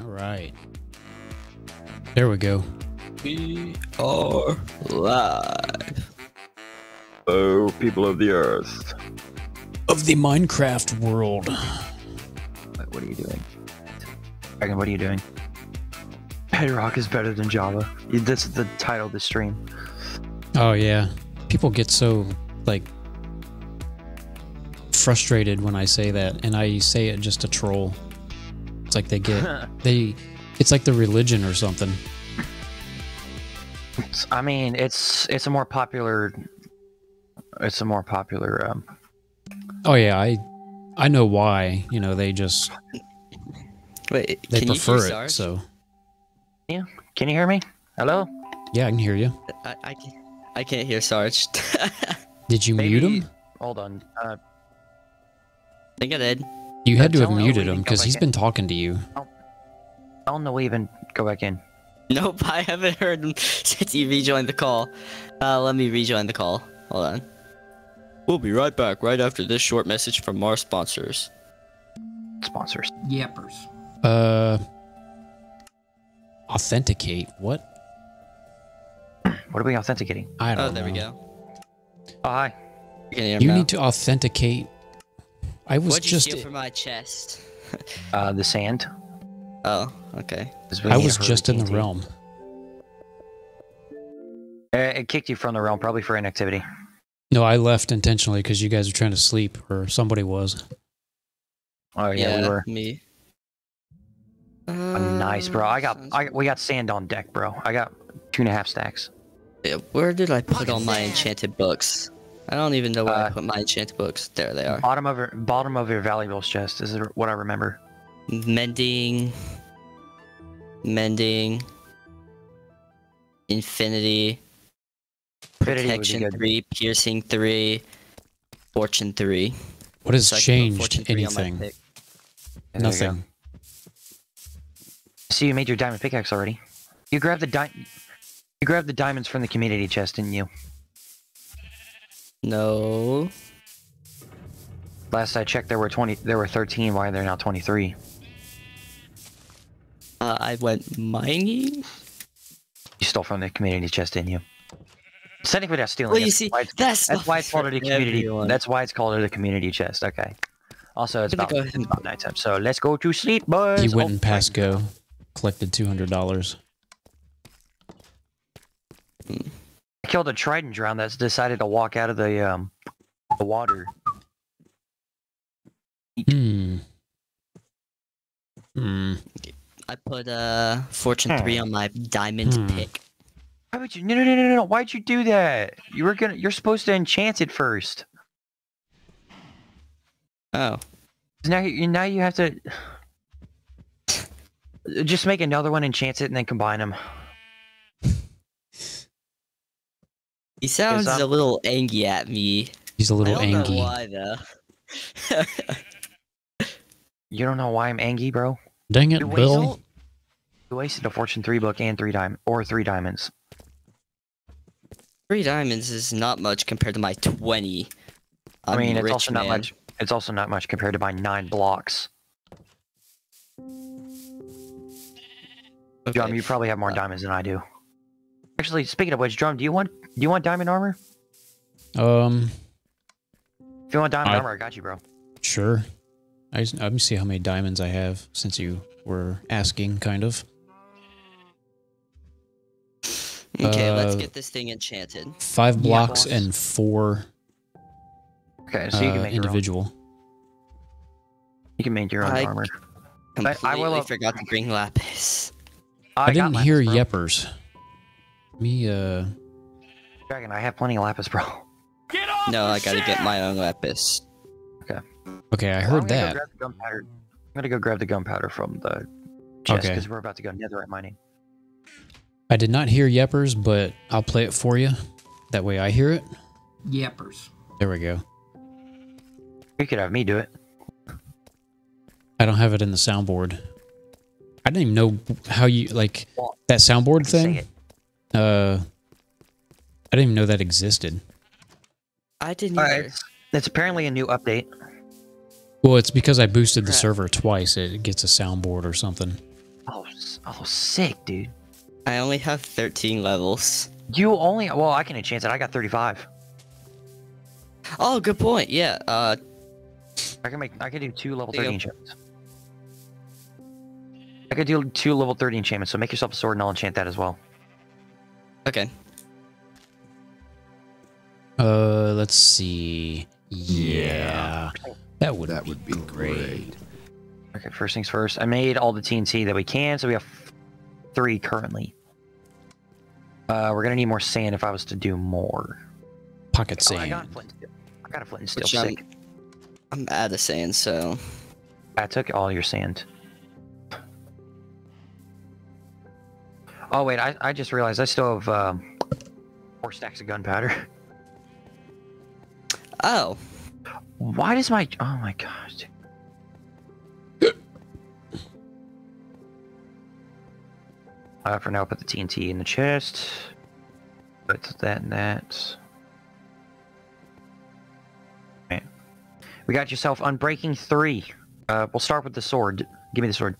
All right. There we go. We are live. Oh, people of the earth. Of the Minecraft world. Wait, what are you doing? Dragon, what are you doing? Bedrock is better than Java. You- This is the title of the stream. Oh yeah. People get so like frustrated when I say that and I say it just to troll. It's like they get they it's like the religion or something. I mean, it's it's a more popular. It's a more popular. Um, Oh yeah, I I know why. You know, they just Wait, they can prefer you it. Sarge? So can you hear me? Hello. yeah, I can hear you. I, I, can't, I can't hear Sarge. Did you mute him? Hold on. Uh, think I did. You had to have muted him because back he's in. been talking to you. tell him to leave and go back in. Nope, I haven't heard him since he rejoined the call. Uh, let me rejoin the call. Hold on. We'll be right back right after this short message from our sponsors. Sponsors. Yappers. Uh authenticate. What? What are we authenticating? I don't Oh, know. there we go. Oh, hi. You can hear You now. need to authenticate. I was What'd you just steal from my chest? Uh, the sand. Oh, okay. I was just in the realm. Uh, it kicked you from the realm, probably for inactivity. No, I left intentionally because you guys were trying to sleep, or somebody was. Oh yeah, we were. me. Oh, nice, bro. I got, I we got sand on deck, bro. I got two and a half stacks. Yeah, Where did I put all my enchanted books? I don't even know where I Uh, put my enchant books. There they are. Bottom of your, bottom of your valuables chest is what I remember. Mending. Mending. Infinity. Infinity Protection 3. Piercing 3. Fortune 3. What has So I can put changed? Fortune 3 on my Anything? pick. There you. Nothing. So you made your diamond pickaxe already? You grabbed the di- You grabbed the diamonds from the community chest, didn't you? No. Last I checked, there were twenty. There were thirteen. Why are there now twenty-three? Uh, I went mining. You stole from the community chest, didn't you? Technically, that's stealing. Well, you That's see, why it's- that's That's why it's called for a community. everyone. That's why it's called a community chest. Okay. Also, it's about, go it's ahead and- about nighttime. So let's go to sleep, boys. He went Oh, and passed go, collected two hundred dollars. I killed a trident drown that's decided to walk out of the um the water. Hmm. Hmm. I put uh Fortune 3 on my diamond Hmm. pick. Why would you? No, no, no, no, no! Why'd you do that? You were gonna. You're supposed to enchant it first. Oh. Now you now you have to just make another one, enchant it, and then combine them. He sounds a little angry at me. He's a little I don't know angry. why though. You don't know why I'm angry, bro. Dang it, You Bill. wasted, you wasted a fortune three book and three diamond or three diamonds. Three diamonds is not much compared to my 20. i I'm mean, it's rich, also not much. It's also not much compared to my nine blocks. Okay. Drum, you probably have more Uh, diamonds than I do. Actually, speaking of which, Drum, do you want do you want diamond armor? Um, If you want diamond I- armor, I got you, bro. sure. I just, let me see how many diamonds I have since you were asking, kind of. Okay, let's Uh, get this thing enchanted. Five blocks boss. and four Okay, so you can uh, make your individual. You can make your own I- armor. Completely I will, uh, forgot to bring lapis. I, got didn't lapis, hear bro. yeppers. Me, uh, Dragon, I have plenty of lapis, bro. No, I gotta get my own lapis. okay, I Well, I'm heard gonna go that. grab the. I'm gonna go grab the gunpowder from the chest Okay. because we're about to go netherite mining. I did not hear yeppers, but I'll play it for you. That way I hear it. Yappers. There we go. You could have me do it. I don't have it in the soundboard. I didn't even know how you like Well, that soundboard Say thing. It. Uh, I didn't even know that existed. I didn't Alright, either. it's, it's apparently a new update. Well, it's because I boosted the Crap. server twice. It gets a soundboard or something. Oh, oh, sick, dude. I only have 13 levels. You only well, I can enchant it. I got 35. Oh, good point. Yeah. Uh, I can make. I can do two level There 30 enchantments. I could do two level 30 enchantments. So make yourself a sword, and I'll enchant that as well. Okay. Uh, let's see. Yeah, that would That be would be great. Okay, first things first. I made all the TNT that we can, so we have three currently. Uh, we're gonna need more sand if I was to do more. pocket Oh, I got sand. flint and steel. I got a flint and steel. Which, Sick. I'm out of sand, so. I took all your sand. Oh wait, I, I just realized I still have um, four stacks of gunpowder. Oh. Why does my oh my gosh. Uh, for now, put the TNT in the chest. Put that and that. We got yourself Unbreaking 3. Uh, we'll start with the sword. Give me the sword.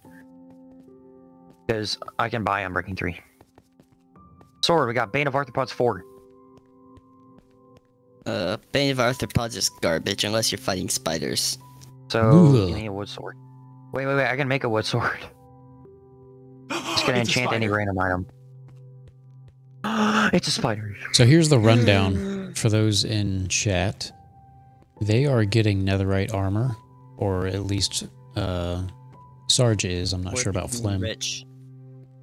Because I can buy Unbreaking 3. Sword, we got Bane of Arthropods 4. Uh, Bane of Arthropods is garbage unless you're fighting spiders. So, Ugh. give me a wood sword. Wait, wait, wait, I can make a wood sword. Just gonna enchant any random item. it's a spider. So here's the rundown for those in chat. They are getting netherite armor, or at least uh, Sarge is. I'm not We're sure about becoming Flim. Rich.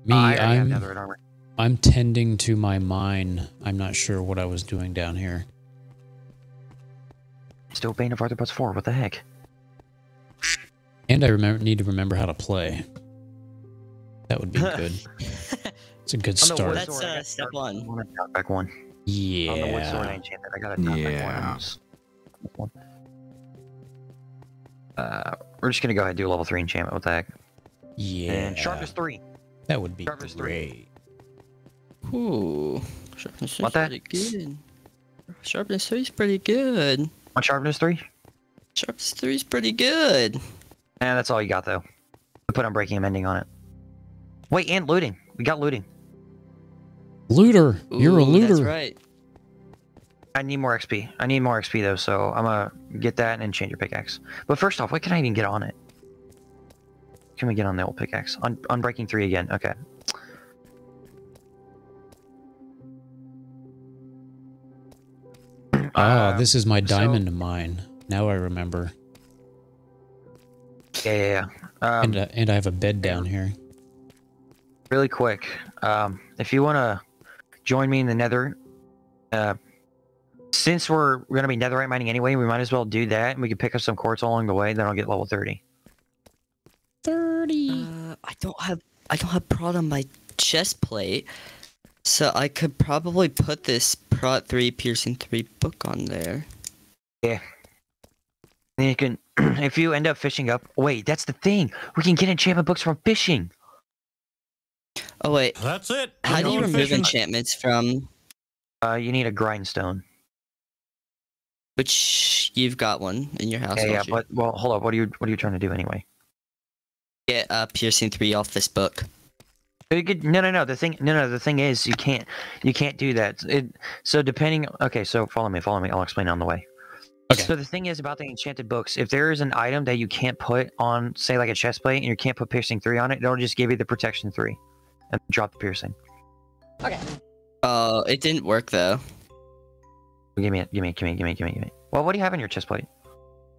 Me, Uh, I I'm, netherite armor. I'm tending to my mine. I'm not sure what I was doing down here. Still Bane of Arthropods 4, what the heck? And I remember need to remember how to play. That would be good. It's a good On the start. That's, sword, I uh, got step dark- one. I want back one. On the wood sword I Yeah. enchanted. I got a dark back Yeah. one. One. Uh, we're just gonna go ahead and do a level 3 enchantment. What the heck? Yeah. And sharpness 3. That would be Sharpness three. great. Ooh. Sharpness Want is that? pretty good. Sharpness 3 is pretty good. One sharpness 3? Sharpness 3 is pretty good. And that's all you got though. We put Unbreaking and Mending on it. Wait, and looting. We got looting. Looter. You're a looter. That's right. I need more XP. I need more XP though, so I'm gonna get that and enchant your pickaxe. But first off, what can I even get on it? Can we get on the old pickaxe? Unbreaking 3 again. Okay. Ah, Uh, this is my so- diamond mine. Now I remember. Yeah, yeah, yeah. Um, and uh, and I have a bed down here. really quick, um, if you want to join me in the Nether, uh, since we're, we're gonna be Netherite mining anyway, we might as well do that, and we can pick up some quartz along the way. Then I'll get level 30. Thirty. Uh, I don't have I don't have prot on my chest plate, so I could probably put this prot three piercing three book on there. Yeah. Then you can, if you end up fishing up. Wait, that's the thing. We can get enchantment books from fishing. Oh wait, That's it. how do you remove enchantments from Uh, you need a grindstone. which you've got one in your house? Yeah, yeah, you? but well, hold up. What are you what are you trying to do anyway? Get uh, piercing three off this book. You could, no, no, no. The thing, no, no. The thing is, you can't, you can't do that. It, so depending. Okay, so follow me, follow me. I'll explain on the way. Okay. So the thing is about the enchanted books, if there is an item that you can't put on, say like a chest plate, and you can't put piercing three on it, it'll just give you the protection three, and drop the piercing. Okay. Uh, it didn't work though. Give me it. Give me it. Give me it. Give me it. Give me it. Give me. Well, what do you have in your chest plate?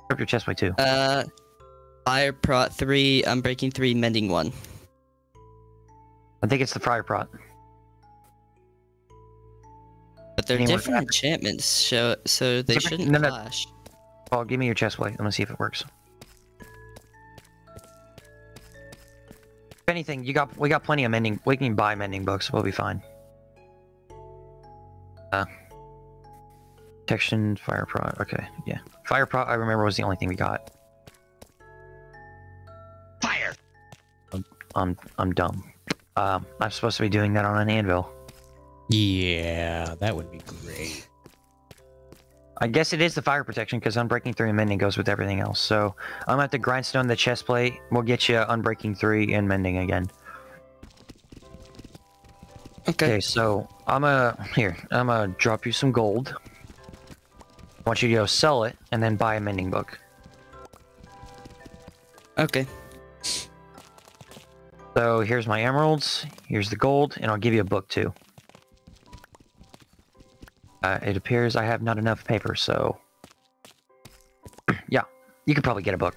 Drop your chest plate too. Uh, fire prot three, unbreaking three, mending one. I think it's the fire prot. But they're Any more different enchantments, so so they Different- shouldn't no, no. clash. Well, give me your chest plate. I'm gonna see if it works. If anything, you got we got plenty of mending. We can buy mending books. We'll be fine. Uh, protection, fire prot. Okay, yeah, fire prot. I remember was the only thing we got. I'm I'm dumb. Um, I'm supposed to be doing that on an anvil. Yeah, that would be great. I guess it is the fire protection because Unbreaking 3 and Mending goes with everything else. So I'm going to have to grindstone the chest plate. We'll get you Unbreaking 3 and Mending again. Okay. Okay, so I'm gonna here. I'm gonna drop you some gold. I want you to go sell it and then buy a mending book. Okay. So here's my emeralds. Here's the gold, and I'll give you a book too. Uh, it appears I have not enough paper, so yeah, you could probably get a book.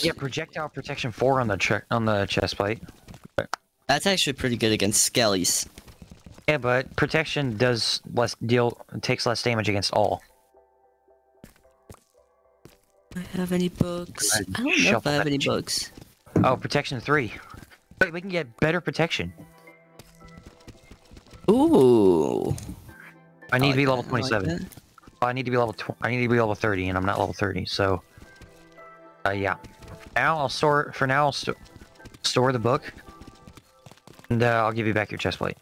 Yeah, projectile protection four on the on the chest plate. That's actually pretty good against skellies. Yeah, but protection does less deal takes less damage against all. I have any books? I don't know if I have any books. Oh, protection three. Wait, we can get better protection. Ooh. I need to be level that, I like 27. I need to be level. Tw- I need to be level 30, and I'm not level 30. So, uh, yeah. Now I'll store. For now, I'll sto- store the book, and uh, I'll give you back your chest plate.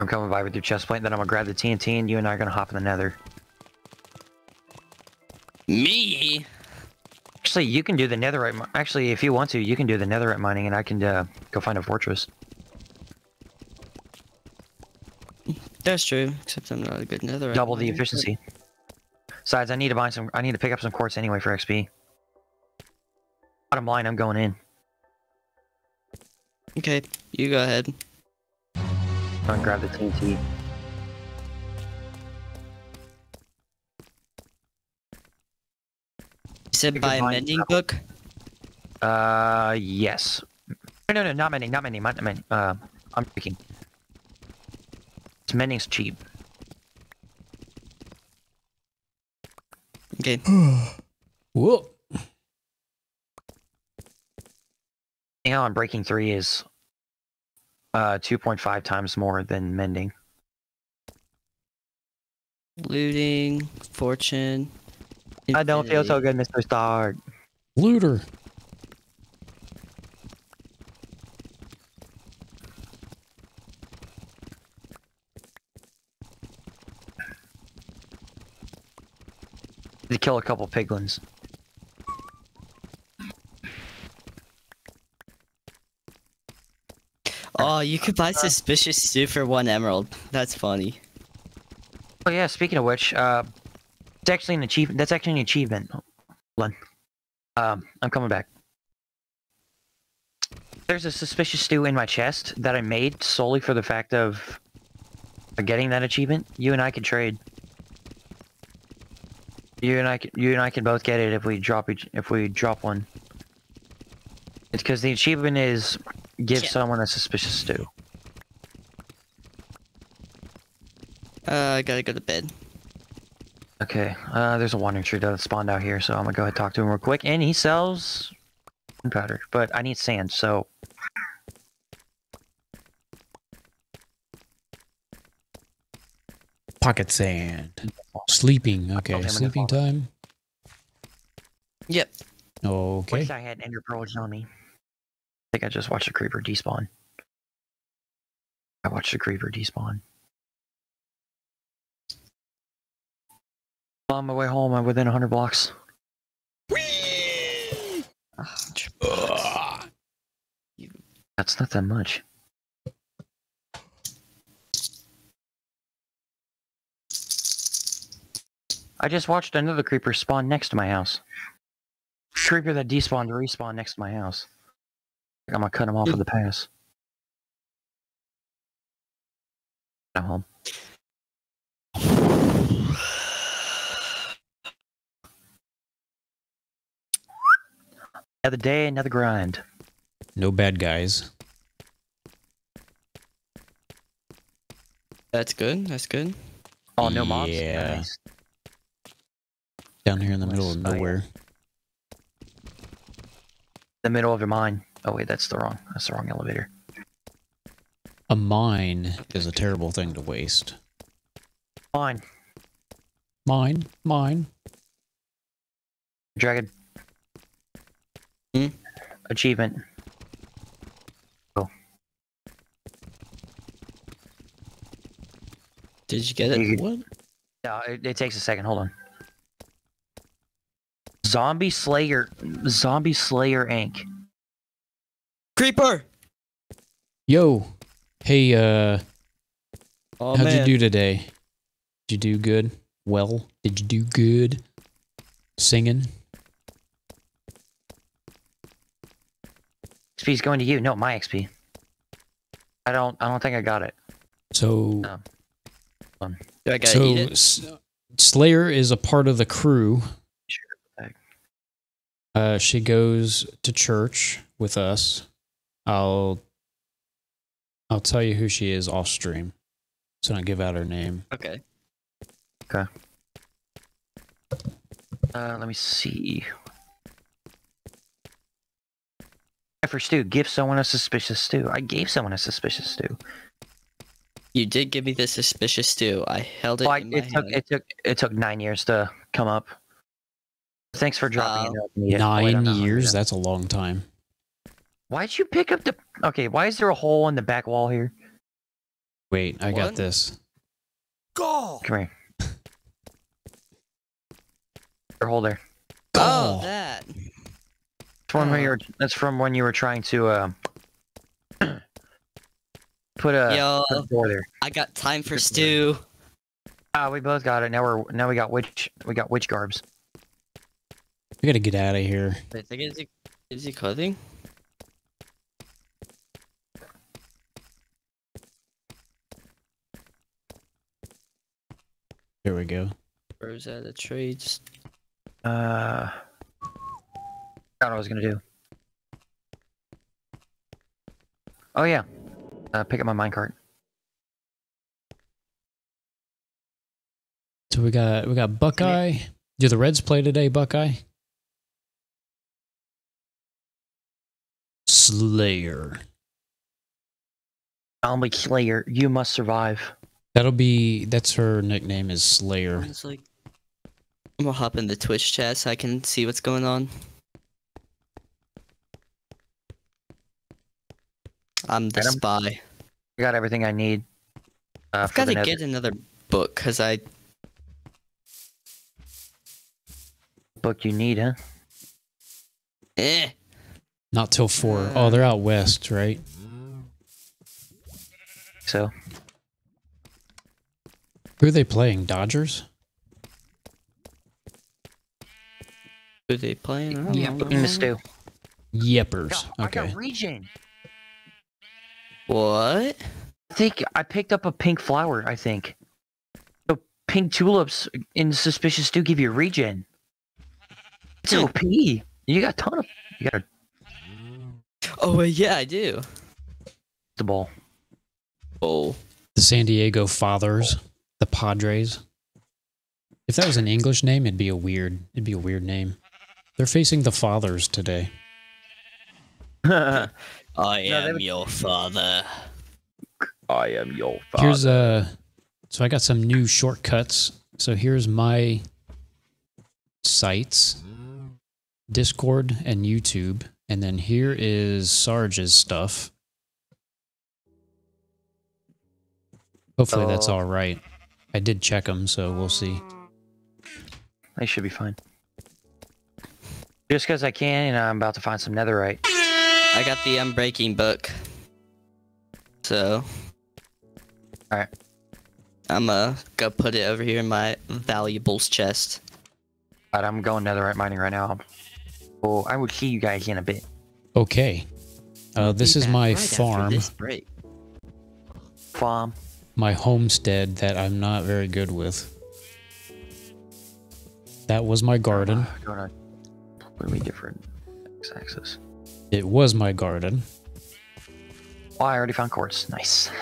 I'm coming by with your chest plate, then I'm gonna grab the TNT, and you and I are gonna hop in the Nether. Me? Actually, you can do the Netherite. Actually, if you want to, you can do the Netherite mining, and I can uh, go find a fortress. That's true. Except I'm not a good nether. double the efficiency. Besides, I need to buy some. I need to pick up some quartz anyway for XP. Bottom line, I'm going in. Okay, you go ahead. I'm grab the TNT. You said You buy a can mending book? Uh, yes. No, no, no, not mending, not mending, not mending. Uh, I'm picking. Mending's cheap. Okay. Whoa. You know, unbreaking three is uh 2.5 times more than mending. Looting, fortune. I don't feel so good, Mr. Stark. Looter. To kill a couple piglins. Oh, you could buy suspicious stew for one emerald. That's funny. Oh yeah, speaking of which, uh, it's actually an achievement. That's actually an achievement. Hold on. Um, I'm coming back. There's a suspicious stew in my chest that I made solely for the fact of getting that achievement. You and I can trade. You and I, can, you and I can both get it if we drop each, if we drop one. It's because the achievement is give Yeah. someone a suspicious stew. Uh, I gotta go to bed. Okay, uh, there's a wandering trader that spawned out here, so I'm gonna go ahead and talk to him real quick. And he sells powder, but I need sand, so Pocket sand. Sleeping. Okay, him in the sleeping time. Yep. Okay. I wish I had ender pearls on me. I think I just watched a creeper despawn. I watched a creeper despawn. On my way home, I'm within 100 blocks. Ugh. That's not that much. I just watched another creeper spawn next to my house. Creeper that despawned respawn next to my house. I'm gonna cut him off with the pass. I'm home. Another day, another grind. No bad guys. That's good. That's good. Oh, no mobs? Yeah. Nice. Down here in the middle of Nice. Nowhere. The middle of your mine. Oh wait, that's the wrong. That's the wrong elevator. A mine is a terrible thing to waste. Mine. Mine. Mine. Dragon. Hmm? Achievement. Oh. Did you get it? You, what? No, it, it takes a second. Hold on. Zombie Slayer. Zombie Slayer Inc. Creeper. Yo. Hey, uh, Oh how'd man. you do today? Did you do good? Well, did you do good? Singing? XP's going to you. No, my XP. I don't. I don't think I got it. So, Do I gotta so eat it? S- Slayer is a part of the crew. Sure. Uh, she goes to church with us. I'll I'll tell you who she is off stream. So don't give out her name. Okay. Uh, let me see. For stew, give someone a suspicious stew. I gave someone a suspicious stew. You did give me the suspicious stew. I held it Like in my it took hand. it took it took nine years to come up. Thanks for dropping Oh. it. Yeah, wait, I Nine know. years? That's a long time. Why'd you pick up the? Okay, why is there a hole in the back wall here? Wait, I got this. Go. Come here. Your hole there. Oh, Oh. that. That's from when you Oh. were. That's from when you were trying to uh, put a, Yo, a door there. I got time for stew. Ah, we both got it. Now we're now we got witch we got witch garbs. We gotta get out of here. Wait, I think is he is he clothing? Here we go. Or is that a trades? Uh, I don't know what I was gonna do. Oh yeah, uh, pick up my minecart. So we got we got Buckeye. Do the Reds play today, Buckeye? Slayer. Zombie Slayer, you must survive. That'll be that's her nickname is Slayer. It's like I'm gonna hop in the Twitch chat so I can see what's going on. I'm the Adam? spy. I got everything I need. Uh, I've got to get another book because I book you need, huh? eh. Not till four. Oh, they're out west, right? So Who are they playing? Dodgers? Who they playing? I don't yeah, know. in the stew. Yeppers. I Okay. got regen. What? I think I picked up a pink flower. I think. The pink tulips in suspicious stew give you regen. It's Hmm. OP. You got a ton of. You got a Oh yeah, I do. the ball. Oh, The San Diego Fathers, the Padres. If that was an English name, it'd be a weird it'd be a weird name. They're facing the Fathers today. I am your father. I am your father. Here's a so I got some new shortcuts. So here's my sites, Discord and YouTube, and then here is Sarge's stuff. Hopefully that's Oh. all right. I did check them, so we'll see. They should be fine. Just because I can, and I'm about to find some netherite. I got the Unbreaking book. So. Alright. I'm gonna uh go put it over here in my valuables chest. But I'm going netherite mining right now. Well, I will see you guys in a bit. Okay. Uh, this is my right farm, this break. Farm. My homestead that I'm not very good with. That was my garden. Uh, going on completely different x-axis. It was my garden. Oh, I already found quartz. Nice.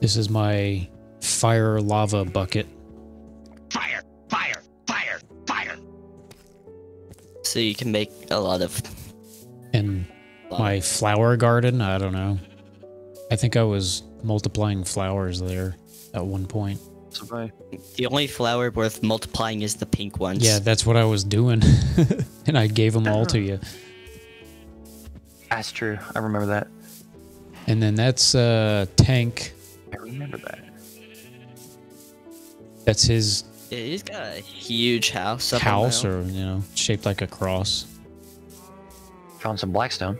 This is my fire lava bucket. Fire! Fire! Fire! Fire! So you can make a lot of And lava. my flower garden, I don't know. I think I was multiplying flowers there at one point. The only flower worth multiplying is the pink ones. Yeah, that's what I was doing. and I gave them all to you. That's true. I remember that. And then that's uh Tank. I remember that. That's his Yeah, he's got a huge house. Up house, or you know, shaped like a cross. Found some blackstone.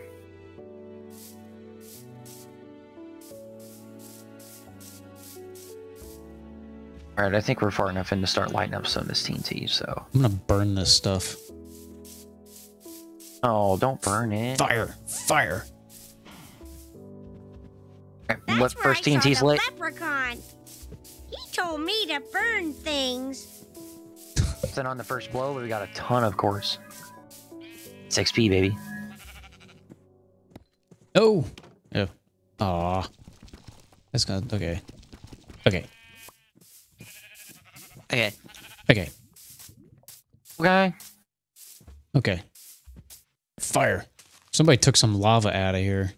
All right, I think we're far enough in to start lighting up some of this TNT. So, I'm gonna burn this stuff. oh, don't burn it. Fire! Fire! All right, That's what where first I saw the lit? leprechaun. He told me to burn things. Then on the first blow, we got a ton, of course. It's XP, baby. Oh! Yeah. Aw. That's gonna. Okay. Okay. Okay. Okay. Okay. Okay. Fire. Somebody took some lava out of here.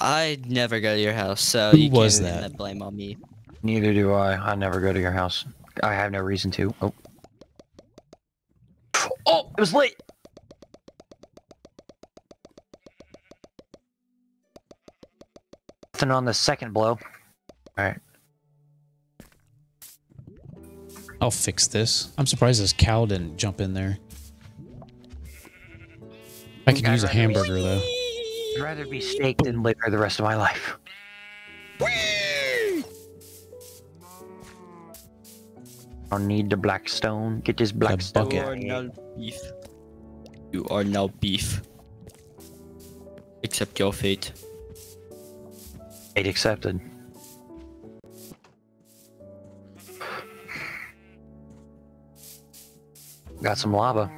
I never go to your house, so Who you was can't pin that? that blame on me. Neither do I. I never go to your house. I have no reason to. Oh. Oh, it was late. Nothing on the second blow. All right. I'll fix this. I'm surprised this cow didn't jump in there. I could I'd use a rather- hamburger though. I'd rather be steak than liquor the rest of my life. I need the black stone. Get this black The stone. bucket. You are now beef. You are now beef. Accept your fate. Fate accepted. Got some lava.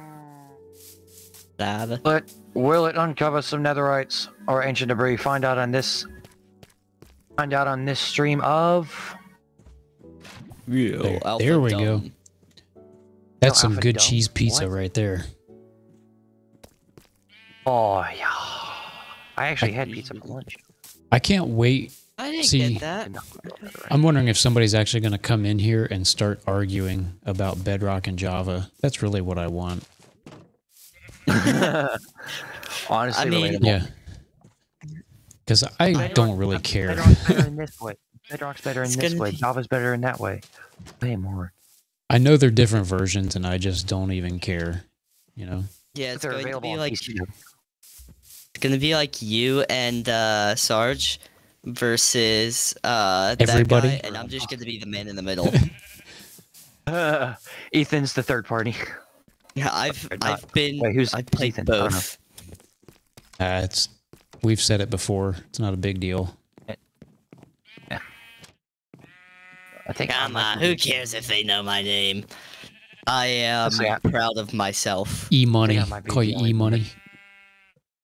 Lava. But will it uncover some netherites or ancient debris? Find out on this. Find out on this stream of. Real There- there we go. That's No, some good dumb. cheese pizza What? right there. Oh yeah. I actually had pizza for lunch. I can't wait. I didn't See- get that. No, I'm wondering if somebody's actually going to come in here and start arguing about Bedrock and Java. That's really what I want. Honestly, I mean- relatable. Yeah. Because I Bedrock- don't really care. Bedrock's better in this way. Bedrock's better in It's this way. be- Java's better in that way. Way more. I know they're different versions and I just don't even care. You know? Yeah, it's they're going to be like PC. it's going to be like you and uh, Sarge versus uh, Everybody? that guy, and I'm just going to be the man in the middle. Ethan's the third party. yeah, I've I've been Wait, who's- I've played Ethan? I don't know. both. Uh, it's we've said it before. It's not a big deal. I think. Come I'm on, who cares if they know my name? I am Let's proud of myself. E money. I Call you E money.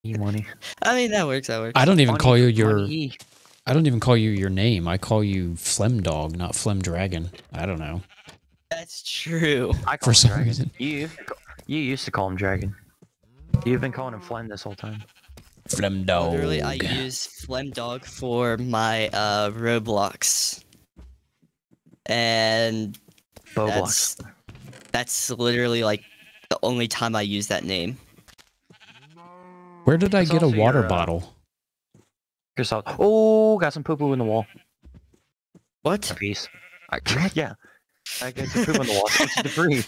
E money. I mean, that works. That works. I don't even Money- call you your. money E. I don't even call you your name. I call you Phlegm Dog, not Phlegm Dragon. I don't know. That's true. I call For him some Dragon. reason. You used to call- you used to call him Dragon. You've been calling him Flynn this whole time. Phlegm Dog. Literally, I use Phlegm Dog for my uh, Roblox, and Bowblocks. that's that's literally like the only time I use that name. Where did I It's get a water your, uh, bottle? Yourself. Oh, got some poo poo in the wall. What? A piece. I, yeah. I got some poo in the wall. Ancient debris.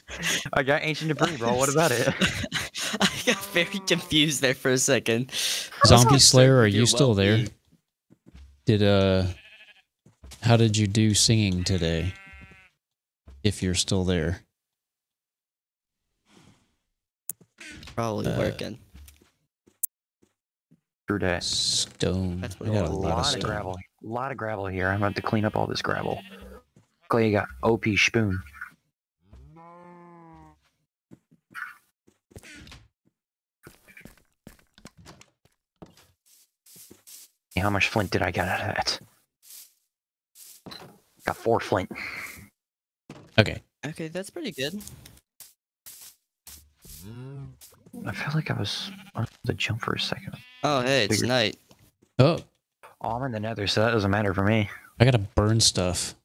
I got ancient debris, bro. What about it? I got very confused there for a second. Zombie Slayer, are you still there? well-being. Did uh how did you do singing today? If you're still there. Probably Uh, working. True that. Stone. That's I what got A a lot lot of of stone. gravel. A lot of gravel here. I'm about to clean up all this gravel. Luckily, you got OP spoon. How much flint did I get out of that? Got four flint. Okay. Okay, that's pretty good. I felt like I was on the jump for a second. Oh, hey, it's Figured. night. Oh, Oh, I'm in the nether, so that doesn't matter for me. I gotta burn stuff.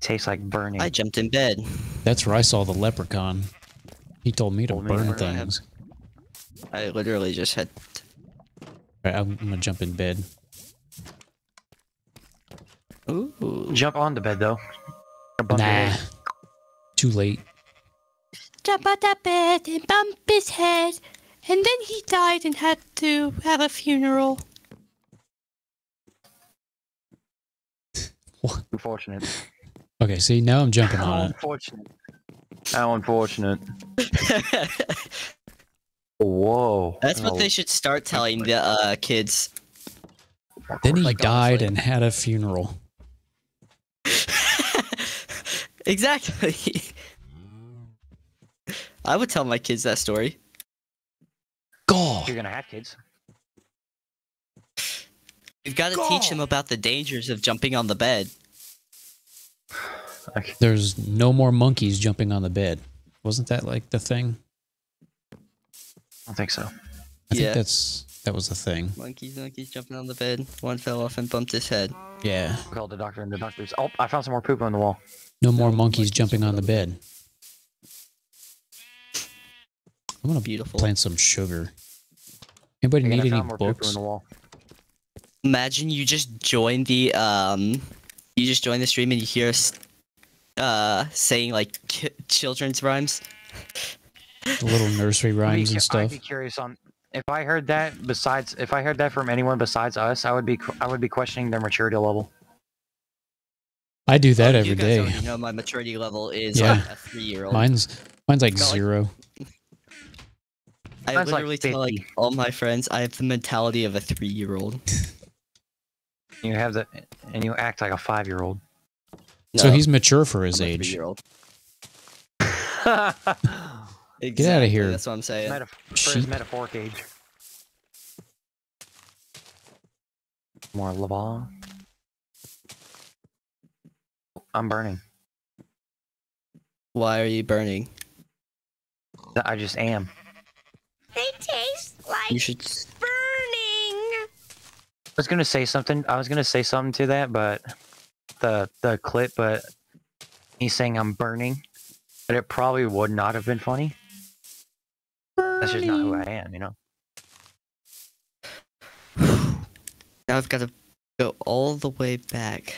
Tastes like burning. I jumped in bed. That's where I saw the leprechaun. He told me to Told burn where I am. things. I literally just had. right, I'm gonna jump in bed. Ooh. Jump on the bed though. Jump on the Nah, too late. Jump on that bed and bump his head, and then he died and had to have a funeral. What? Unfortunate. Okay, see now I'm jumping How on it. unfortunate. How unfortunate. Whoa. That's what Oh, they should start telling the uh, kids. Then he Like, died honestly. and had a funeral. exactly. I would tell my kids that story. God. You're gonna have kids. You've got to teach them about the dangers of jumping on the bed. Okay. There's no more monkeys jumping on the bed. Wasn't that like the thing? I don't think so. I Yeah. think that's that was the thing. Monkeys, monkeys jumping on the bed. One fell off and bumped his head. Yeah. We called the doctor and the doctor's. Oh, I found some more poop on the wall. No more monkeys monkeys jumping on the bed. I'm gonna Beautiful. plant some sugar. Anybody need any found on books? the wall. Imagine you just join the um, you just join the stream and you hear us uh saying like children's rhymes. The little nursery rhymes cu- and I'd stuff. be curious on if I heard that. Besides, if I heard that from anyone besides us, I would be I would be questioning their maturity level. I do that Oh, every you guys day. already know my maturity level is Yeah. like a three-year-old. Mine's mine's like zero. like, zero. I Mine's like literally tell like all my friends I have the mentality of a three-year-old. You have the and you act like a five year old. So he's mature for his I'm age. three-year-old. outta Exactly, here. That's what I'm saying. Metaf- for his metaphoric age. More lava. I'm burning. Why are you burning? I just am. They taste like You should. burning. I was gonna say something. I was gonna say something to that, but the the clip, but he's saying I'm burning, but it probably would not have been funny. That's just not who I am, you know. Now I've got to go all the way back.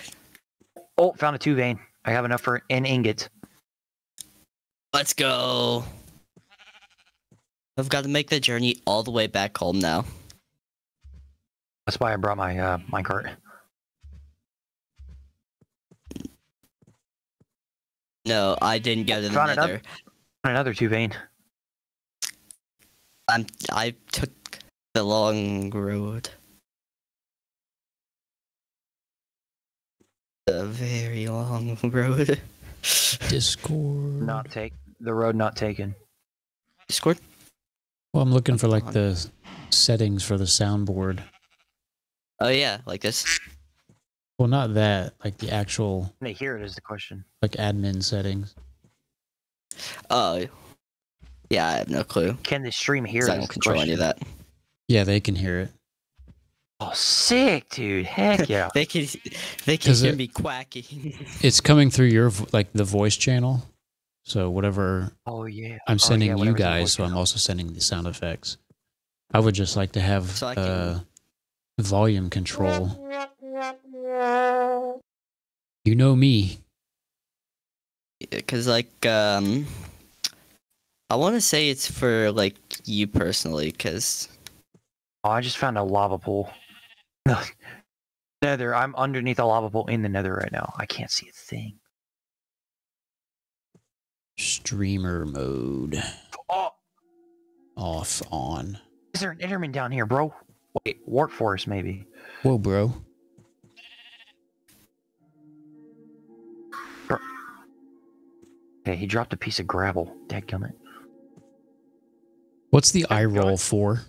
Oh, found a two vein. I have enough for an ingot. Let's go. I've got to make the journey all the way back home now. That's why I brought my uh my cart. No, I didn't get to the Found it up. nether. Another two vein. I'm. I took the long road. The very long road. Discord. Not take the road not taken. Discord. Well, I'm looking for like the settings for the soundboard. Oh yeah, like this. Well, not that. Like the actual They hear it is the question. like admin settings. Oh. Yeah, I have no clue. Can the stream hear 'cause it? I don't the control any of that. Yeah, they can hear it. Oh, sick, dude! Heck yeah! They can. They can Does hear it- me quacking. It's coming through your like the voice channel. So whatever oh yeah. I'm Oh, sending yeah, you whatever's in the guys, so I'm channel. also sending the sound effects. I would just like to have So I can- uh, volume control. You know me. Because like um, I want to say it's for like you personally. Because Oh, I just found a lava pool. No, nether. I'm underneath a lava pool in the nether right now. I can't see a thing. Streamer mode Oh, off on. is there an Enderman down here, bro? Wait, warp force maybe. Whoa, bro. Okay, he dropped a piece of gravel. Dadgummit. What's the eye roll for?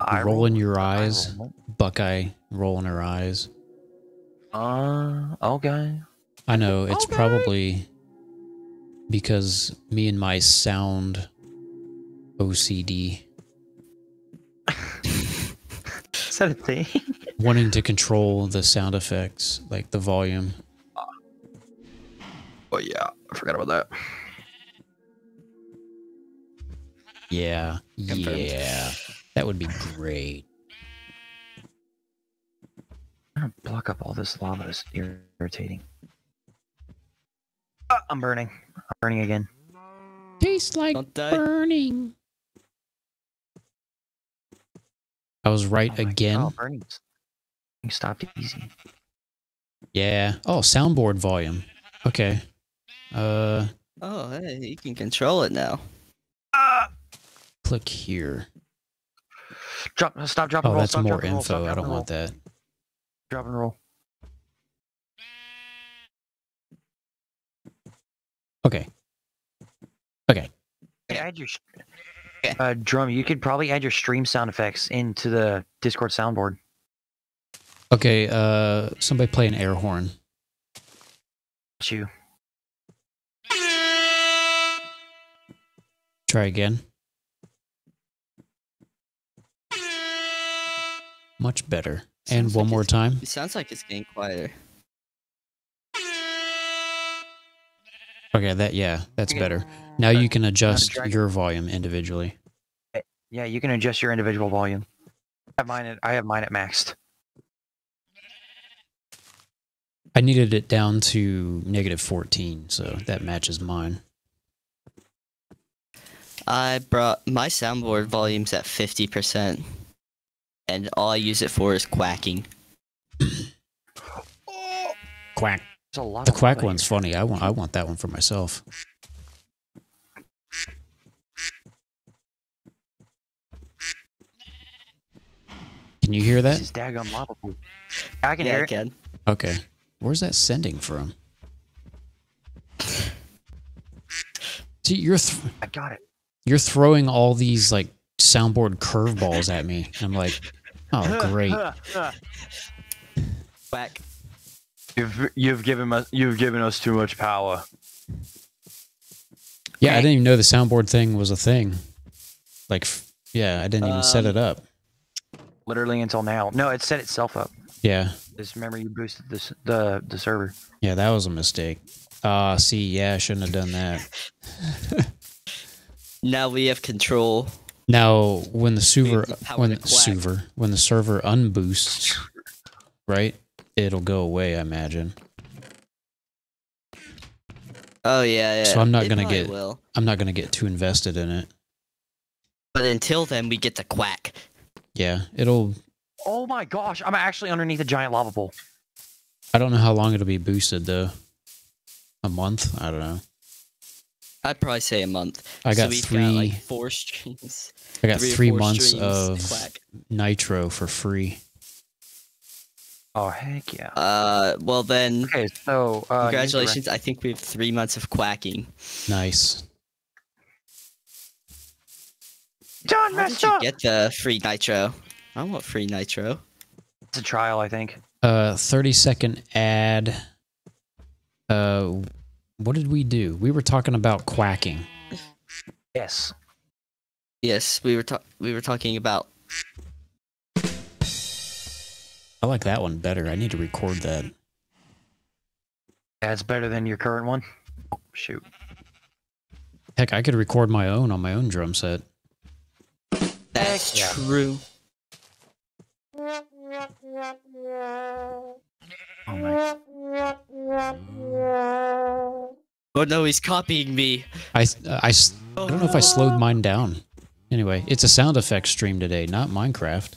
Eye Rolling roll? your Eye eyes. roll. Buckeye rolling her eyes. Uh, okay. I know it's Okay. probably because me and my sound OCD. Is that a thing? Wanting to control the sound effects, like the volume. Oh yeah, I forgot about that. Yeah, Confirmed. yeah, that would be great. I'm gonna block up all this lava. It's irritating. Ah, I'm burning. I'm burning again. Tastes like burning. I was right Oh again. Oh, burning. You stopped easy. Yeah. Oh, soundboard volume. Okay. Uh, Oh, hey, you can control it now. Ah! click here. Drop. Stop. Drop. and Oh, roll, that's stop, more drop, and roll, stop, info. I don't want roll. that. Drop and roll. Okay. Okay. Hey, add your uh, drum. You could probably add your stream sound effects into the Discord soundboard. Okay. Uh, somebody play an air horn. It's you. Try again. Much better. And one like more time. It sounds like it's getting quieter. Okay, that yeah, that's Okay. better. Now you can adjust your volume individually. Eh, yeah, you can adjust your individual volume. I have mine at I have mine at maxed. I needed it down to negative 14, so that matches mine. I brought my soundboard volume's at 50%. And all I use it for is quacking. Quack. There's a lot. The of quack one's here. funny. I want I want that one for myself. Can you hear that? This that? is daggone lava. I can yeah, hear I it. can. Okay. Where's that sending from? See, you're th- I got it. you're throwing all these like soundboard curveballs at me. I'm like, oh great. Quack. You've you've given us you've given us too much power. Yeah, I didn't even know the soundboard thing was a thing. Like, yeah, I didn't even set Um, it up. Literally until now. No, it set itself up. Yeah, Just remember you boosted this the the server. yeah, that was a mistake. Ah, see, yeah, I shouldn't have done that. Now we have control. Now, when the server when to the server when the server unboosts, right, it'll go away. I imagine. Oh yeah, yeah. So I'm not it gonna get- Will. I'm not gonna get too invested in it. But until then, we get to quack. Yeah, it'll. Oh my gosh, I'm actually underneath a giant lava pool. I don't know how long it'll be boosted though. A month? I don't know. I'd probably say a month. I so got we've three. Got like four streams. I got three three months of quack. nitro for free. Oh heck yeah. Uh, well then, Okay, so uh, congratulations. I think we have three months of quacking. Nice. rest- John How did messed you up. get the free nitro? I want free nitro. It's a trial, I think. Uh, 30 second ad. Uh, what did we do? We were talking about quacking. Yes. Yes, we were ta- we were talking about. I like that one better. I need to record that. That's better than your current one. Oh, shoot. Heck, I could record my own on my own drum set. That's yeah. true. Oh my. Oh no, he's copying me. I, uh, I, s- I don't know if I slowed mine down. Anyway, it's a sound effects stream today, not Minecraft.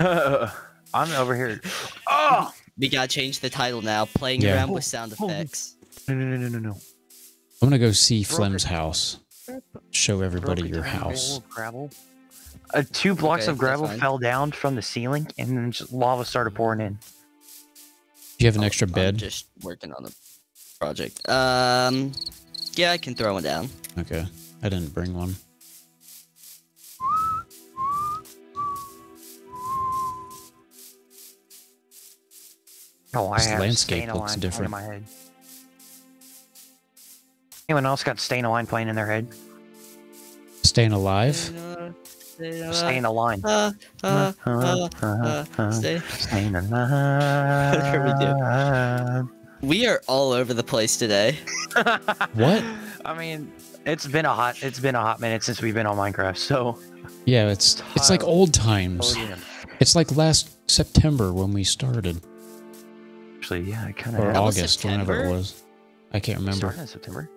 I'm over here. Oh We gotta change the title now. Playing Yeah. around with sound Oh, oh. effects. no no no no no no. I'm gonna go see Broken. Flem's house. Show everybody Broke your tiny bowl house. of gravel. Uh, two blocks Okay, of that's gravel fine. fell down from the ceiling, and then just lava started pouring in. Do you have an Oh, extra I'm bed? just working on the project. Um, yeah, I can throw one down. Okay, I didn't bring one. Oh, I This have landscape Staying looks Alive playing different. In my head. Anyone else got Staying Alive playing in their head? Staying alive? Staying Alive. Uh, uh, uh, uh, stay. Staying Alive. Whatever We are all over the place today. What? I mean, it's been a hot it's been a hot minute since we've been on Minecraft, so Yeah, it's it's like old times. It's like last September when we started, Actually, yeah, I kind or of That was August, whenever it was. I can't remember. started in September.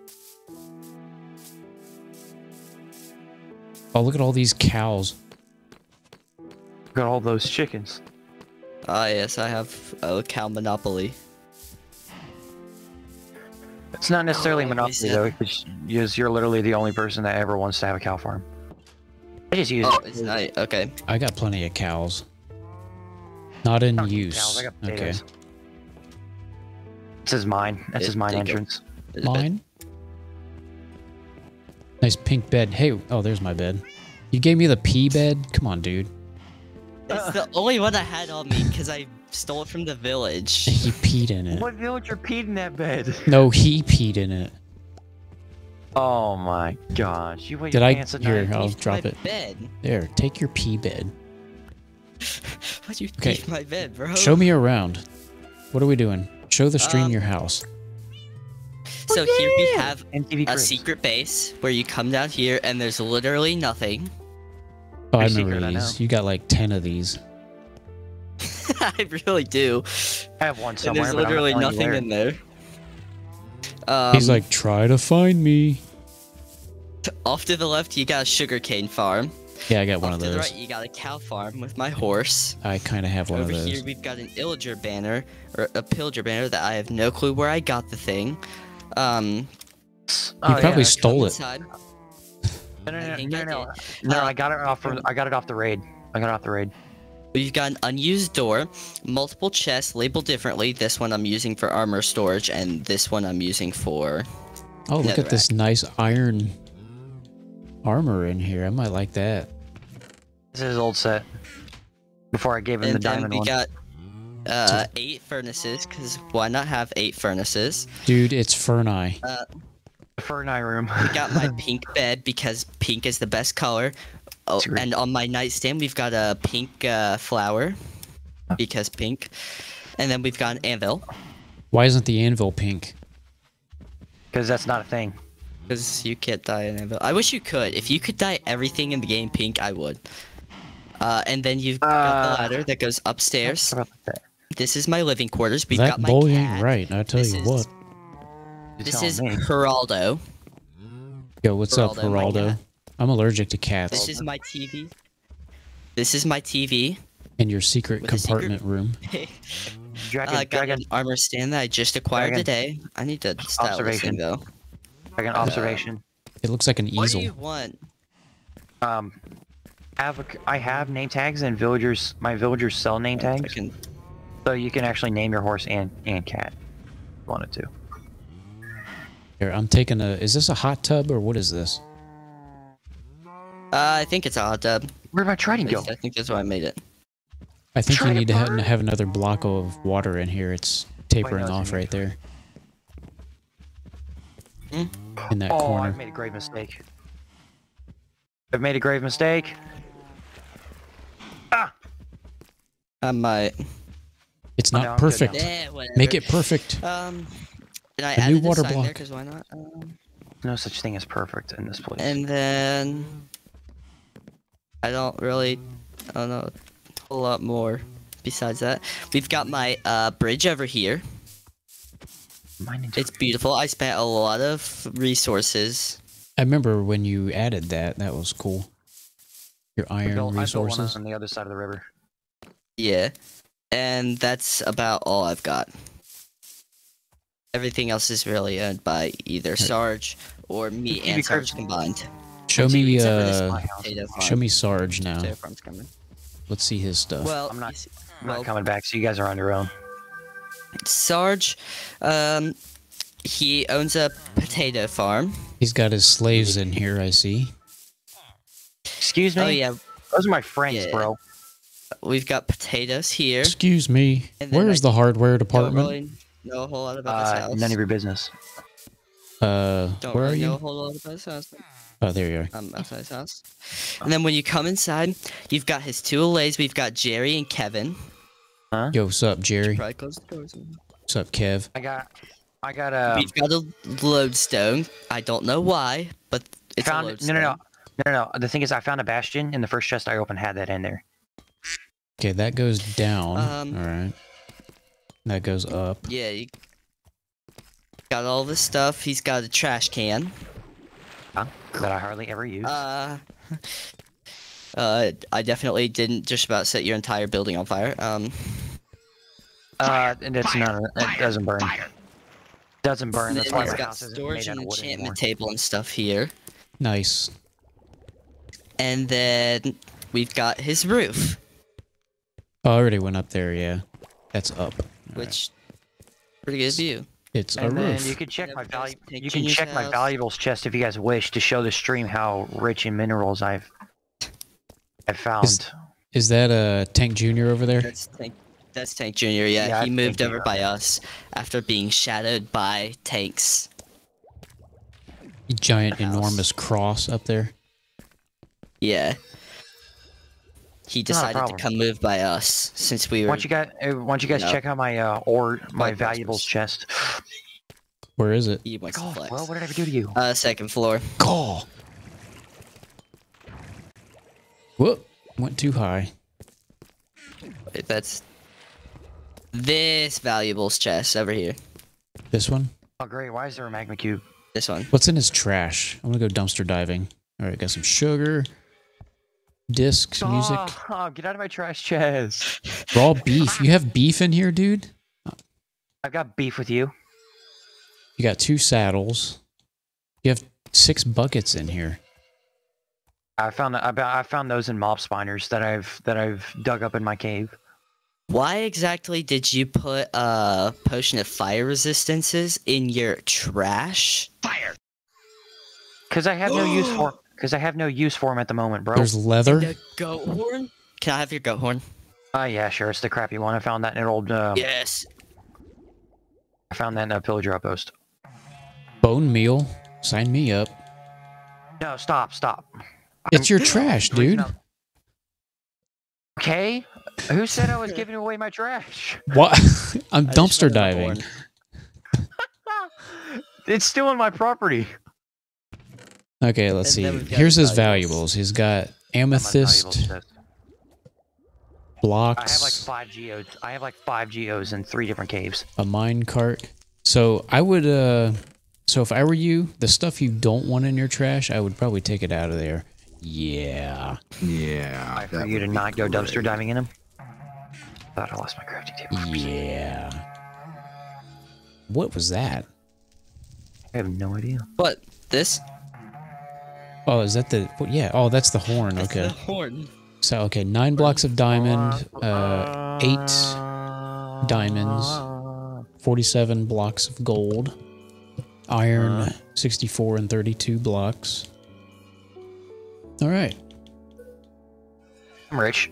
Oh, look at all these cows. Got all those chickens. Ah, yes, I have a cow monopoly. It's not necessarily Oh, monopoly though, because you're literally the only person that ever wants to have a cow farm. I just use Oh, it. it's night. Okay. I got plenty of cows. Not in don't use. cows, I got okay. Potatoes. This is mine. This Yeah, is mine there you go. entrance. There's a bed. Mine. Nice pink bed. Hey, oh, there's my bed. You gave me the pea bed? Come on, dude. It's the only one I had on me because I stole it from the village. He peed in it. What villager peed in that bed? No, he peed in it. Oh my gosh! You wet Did your I- pants at here. I'll drop it. Bed. There, take your pee bed. Why'd you Okay. leave my bed, bro? Show me around. What are we doing? Show the stream Um, your house. So here we have MTV a Cribs. secret base where you come down here and there's literally nothing. Oh, I pretty remember secret, I these. know. You got like 10 of these. I really do. I have one And somewhere. there's but I'm literally nothing in there. Um, He's like, try to find me. off to the left, you got a sugarcane farm. Yeah, I got one off of to the those. right, you got a cow farm with my horse. I kind of have one Over of those. Over here, we've got an illager banner or a pillager banner that I have no clue where I got the thing. Um, Oh, You probably yeah. stole it. inside. No, no, I no, think no, no, no. Uh, I got it off. From, I got it off the raid. I got it off the raid. We've got an unused door, multiple chests labeled differently. This one I'm using for armor storage, and this one I'm using for. Oh, look at Netherrack. this nice iron armor in here. I might like that. This is his old set. Before I gave him And the then diamond we one. got uh, eight furnaces, because why not have eight furnaces? Dude, it's Ferneye. the Ferneye room. We got my pink bed because pink is the best color. Oh, and on my nightstand we've got a pink uh, flower because pink. And then we've got an anvil Why isn't the anvil pink? Because that's not a thing. because you can't dye an anvil. I wish you could. If you could dye everything in the game pink, I would. Uh, and then you've got Uh, the ladder that goes upstairs. How about that? This is my living quarters. We've that got my boy cat. ain't right. I tell This you is- what. This is me. Geraldo. Yo, what's up, Geraldo, my Geraldo? I'm allergic to cats. This is my TV. This is my TV. In your secret with a secret- compartment room. Dragon, I got dragon, an armor stand that I just acquired Dragon. today. I need to style this thing though. dragon observation. It looks like an easel. What do you want? Um, have a, I have name tags and villagers. My villagers sell name I tags, can- so you can actually name your horse and and cat. If you wanted to. Here, I'm taking a. Is this a hot tub or what is this? Uh, I think it's a hot tub. Where'd my trident At go? I think that's why I made it. I think Try you need to ha- have another block of water in here. It's tapering no, off right there. Hmm? In that Oh, corner. I've made a grave mistake. I've made a grave mistake. I might. It's not no, perfect. now. Yeah. Make it perfect. Um, and I A new water block. there because why not? Um, No such thing as perfect in this place. and then I don't really, I don't know, a whole lot more. Besides that, we've got my uh, bridge over here. It's beautiful. I spent a lot of resources. I remember when you added that. That was cool. Your I iron built, I built one resources. on the other side of the river. Yeah, and that's about all I've got. Everything else is really owned by either Sarge or me TV and Sarge combined. Show me. Except for this Uh, My house. potato farm. show me Sarge now. Potato farm's coming. Let's see his stuff. Well, I'm not- I'm well, not coming back, so you guys are on your own. Sarge, um, he owns a potato farm. He's got his slaves in here. I see. Excuse me. Oh yeah, Those are my friends, Yeah. bro. We've got potatoes here. Excuse me. Where's the hardware Don't department? really know a whole lot about this Uh, house. none of your business. Uh, Don't where really are know a whole lot about his house. Oh, there you are. Um, outside his house. And then when you come inside, you've got his two Allays. We've got Jerry and Kevin. Huh? Yo, what's up, Jerry? Probably close the doors. What's up, Kev? I got, I got a. We've got a lodestone. I don't know why, but it's found no, lodestone. no, no, no, no, no. The thing is, I found a bastion, and the first chest I opened had that in there. Okay, that goes down. Um, All right. That goes up. Yeah, you got all this stuff. He's got a trash can. Huh? That I hardly ever use. Uh, uh, I definitely didn't just about set your entire building on fire. Um, Uh, and it's not. It doesn't burn. Doesn't burn. That's why he's my got house storage made out and of wood anymore. enchantment table and stuff here. Nice. And then we've got his roof, Oh, I already went up there. Yeah, that's up. All right. which pretty good view. It's a And then roof. you can check Never my goes value. You can Junior's check my valuables chest if you guys wish to show the stream how rich in minerals I've I've found. Is that a Tank Junior over there? That's Tank. That's Tank Junior. Yeah, Yeah, he think moved over by us after being shadowed by tanks. Giant, enormous cross up there. Yeah. He decided to come move by us since we were. Why don't you guys? uh, Why don't you guys No. check out my uh or my Like valuables Christmas. chest? Where is it? He wants to flex. well, what did I ever do to you? Uh, second floor. Call. Whoop! Went too high. Wait, That's this valuables chest over here. This one. Oh great! Why is there a magma cube? This one. What's in his trash? I'm gonna go dumpster diving. All right, got some sugar, discs, music, Oh, oh, get out of my trash chest! raw beef. You have beef in here, dude. I've got beef with you. You got two saddles. You have six buckets in here. I found I, I found those in mob spawners that I've that I've dug up in my cave. Why exactly did you put uh potion of fire resistances in your trash? Fire. Cause I have no use for. Cause I have no use for them at the moment, bro. There's leather. The goat horn? Can I have your goat horn? Oh yeah, sure. It's the crappy one. I found that in an old. Uh, Yes. I found that in a pillager outpost. Bone meal. Sign me up. No, stop, stop. It's your trash, dude. I'm- Okay. Who said I was giving away my trash? What? I'm I dumpster diving. It's still on my property. Okay, let's see. then we've got Here's his his valuables. valuables. He's got amethyst chest. I have like blocks, five geos. I have like five geos in three different caves. a mine cart. So I would, uh, so if I were you, the stuff you don't want in your trash, I would probably take it out of there. Yeah. Yeah. I for you to not go dumpster diving in them. Thought I lost my crafting table. Yeah. What was that? I have no idea. What? This? Oh, is that the? what- Yeah. Oh, that's the horn. That's Okay. the horn. So okay, nine blocks of diamond, uh, eight diamonds, forty-seven blocks of gold, iron, sixty-four and thirty-two blocks. All right. I'm rich.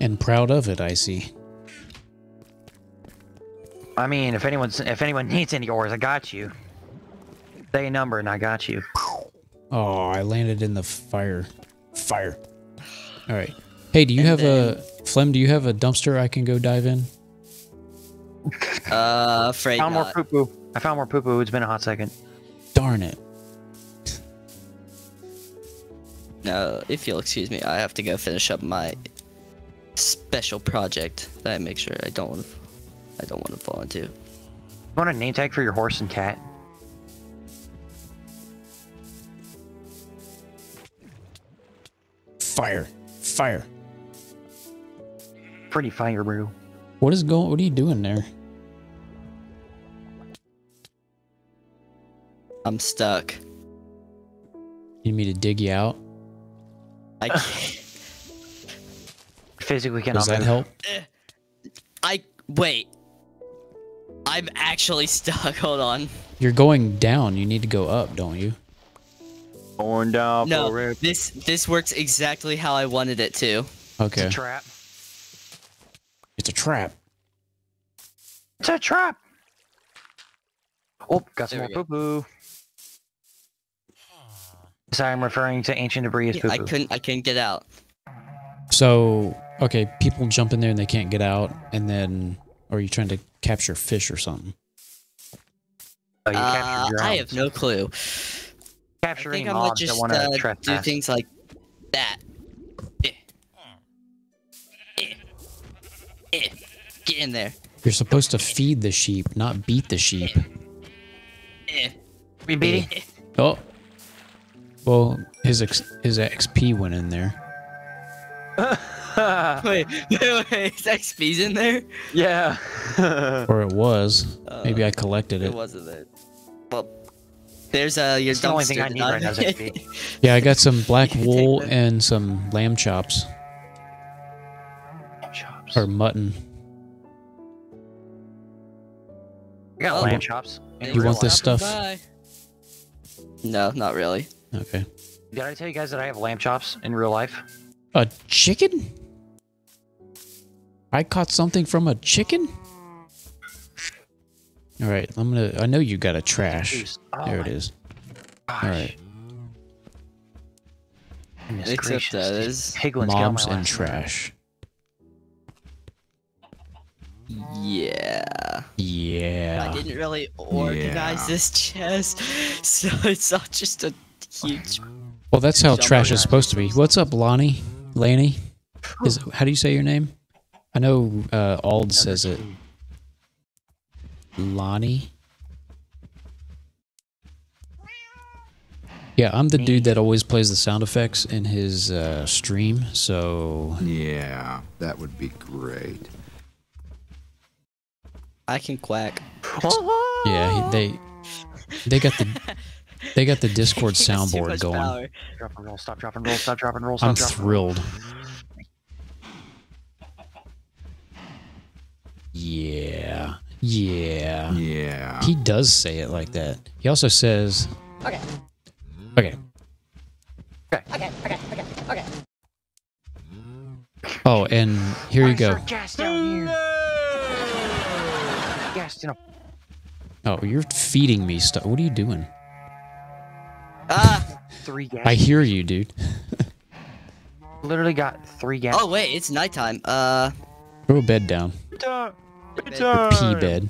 And proud of it, I see. I mean, if anyone's if anyone needs any ores, I got you. Say a number and I got you. Oh, I landed in the fire. Fire. All right. Hey, do you And have a Flem? Do you have a dumpster I can go dive in? Uh, afraid Found more not. poo poo. I found more poo poo. It's been a hot second. Darn it. No, if you'll excuse me, I have to go finish up my special project that I make sure I don't want to. I don't want to fall into. You want a name tag for your horse and cat? Fire. Fire. Pretty fire, bro. What is going? What are you doing there? I'm stuck. You need me to dig you out? I can't. Physically cannot Does that move. help? Eh, I wait. I'm actually stuck. Hold on. You're going down. You need to go up, don't you? Going down No, for this this works exactly how I wanted it to. Okay. It's a trap. It's a trap. It's a trap. Oh, got some There more we go. poo poo. So I'm referring to ancient debris as Yeah, poo I couldn't I couldn't get out. So, okay, people jump in there and they can't get out, and then, are you trying to capture fish or something? Oh, you Uh, I have no clue. Capture I mobs just, that want to uh, Do things like that. Get in there. You're supposed to feed the sheep, not beat the sheep. We beating? Oh. Well, his his XP went in there. wait, wait, his XP's in there? Yeah. or it was. Uh, Maybe I collected it. It wasn't there. Well, there's uh your It's the only thing I need right now is. Yeah, I got some black wool and some lamb chops chops. or mutton. I got Oh. lamb chops. in You You want this life. stuff? No, not really. Okay. Did I tell you guys that I have lamb chops in real life? A chicken? I caught something from a chicken? All right, I'm gonna. I know you got a trash. Oh There it is. Gosh. All right. Goodness Except gracious, that these is piglins get on my moms and last trash. Yeah. Yeah. I didn't really organize Yeah. this chest, so it's not just a huge. Well, that's how trash is supposed to be. What's up, Lonnie? Lanny? Is how do you say your name? I know uh, Ald says it. Lonnie. Yeah, I'm the dude that always plays the sound effects in his uh, stream. So Yeah, that would be great. I can quack. yeah, they they got the they got the Discord He has soundboard going. power. Drop and roll, stop, drop and roll, stop, drop and roll, stop, I'm drop and roll. thrilled. Yeah, yeah. Yeah. He does say it like that. He also says, "Okay, okay, Okay. Okay. Okay. Okay. Okay. Oh, and here you go. Gas down here. Gas in Oh, you're feeding me stuff. What are you doing? Ah! three gas. I hear you, dude. literally got three gas. Oh wait, it's nighttime. Uh, Throw a bed down. Pizza! Your pee bed.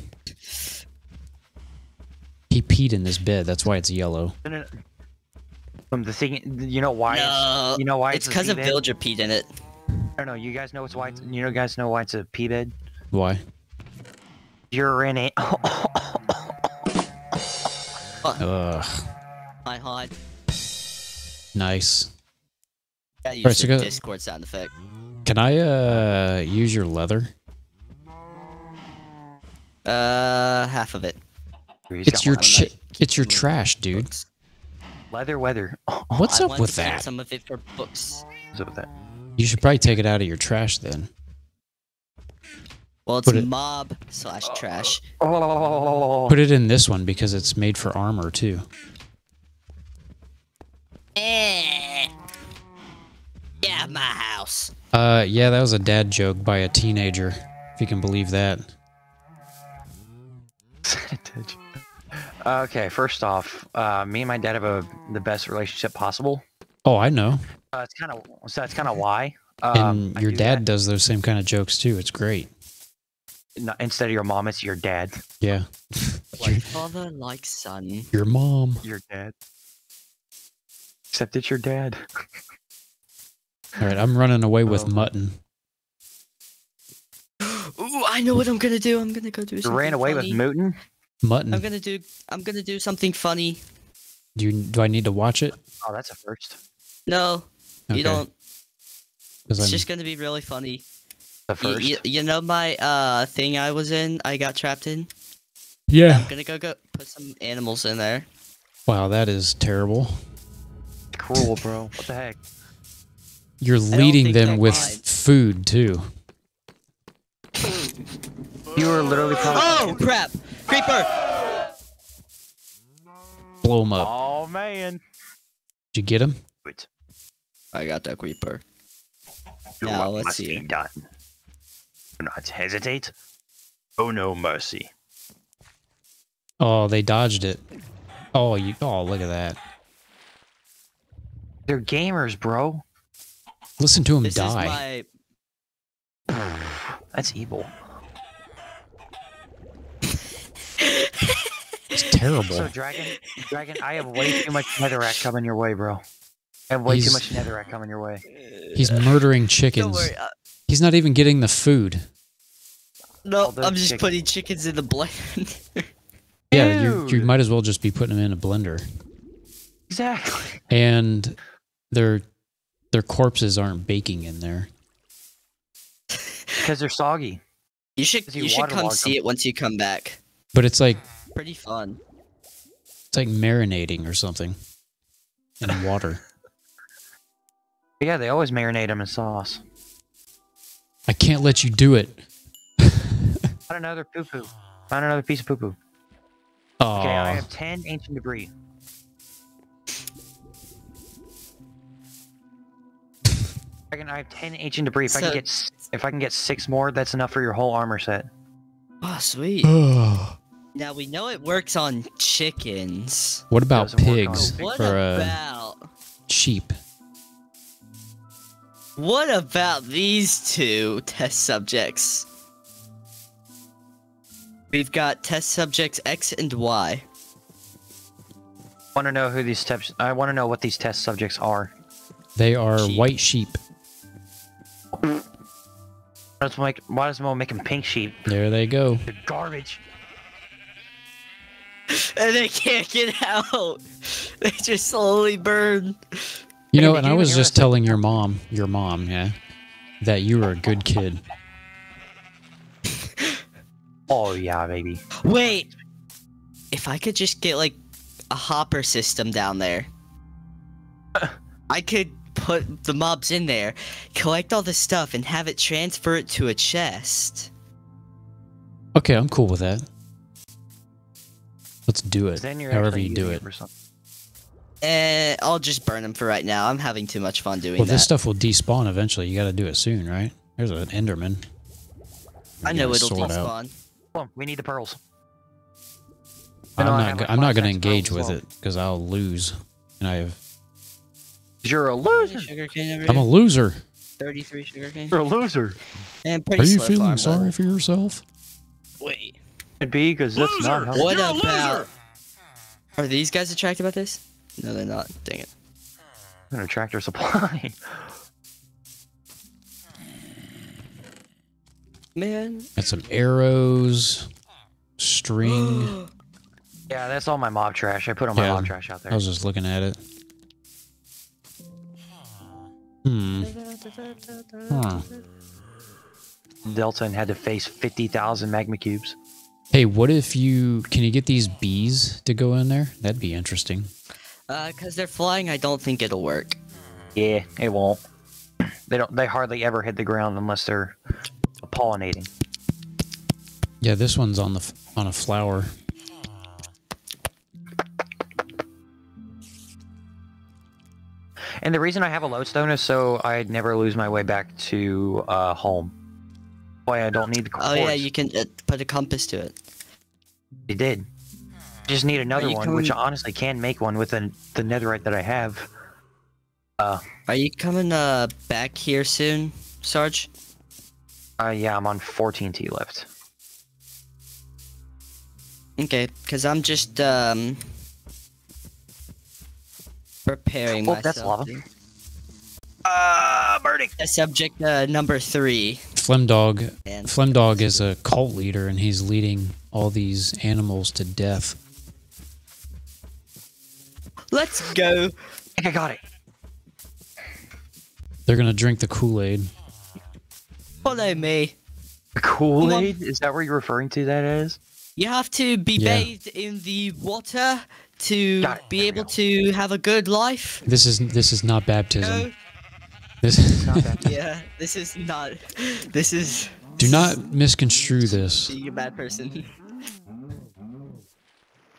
He peed in this bed. That's why it's yellow. Um, the thing, you know why? no, It's, you know why it's because pee of bed? villager peed in it. No, no. You guys know it's why. It's, you know, guys know why it's a pee bed. Why? You're in it. Ugh. My hide. Nice. Gotta use Alright, so go- Discord sound effect. Can I uh use your leather? Uh, half of it. He's It's your one. It's your trash, dude. books. leather weather. What's I up with to that? Some of it for books. What's up with that? You should probably take it out of your trash then. Well, it's Put it- mob slash trash. Oh, Put it in this one because it's made for armor too. Eh. Yeah, my house. Uh, yeah, that was a dad joke by a teenager, if you can believe that. Okay, first off, uh, me and my dad have a the best relationship possible. Oh, I know. Uh, it's kind of so that's kind of why. Um, And your do dad that. does those same kind of jokes too. It's great. No, instead of your mom, it's your dad. Yeah. Like father, like son. Your mom. Your dad. Except it's your dad. All right, I'm running away with Oh. mutton. Ooh, I know what I'm gonna do. I'm gonna go do You something ran away funny. with Mooten. Mutton. I'm gonna do. I'm gonna do something funny. Do you do I need to watch it? Oh, that's a first. No, Okay. you don't. It's I'm- just gonna be really funny. The first. y- you know my uh thing I was in. I got trapped in. yeah. I'm gonna go go put some animals in there. Wow, that is terrible. Cruel, bro. What the heck? You're leading them with mind. food too. You were literally oh, probably. Oh crap! Creeper! Blow him up. Oh man. Did you get him? Wait. I got that creeper. Your Now, let's see. be done. Do not hesitate. Oh no mercy. Oh, they dodged it. Oh, you. Oh, look at that. They're gamers, bro. Listen to him This is die. My. That's evil. It's terrible. So dragon, dragon, I have way too much netherrack coming your way, bro. I have way He's- too much netherrack coming your way. He's murdering Don't chickens. worry. Uh, He's not even getting the food. No, I'm just chickens. putting chickens in the blender. Yeah, you you might as well just be putting them in a blender. Exactly. And their their corpses aren't baking in there. Because they're soggy. you should you you should come see them. it once you come back. But it's like Pretty fun. it's like marinating or something in water. Yeah, they always marinate them in sauce. I can't let you do it. Find another poo poo. Find another piece of poo poo. Oh, Okay, I have 10 ancient debris. I can. I have 10 ancient debris. If I can get, s- if I can get six more, that's enough for your whole armor set. Oh, sweet. Now we know it works on chickens. what about Doesn't work on pigs pigs. What or uh, about sheep? what about these two test subjects? We've got test subjects X and Y. Want to know who these steps? I want to know what these test subjects are. They are Sheep. white sheep. Let's make. Why does Mo make them pink sheep? There they go. They're garbage. And they can't get out. They just slowly burn. You know, and I was just telling your mom, your mom, yeah, that you were a good kid. Oh yeah, baby. Wait. If I could just get like a hopper system down there, I could put the mobs in there, collect all the stuff, and have it transfer it to a chest. Okay, I'm cool with that. Let's do it. 'Cause However you do it. for something. Eh, I'll just burn them for right now. I'm having too much fun doing Well, that. this stuff will despawn eventually. You got to do it soon, right? There's an Enderman. I know it'll sort out. despawn. Come on, we need the pearls. I'm No, not. have go- like I'm not going to stacks of pearls engage with well. it because I'll lose. And I have. You're a loser. Sugarcane over I'm a loser. 33 sugarcane. You're a loser. And pretty Are you feeling farm, sorry but- for yourself? Wait. Could be because that's not how. What about? Are these guys attracted about this? No, they're not. Dang it. I'm An tractor supply. Man. Got some arrows, string. yeah, that's all my mob trash. I put all my Yeah, mob trash out there. I was just looking at it. Hmm. Huh. Delta and had to face 50,000 magma cubes. Hey, what if you can you get these bees to go in there? That'd be interesting. Uh, cause they're flying, I don't think it'll work. Yeah, it won't. They don't. They hardly ever hit the ground unless they're pollinating. Yeah, this one's on the on a flower. And the reason I have a lodestone is so I never lose my way back to uh, home. Why I don't need the Oh yeah, you can uh, put a compass to it. You did. Just need another one, which I honestly can make one with the, the netherite that I have. Are you coming uh back here soon, Sarge? Uh, yeah, I'm on 14 T left. Okay, cause I'm just um preparing Oh, myself. that's lava. to- Ah, burning! Uh, subject uh, number three. Flemdog. And Flemdog is a cult leader, and he's leading all these animals to death. let's go. I think I got it. They're gonna drink the Kool Aid. Follow me. Kool Aid? Is that what you're referring to that as? You have to be Yeah. bathed in the water to Got be able go. to have a good life. This is this is not Go. baptism. This Not bad. Yeah, this is not. This is do not misconstrue this. being a bad person.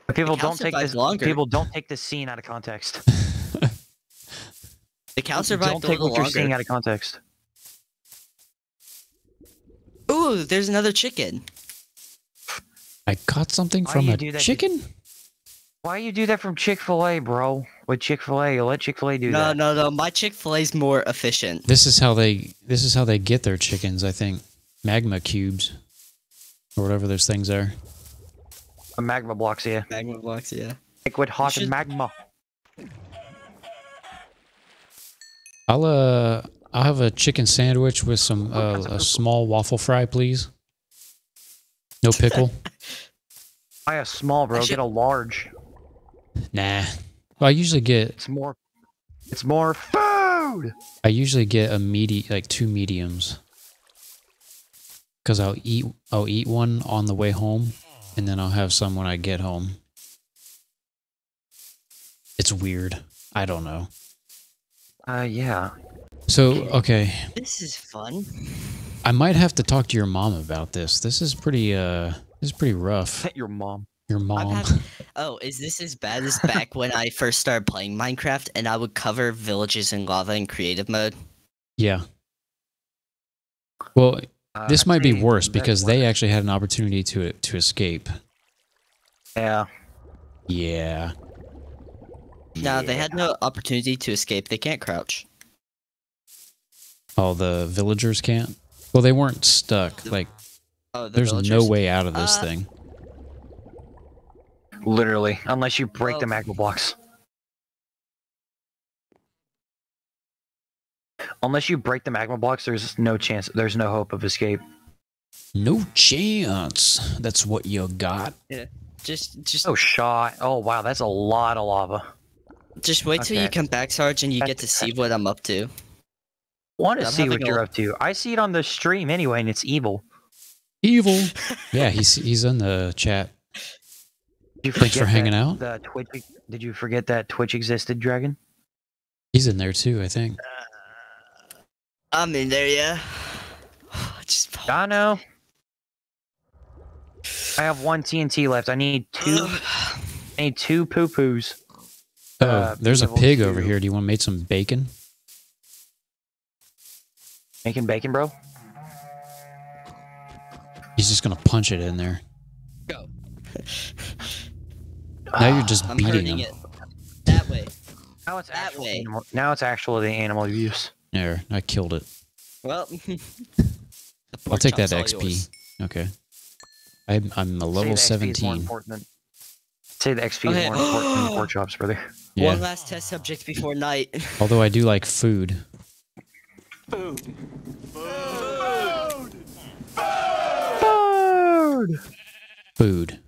But people don't take this. longer. People don't take this scene out of context. The cow survived don't take little what you're seeing out of context. Ooh, there's another chicken. I caught something Why from you a do that chicken. Why you do that from Chick Fil A, bro? With Chick Fil A, you let Chick Fil A do No, that. no, no. No. My Chick Fil A's more efficient. This is how they this is how they get their chickens. I think magma cubes or whatever those things are. A magma blocks, yeah. Magma blocks, yeah. Liquid hot should- magma. I'll uh I'll have a chicken sandwich with some uh, a small waffle fry, please. No pickle? Buy a small, bro. Should- Get a large. Nah. Well, I usually get It's more. It's more food. I usually get a medi like two mediums. Cause I'll eat I'll eat one on the way home, and then I'll have some when I get home. It's weird. I don't know. Uh, yeah. So okay, This is fun. I might have to talk to your mom about this. This is pretty uh this is pretty rough. Your mom. Your I'm mom. having- oh, is this as bad as back when I first started playing Minecraft and I would cover villages in lava in creative mode? yeah. Well, Uh, this I'd might be worse that's because they actually had an opportunity to to escape. Yeah. Yeah. No, they had no opportunity to escape. They can't crouch. Oh, the villagers can't. Well, they weren't stuck. Like Oh, the there's no way out of this Uh, thing. Literally, unless you break the magma blocks. Unless you break the magma blocks, there's no chance. There's no hope of escape. No chance. That's what you got. Yeah. Just, just, Oh, shot. Oh, wow. That's a lot of lava. just wait till you come back, Sarge, and you get to see what I'm up to. Want to I'm see what you're up to? I see it on the stream anyway, and it's evil. Evil. yeah, he's he's in the chat. Did you Thanks for hanging that out. The Twitch. Did you forget that Twitch existed, Dragon? He's in there too, I think. I'm in there, yeah. just, I know. I have one TNT left. I need two. I need two poo poos. Oh, Uh, there's a level pig over here. Do you want to make some bacon? Making bacon, bro. He's just gonna punch it in there. go. Now you're just I'm beating hurting him. it. That way. Now it's That actual way. Animal, now it's actually the animal abuse. There, I killed it. Well, the I'll pork take that chop's all XP. yours. Okay. I'm I'm a level Say the XP is more 17. important than- Say the XP Okay. is more important than the pork chops, brother. Yeah. One last test subject before night. Although I do like food. food. Food.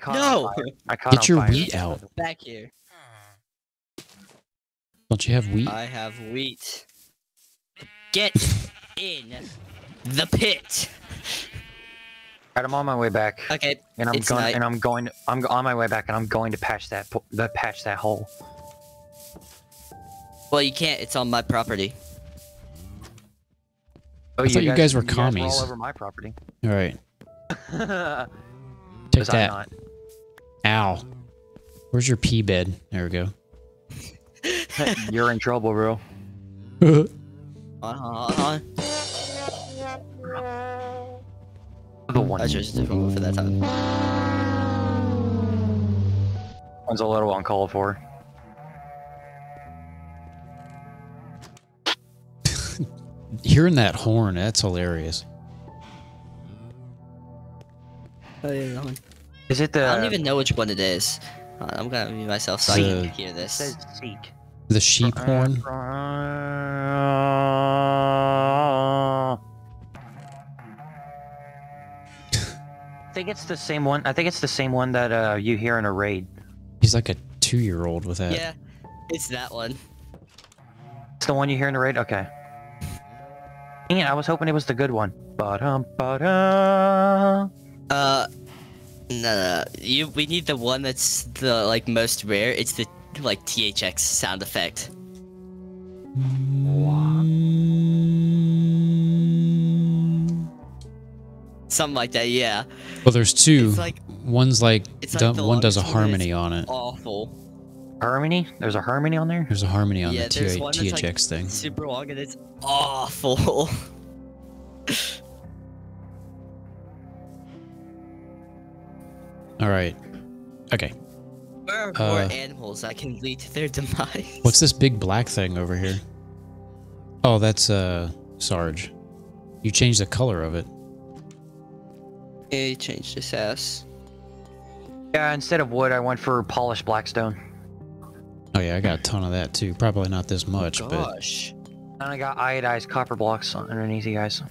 Food. I caught No! I caught Get your fire. wheat out. Back here. Don't you have wheat? I have wheat. Get in the pit. Alright, I'm on my way back, Okay, and I'm it's going. night. And I'm going. I'm on my way back, and I'm going to patch that. po- The patch that hole. well, you can't. It's on my property. Oh, I thought you guys were all commies. over my property. All right. Was Take I that. Not? Ow. Where's your pee bed? There we go. You're in trouble, bro. Uh-huh. The one. I just a different one for that time. one's a little uncalled for. Hearing that horn, that's hilarious. Oh, yeah, that one. Is it the? I don't even know which one it is. Uh, I'm gonna mute myself so I The- can hear this. says seek. The sheep horn. I think it's the same one. I think it's the same one that uh, you hear in a raid. He's like a two year old with that. Yeah, it's that one. It's the one you hear in a raid. Okay. Dang it, I was hoping it was the good one. Ba-dum, ba-dum. Uh, no, no, no. You, we need the one that's the like most rare. It's the like THX sound effect. Something like that. Yeah. Well, there's two. It's like One's like, it's like the one does a harmony on it. awful. Harmony? There's a harmony on there? There's a harmony on Yeah, the there's T- one that's, like, THX thing. Super long and it's awful. All right. Okay. Where are more Uh, animals that can lead to their demise? What's this big black thing over here? Oh, that's uh Sarge. You changed the color of it. He changed his ass. Yeah, instead of wood, I went for polished blackstone. Oh yeah, I got a ton of that too. Probably not this much, but Gosh. And I got oxidized copper blocks underneath you guys.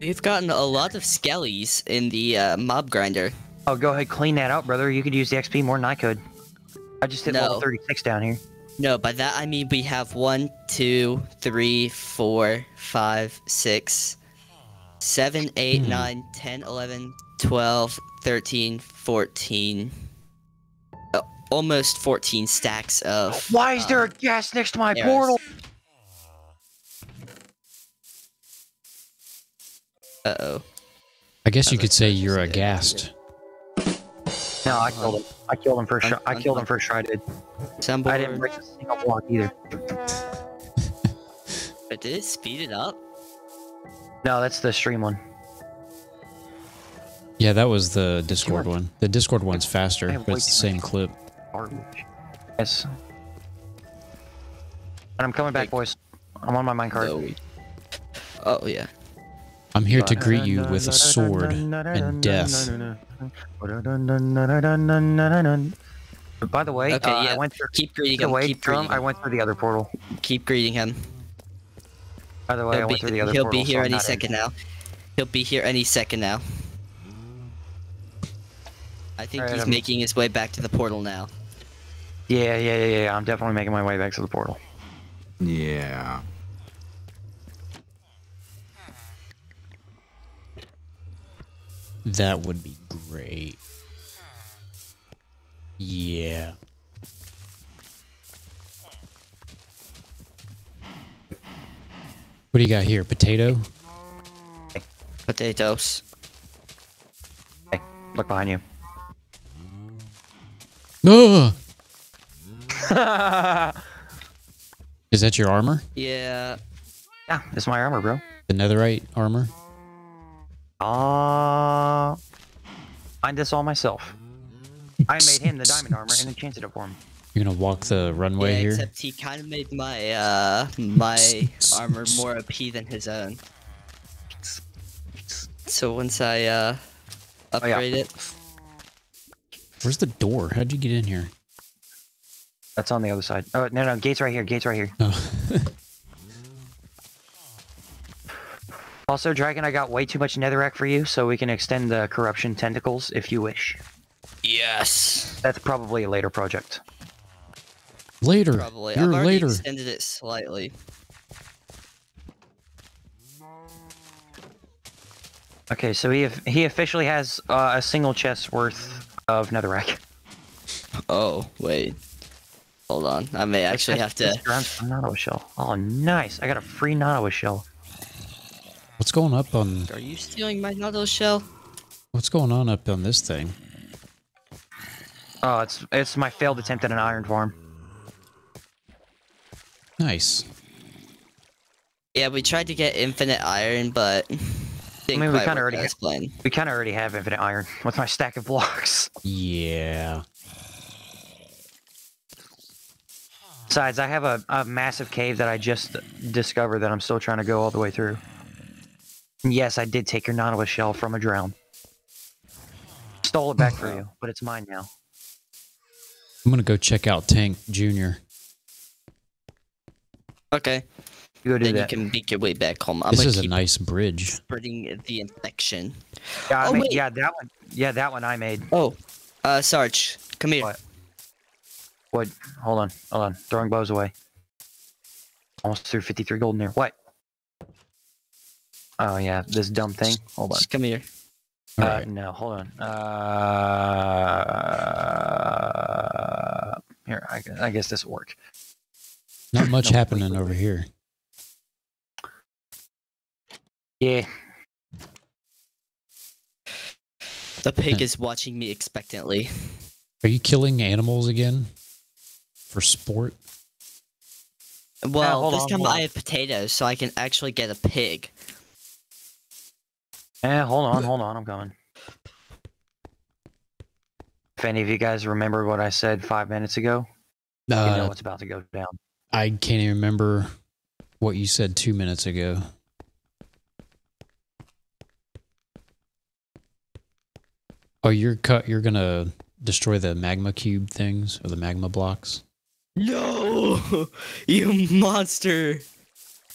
We've gotten a lot of skellies in the uh, mob grinder. Oh, go ahead, clean that out, brother. You could use the XP more than I could. I just hit level 36 down here. No, by that I mean we have one, two, three, four, five, six, seven, eight, Hmm. nine, 10, 11, 12, 13, 14. uh, almost 14 stacks of. Why is there a um, ghast next to my arrows. portal? Uh oh. I guess you could say you're said. aghast. No, I killed him. I killed him first. Un- I killed him first try. I did. Some I didn't break a single block either. But did it speed it up? No, that's the stream one. Yeah, that was the Discord one. The Discord one's faster, but it's the same clip. Garbage. Yes. And I'm coming back, boys. I'm on my minecart. No. Oh yeah. I'm here to greet you with a sword and death. By the way, Okay, uh, I went through. Keep greeting The him. way Keep drum, greeting I went through the other portal. Keep greeting him. By the way, I He'll went through be, the other portal. he'll be here I'm any not in. second now. He'll be here any second now. I think Alright, he's I'm- making his way back to the portal now. Yeah, yeah, yeah, yeah. I'm definitely making my way back to the portal. Yeah. That would be great. Yeah. What do you got here? Potato? Potatoes. Hey, look behind you. No. Is that your armor? Yeah. Yeah, it's my armor, bro. The netherite armor? Ah, find this all myself. I made him the diamond armor and enchanted it for him. You're gonna walk the runway yeah, here? except he kind of made my uh my armor more OP than his own. So once I uh Oh, yeah. upgrade it, Where's the door? How'd you get in here? That's on the other side. Oh no, no, gates right here. Gates right here. Oh. Also, Dragon, I got way too much netherrack for you, so we can extend the corruption tentacles if you wish. yes, That's probably a later project. later. probably. You're I've already later. extended it slightly. Okay, so he he officially has uh, a single chest worth of netherrack. Oh wait, hold on. I may actually have to. Nautilus shell. Oh, nice! I got a free Nautilus shell. What's going up on Are you stealing my Nautilus shell? what's going on up on this thing? Oh, it's it's my failed attempt at an iron farm. Nice. Yeah, we tried to get infinite iron, but didn't mean, we kinda already as planned. We kind of already have infinite iron with my stack of blocks. Yeah. Besides, I have a, a massive cave that I just discovered that I'm still trying to go all the way through. And yes, I did take your Nautilus shell from a drown. Stole it back for you, but it's mine now. I'm gonna go check out Tank Junior. Okay, You go do then you can make your way back home. I'm This gonna is a nice bridge. spreading the infection. Yeah, I Oh, made- yeah, that one. Yeah, that one I made. Oh, uh, Sarge, come here. What? What? Hold on, hold on. Throwing bows away. Almost threw 53 gold in there. What? Oh yeah, this dumb thing. Hold on. Just come here. Uh, right. No, hold on. Uh, here, I, gu- I guess this will work. Not much No, happening over here. Yeah, The pig is watching me expectantly. Are you killing animals again? For sport? Well, hold this on, time hold on. I have potatoes, so I can actually get a pig. Eh, hold on, hold on, I'm coming. If any of you guys remember what I said five minutes ago, you know Uh, what's about to go down. I can't even remember what you said two minutes ago. Oh, you're cut. You're gonna destroy the magma cube things or the magma blocks. No, you monster!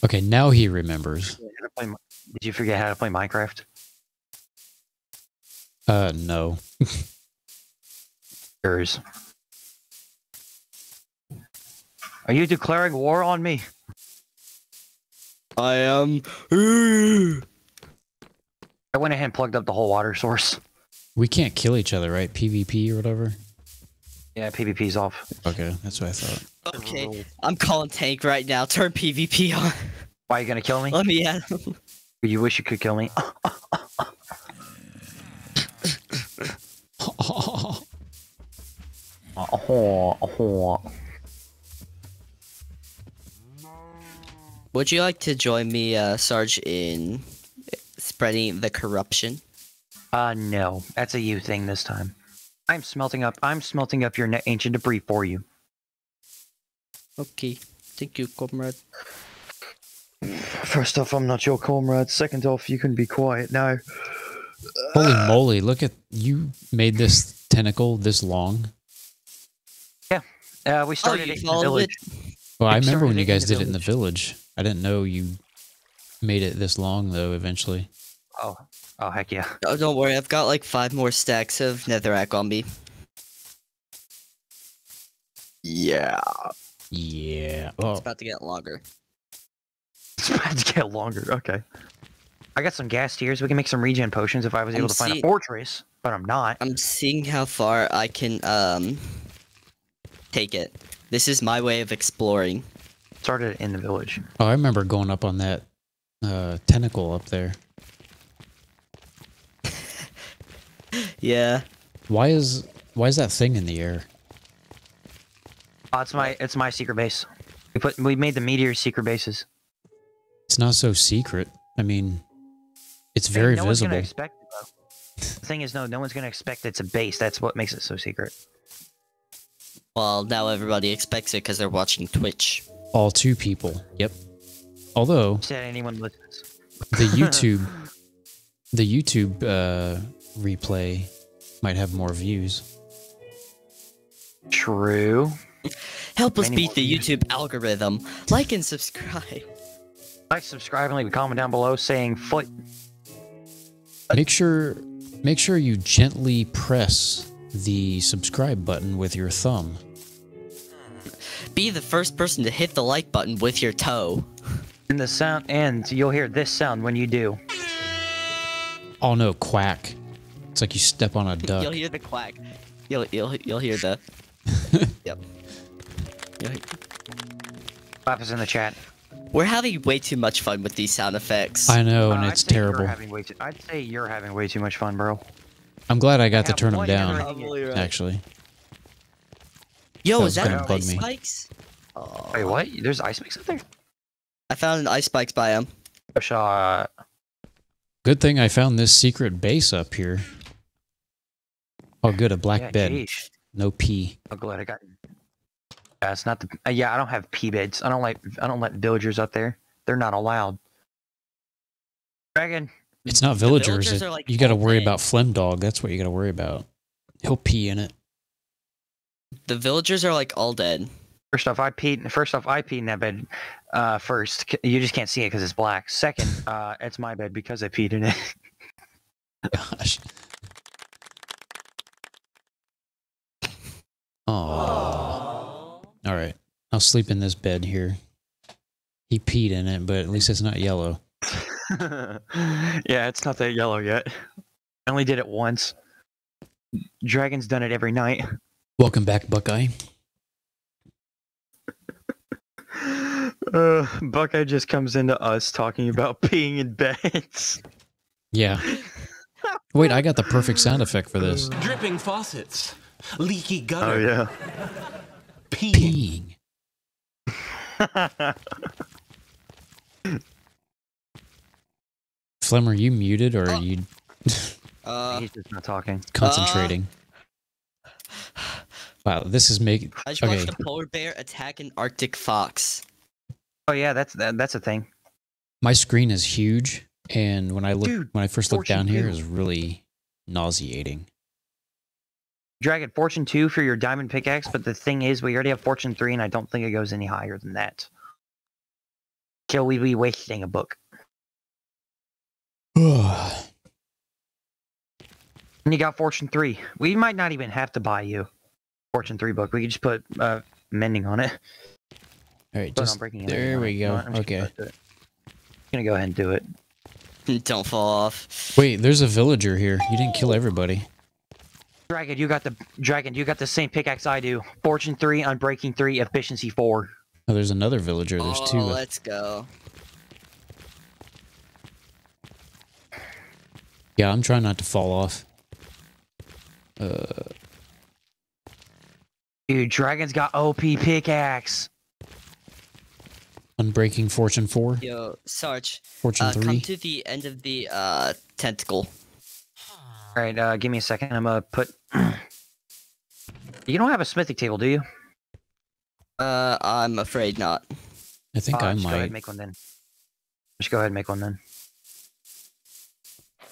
Okay, now he remembers. I gotta play my, Did you forget how to play Minecraft? Uh, no. Yours. Are you declaring war on me? I am. I went ahead and plugged up the whole water source. We can't kill each other, right? PvP or whatever. Yeah, PvP's off. Okay, that's what I thought. Okay, I'm calling tank right now. Turn PvP on. Why are you gonna kill me? Let me at him. You wish you could kill me. Would you like to join me, uh, Sarge, in spreading the corruption? Uh, no, that's a you thing this time. I'm smelting up. I'm smelting up your ancient debris for you. Okay, thank you, comrade. First off, I'm not your comrade. Second off, you can be quiet now. Holy moly! Look at you made this tentacle this long. Yeah, uh, we started you it in the followed village. Well, I remember when you guys the did it in the village. I didn't know you made it this long though. Eventually. Oh, oh heck yeah. Oh, don't worry, I've got like five more stacks of netherrack on me. Yeah. Yeah. It's Oh, about to get longer. It's about to get longer. Okay. I got some ghast tears. We can make some regen potions if I was I'm able to find see- a fortress, but I'm not. I'm seeing how far I can um take it. This is my way of exploring. Started in the village. oh, I remember going up on that uh, tentacle up there. Yeah. Why is why is that thing in the air? Oh, it's my it's my secret base. We put we made the meteor secret bases. It's not so secret. I mean, it's very no One's visible. gonna expect it. The thing is, no, no one's gonna expect it's a base. That's what makes it so secret. Well, now everybody expects it because they're watching Twitch. All two people. Yep. Although Said anyone listens. the YouTube, the YouTube uh, replay might have more views. True. Help us beat the. YouTube algorithm. Like and subscribe. Like, subscribe, and leave a comment down below saying foot. Make sure, make sure you gently press the subscribe button with your thumb. Be the first person to hit the like button with your toe. And the sound, and you'll hear this sound when you do. Oh no, quack! It's like you step on a duck. You'll hear the quack. You'll you'll you'll hear the. yep. You'll hear- Clap us in the chat. We're having way too much fun with these sound effects. I know, Uh, and I'd it's terrible. way too- I'd say you're having way too much fun, bro. I'm glad I got to turn them down. netherrack- Actually, Yo, That is that gonna bug ice me. spikes? Oh, Wait, what? There's ice spikes up there? I found an ice spikes biome. A shot. good thing I found this secret base up here. Oh, good, a black yeah, bed, geesh. no pee. I'm glad I got. Yeah, it's not the. Uh, yeah, I don't have p beds. I don't like. I don't let villagers up there. They're not allowed. Dragon. It's not villagers. villagers it- like, you got to worry dead. about Phlegm Dog. That's what you got to worry about. He'll pee in it. The villagers are like all dead. First off, I peed. First off, I peed in that bed. Uh, first, you just can't see it because it's black. Second, uh, it's my bed because I peed in it. Gosh. Oh. All right. I'll sleep in this bed here. He peed in it, but at least it's not yellow. yeah, it's not that yellow yet. I only did it once. Dragon's done it every night. Welcome back, Buckeye. Uh, Buckeye just comes into us talking about peeing in beds. Yeah. Wait, I got the perfect sound effect for this. Dripping faucets, leaky gutter, Oh yeah. Peeing. Peeing. Flem, are you muted or are Oh. you Uh, He's just not talking. concentrating? Wow, this is making. I just Okay, watched a polar bear attack an Arctic fox. Oh yeah, that's that, that's a thing. my screen is huge, and when I look, Dude, when I first look down Fortune here, two. it was really nauseating. Dragon Fortune 2 for your diamond pickaxe, but the thing is, we already have Fortune 3, and I don't think it goes any higher than that. Till we be wasting a book. and you got Fortune 3. We might not even have to buy you Fortune 3 book. We could just put uh, mending on it. Alright, just... There we go. Okay. Gonna, I'm gonna go ahead and do it. Don't fall off. Wait, there's a villager here. You didn't kill everybody. Dragon, you got the Dragon, you got the same pickaxe I do. Fortune 3, Unbreaking 3, Efficiency 4. Oh, there's another villager. There's oh, two. let's go. Yeah, I'm trying not to fall off. Uh, Dude, Dragon's got OP pickaxe. Unbreaking Fortune 4, Yo, Sarge, Fortune uh, 3. come to the end of the uh tentacle. All right, uh, give me a second. I'm gonna put. you don't have a smithing table, do you? Uh, I'm afraid not. I think Uh, I just Go ahead and make one then. Just go ahead and make one then.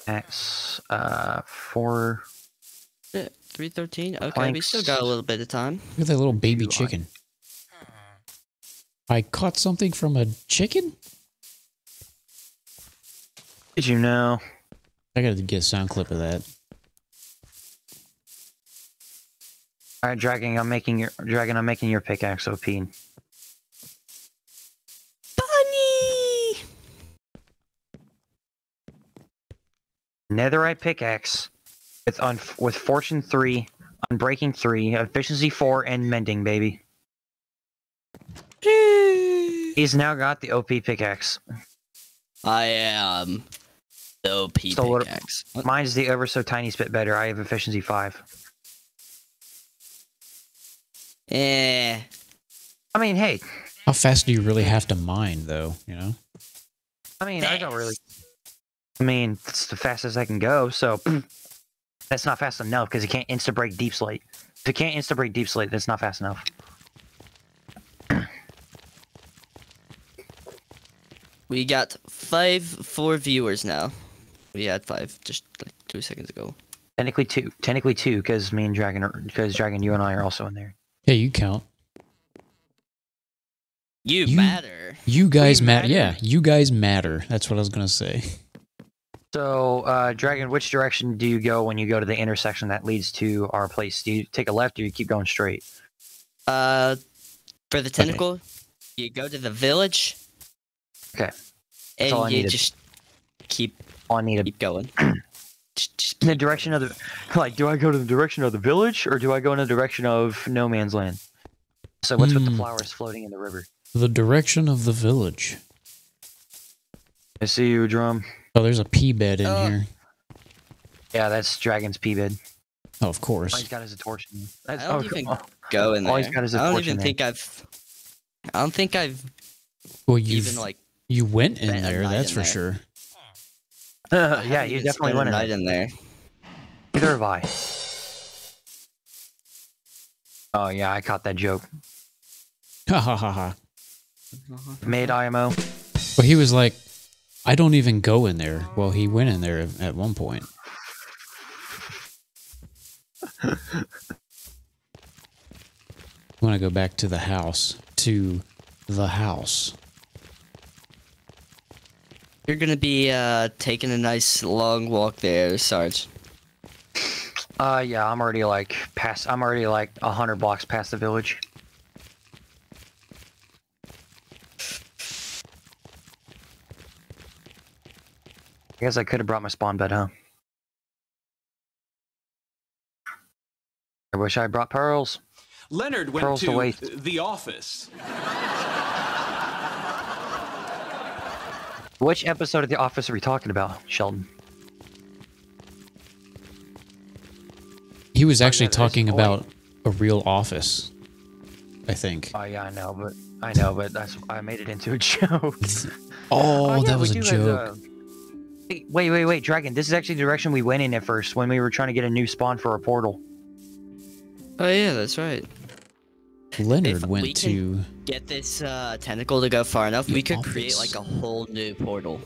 X uh four. Yeah, Three thirteen. Okay, we still got a little bit of time. Look at that little baby Two chicken. I caught something from a chicken? Did you know? I gotta get a sound clip of that. Uh, All right, Dragon. I'm making your Dragon. I'm making your pickaxe OP. Bunny. Netherite pickaxe with un with fortune three, unbreaking three, efficiency four, and mending, baby. He's now got the OP pickaxe. I am the OP So what- pickaxe. Mine's the ever so tiny bit better. I have efficiency five. Eh. I mean, hey, How fast do you really have to mine, though? You know? I mean, I don't really. I mean, it's the fastest I can go. So that's not fast enough because you can't insta break deep slate. If it can't insta break deep slate, that's not fast enough. We got five, four viewers now. We had five just like two seconds ago. Technically two. Technically two because me and Dragon are because Dragon, you and I are also in there. Yeah, you count. You, You- matter. You guys matter. matter. Yeah, you guys matter. That's what I was gonna say. So, uh, Dragon, which direction do you go when you go to the intersection that leads to our place? Do you take a left or you keep going straight? Uh, for the tentacle, you go to the village. Okay. And all I you needed. just keep Oh, I need a keep going. just, just in the direction of the like. Do I go to the direction of the village or do I go in the direction of no man's land? So what's with the Hmm. flowers floating in the river? The direction of the village. I see you, drum. Oh, there's a pee bed in Uh, here. Yeah, that's Dragon's pee bed. Oh, of All course. he's got is a torch. in- That's, I don't oh, even- go in there. All he's got is a I don't torch in even there. think I've. I don't think I've Well, you even like you went in there. That's for there. sure. I yeah, haven't you definitely spent a went in night there. in there. Neither have I. Oh yeah, I caught that joke. Ha ha ha ha. Made IMO. Well, he was like, I don't even go in there. Well, he went in there at one point. I want to go back to the house. To the house. You're gonna be uh taking a nice long walk there, Sarge. Uh yeah, I'm already like past. I'm already like a hundred blocks past the village. I guess I could have brought my spawn bed, huh? I wish I brought pearls. Leonard went Pearls to to the office. Which episode of The Office are we talking about, Sheldon? He was actually yeah, talking a about a real office. I think. Oh yeah, I know, but I know, but that's I made it into a joke. Oh, yeah, that was a do have, joke. uh, Wait, wait, wait, wait, Dragon. This is actually the direction we went in at first when we were trying to get a new spawn for our portal. Oh yeah, that's right. Leonard if went can- to. Get this uh tentacle to go far enough, we could create like a whole new portal.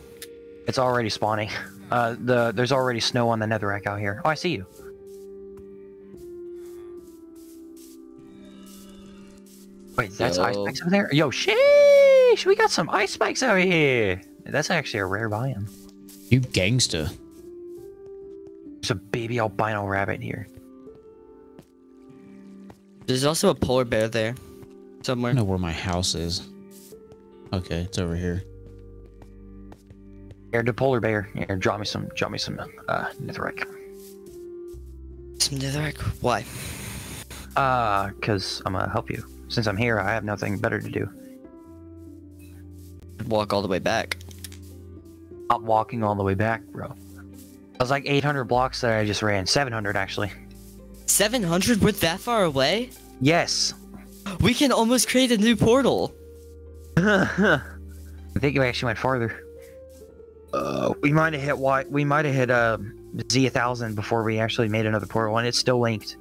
It's already spawning. Uh, the there's already snow on the netherrack out here. Oh, I see you. Wait, that's ice spikes over there. Yo, sheesh, we got some ice spikes over here. That's actually a rare biome. You gangster. There's a baby albino rabbit here. There's also a polar bear there, I somewhere. don't know where my house is. Okay, it's over here. Here, the polar bear. Here, draw me some, draw me some, uh, netherrack. Some netherrack. Why? Uh, cause I'm gonna help you. Since I'm here, I have nothing better to do. Walk all the way back. Not walking all the way back, bro. I was like 800 blocks that I just ran. 700 actually. 700? We're that far away? Yes. We can almost create a new portal. I think we actually went farther. Uh, we might have hit Y. We might have hit uh, Z a thousand before we actually made another portal, and it's still linked.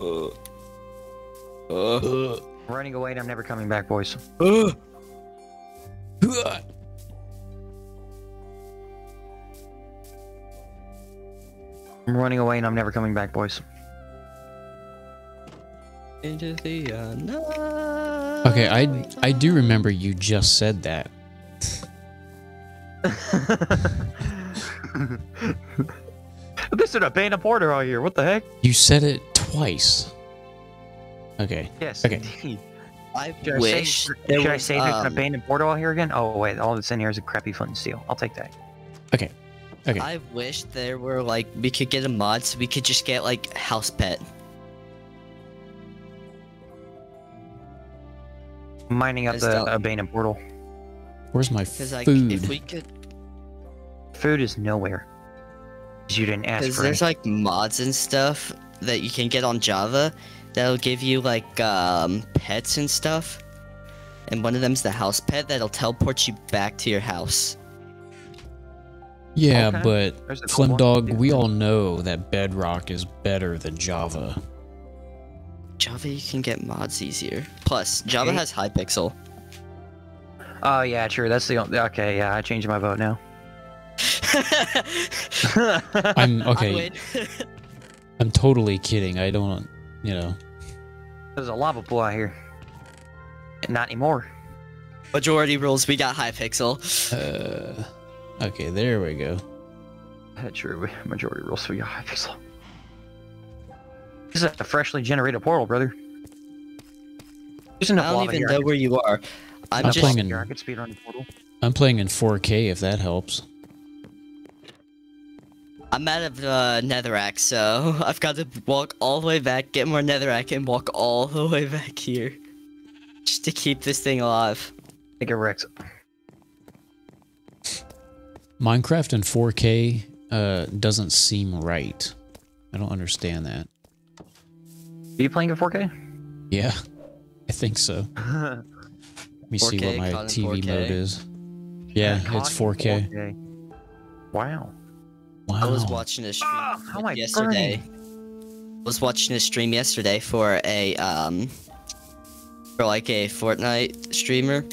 Uh. Uh. Running away, and I'm never coming back, boys. Uh. I'm running away, and I'm never coming back, boys. Into the unknown. Okay, I I do remember you just said that. this is an abandoned portal out here. What the heck? You said it twice. Okay. Yes. Okay. indeed. I Should wish say, there should I was, say there's an um, abandoned portal out here again? Oh wait, all that's in here is a crappy flint and steel. I'll take that. Okay. Okay. I wish there were like we could get a mod so we could just get like house pet. Mining up the don't- abandoned portal. Where's my food? Because like if we could, Food is nowhere. You didn't ask for. because there's it. like mods and stuff that you can get on Java that'll give you like um pets and stuff. And one of them's the house pet that'll teleport you back to your house. yeah, Okay. but There's a Flim. Dog, we all know that Bedrock is better than Java. Java you can get mods easier. Plus, Java Okay. has Hypixel. Oh yeah, true. That's the only. Okay, yeah, I changed my vote now. I'm okay. I'm totally kidding. I don't, you know. There's a lava pool out here. Not anymore. Majority rules, we got Hypixel. Uh, okay, there we go. Uh, True. Majority rules. We got hypixel. This is a freshly generated portal, brother. There's enough I don't lava even here. know where you are. I'm I'm just playing in- Here, I could speed portal. I'm playing in 4K if that helps. I'm out of uh, Netherrack, so I've got to walk all the way back, get more Netherrack, and walk all the way back here. Just to keep this thing alive. I get wrecked. Minecraft in 4K uh, doesn't seem right. I don't understand that. Are you playing in 4K? Yeah, I think so. Let me see what 4K, my caught in TV 4K. mode is. Yeah, Caught it's in 4K. Wow. Wow. I was watching a stream Ah, how am I yesterday. was watching a stream yesterday for a um for like a Fortnite streamer.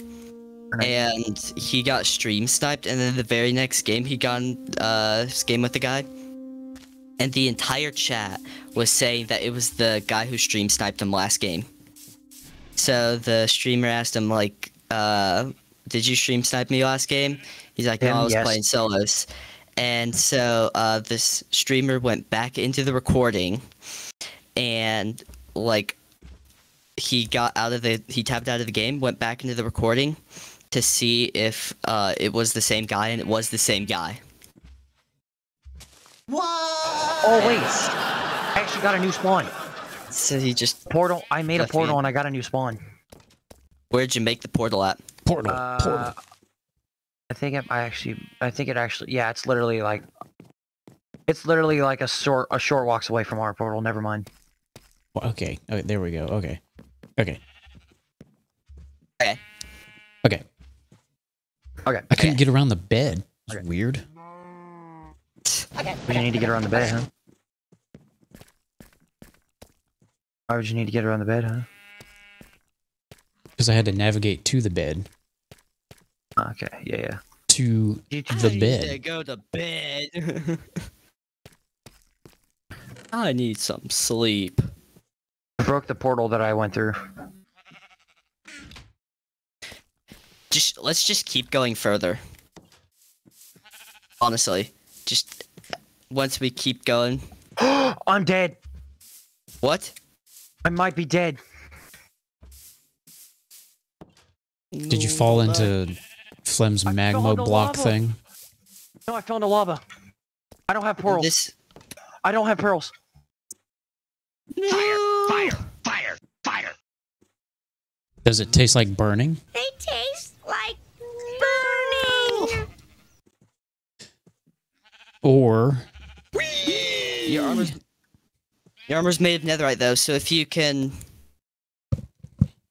And he got stream sniped, and then the very next game he got in uh his game with the guy. And the entire chat was saying that it was the guy who stream sniped him last game. So the streamer asked him like, uh, did you stream snipe me last game? He's like, no, I was yes. playing solos. And so uh, this streamer went back into the recording and like he got out of the he tapped out of the game, went back into the recording to see if uh, it was the same guy, and it was the same guy. Whoa oh wait. I actually got a new spawn. So he just Portal. I made a Left me. portal and I got a new spawn. where'd you make the portal at? Portal. Uh, portal. I think it, I actually. I think it actually. Yeah, it's literally like. It's literally like a short a short walks away from our portal. Never mind. Well, Okay. Okay. There we go. Okay. Okay. Okay. Okay. Okay. I couldn't Okay. get around the bed. It's Okay. weird. We need to get around the bed, huh? Why would you need to get around the bed, huh? Because I had to navigate to the bed. Okay. Yeah. Yeah. To You- the I to bed. go to bed. I need some sleep. I broke the portal that I went through. Just let's just keep going further. Honestly, just once we keep going. I'm dead. What? I might be dead. Did you fall into Flem's I fell magma block lava. thing? No, I fell into lava. I don't have pearls. This. I don't have pearls. Fire! Fire! Fire! Fire! Does it taste like burning? They taste like burning. Or Your armor's your armor's made of netherite though, so if you can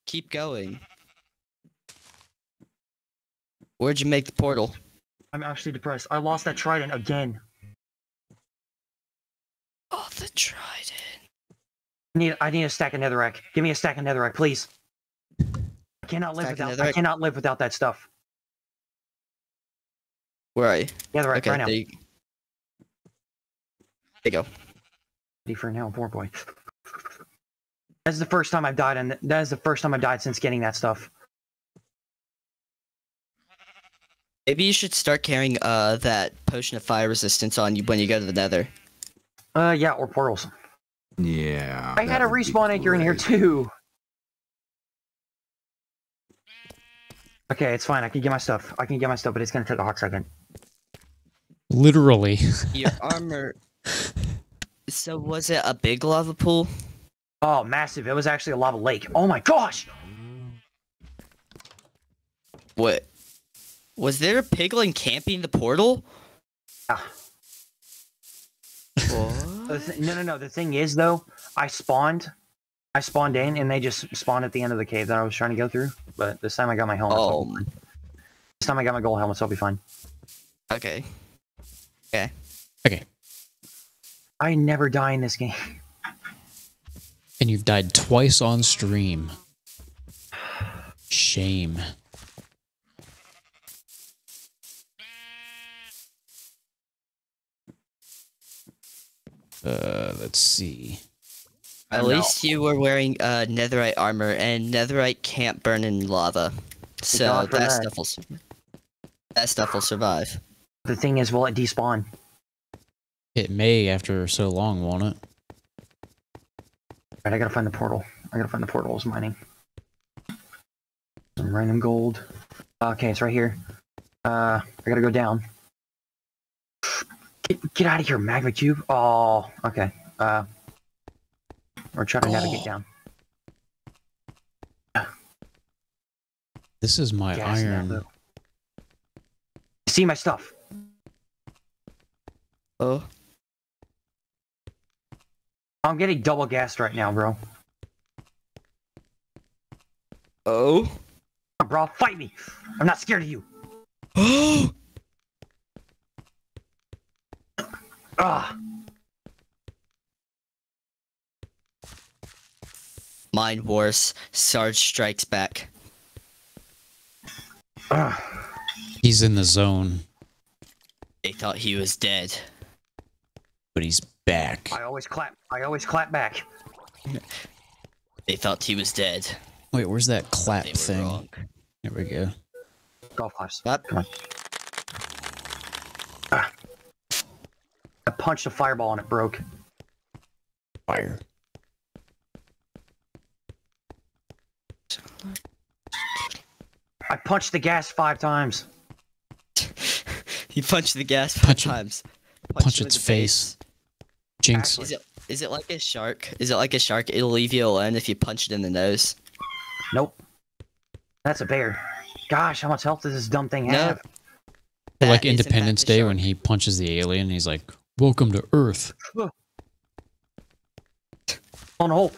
keep going. Where'd you make the portal? I'm actually depressed. I lost that trident again. Oh, the trident. I need, I need a stack of netherrack. Give me a stack of netherrack, please. I cannot live Stack without. I cannot live without that stuff. Where are you? Netherrack Okay, right now. there you, there you go. Ready for now, poor boy. That's the first time I've died, and that is the first time I've died since getting that stuff. Maybe you should start carrying uh that potion of fire resistance on you when you go to the nether. Uh, yeah, or portals. Yeah. I had a respawn anchor in here too. Okay, it's fine. I can get my stuff. I can get my stuff, but it's gonna take a hot second. literally. Your armor. So was it a big lava pool? Oh, massive! It was actually a lava lake. Oh my gosh! What? Was there a piglin camping the portal? Ah. The What? no, no, no. The thing is, though, I spawned. I spawned in, and they just spawned at the end of the cave that I was trying to go through. But this time I got my helmet. Oh, be fine. This time I got my gold helmet, so I'll be fine. Okay. Okay. Okay. I never die in this game. and you've died twice on stream. Shame. Uh, let's see. At no. least you were wearing uh, netherite armor, and netherite can't burn in lava, so that, stuff will. That stuff will survive. The thing is, will it despawn? It may after so long, won't it? Alright, I gotta find the portal. I gotta find the portal. It's mining. Some random gold. Okay, it's right here. Uh, I gotta go down. Get, get out of here, magma cube. Oh, okay. Uh, we're trying to navigate Oh. down. This is my Gas iron. See my stuff. Oh, I'm getting double gassed right now, bro. oh, bro, fight me. I'm not scared of you. oh! Ah, Mind Wars. Sarge strikes back. ah. He's in the zone, They thought he was dead. but he's back. I always clap. I always clap back. They thought he was dead. Wait, where's that clap thing? wrong. There we go. Golf claps. Clap. Come on. I punched a fireball and it broke. Fire. I punched the ghast five times. he punched the ghast five Punch times. Punch him in its the face. Jinx. Is it is it like a shark? Is it like a shark? It'll leave you alone if you punch it in the nose. Nope. That's a bear. Gosh, how much health does this dumb thing No. have? Or like That isn't that Independence Day shark? when he punches the alien, he's like, "Welcome to Earth." On hope.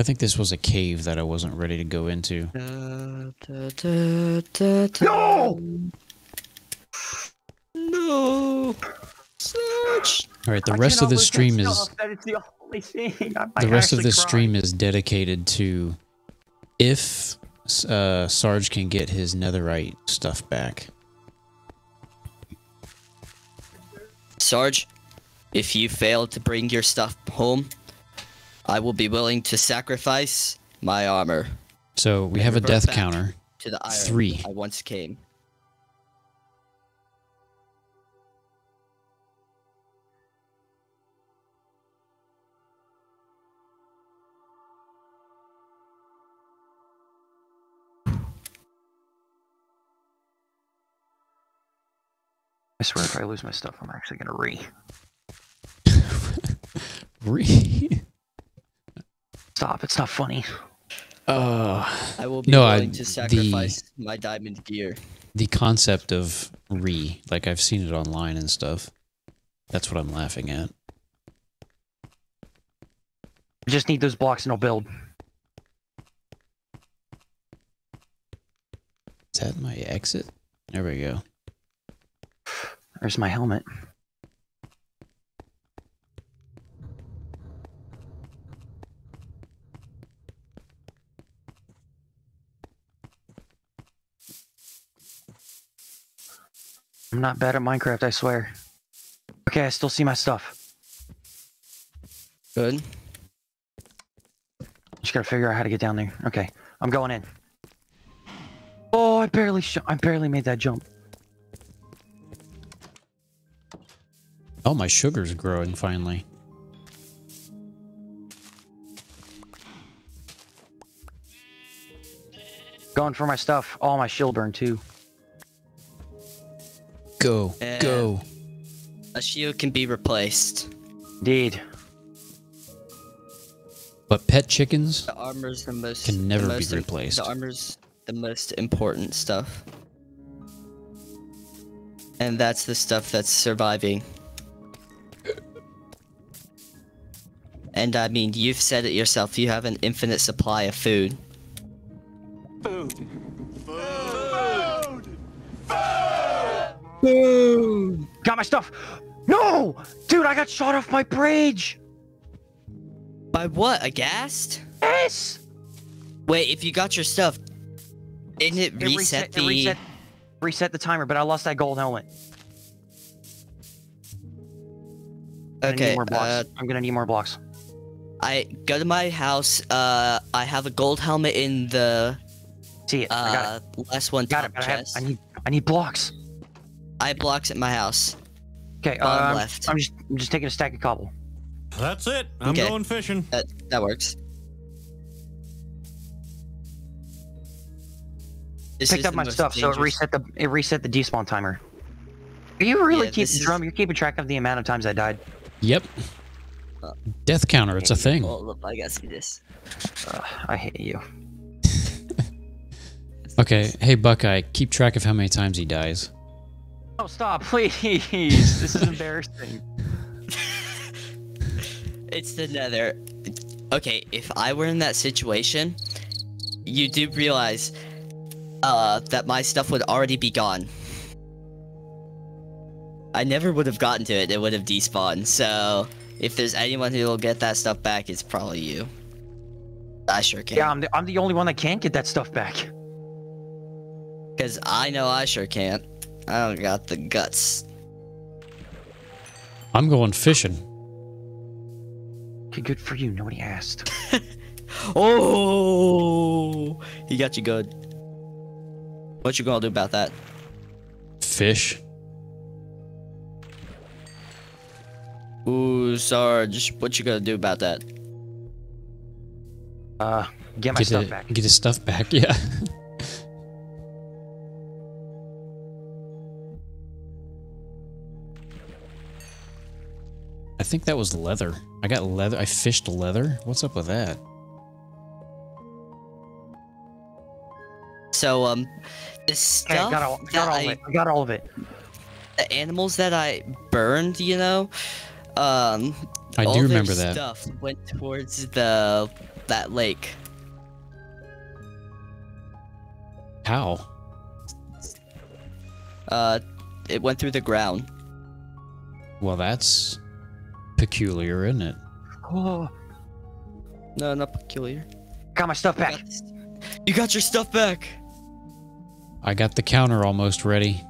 I think this was a cave that I wasn't ready to go into. No! No. Such. All right, the I rest of cannot this stream is stuff. That is the only thing. I, I the rest of actually this cried. stream is dedicated to if uh, Sarge can get his netherite stuff back. Sarge, If you fail to bring your stuff home, I will be willing to sacrifice my armor So we have a death counter. to the iron Three. I once came. I swear, if I lose my stuff, I'm actually gonna re. Re- Stop. It's not funny. uh, I will be No, I- willing to the- sacrifice my diamond gear. the concept of re, like I've seen it online and stuff. That's what I'm laughing at. I just need those blocks and I'll build. Is that my exit? There we go. There's my helmet. I'm not bad at Minecraft, I swear. Okay, I still see my stuff. Good. Just gotta figure out how to get down there. Okay, I'm going in. Oh, I barely, sh- I barely made that jump. Oh, my sugar's growing finally. Going for my stuff. All my shield burn too. Go, Eh. go. A shield can be replaced. Indeed. But pet chickens? The armor's the most Can never the be most im- replaced. The armor's the most important stuff. And that's the stuff that's surviving. And I mean, you've said it yourself, you have an infinite supply of food. Food. Food. Food. Food. Got my stuff. No, dude, I got shot off my bridge. By what? A ghast? Yes. Wait, if you got your stuff, didn't it It reset, reset, the it reset, reset the timer, but I lost that gold helmet. I'm gonna Okay, need more blocks. uh, I'm gonna need more blocks. I go to my house. Uh, I have a gold helmet in the See it. I got uh last one. Got top it. But I, have, chest. I need. I need blocks. I have blocks at my house. Okay. Bottom um, left. I'm just. I'm just taking a stack of cobble. That's it. I'm Okay. going fishing. That that works. This Picked up my most stuff, so it reset the. It reset the despawn timer. Are you really Yeah, keeping this is- drum? You're keeping track of the amount of times I died. Yep. Uh, Death counter, it's a thing. Hold up, I gotta see this. Ugh, I hate you. Okay, hey Buckeye, keep track of how many times he dies. Oh, stop, please. this is embarrassing. It's the nether. Okay, if I were in that situation, you do realize uh, that my stuff would already be gone. I never would have gotten to it. It would have despawned. So if there's anyone who will get that stuff back, it's probably you. I sure can. Yeah, I'm the, I'm the only one that can't get that stuff back. Because I know I sure can't. I don't got the guts. I'm going fishing. Okay, good for you. Nobody asked. Oh, he got you good. What you gonna do about that? Fish. Ooh, Sarge, what you gonna do about that? Uh, get my Get, stuff the- back. get his stuff back, yeah. I think that was leather. I got leather. I fished leather. What's up with that? So, um, the Okay, stuff I got all, that got all I, of it. I got all of it. the animals that I burned, you know, um, I all do their remember that. Stuff went towards the that lake. How? Uh, it went through the ground. Well, that's peculiar, isn't it? Oh, No, not peculiar. got my stuff back. got, you got your stuff back. I got the counter almost ready.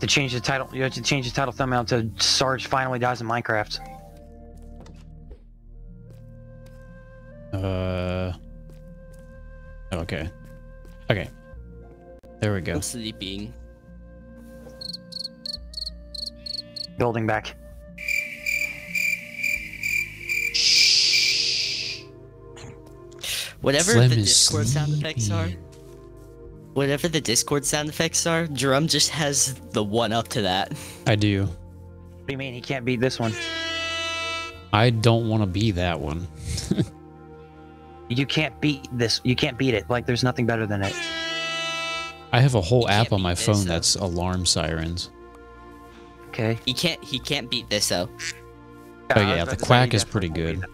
To change the title, you have to change the title thumbnail to Sarge finally dies in Minecraft. Uh. Okay. Okay. There we go. I'm sleeping. Building back. Whatever Flem the Discord sound effects are, sleepy. Whatever the Discord sound effects are, Drum just has the one up to that. I do. What do you mean he can't beat this one? I don't want to be that one. You can't beat this. You can't beat it. Like there's nothing better than it. I have a whole You app on my beat this, phone that's alarm sirens. Okay. He can't. He can't beat this though. Oh, yeah, the about to say, quack is pretty good.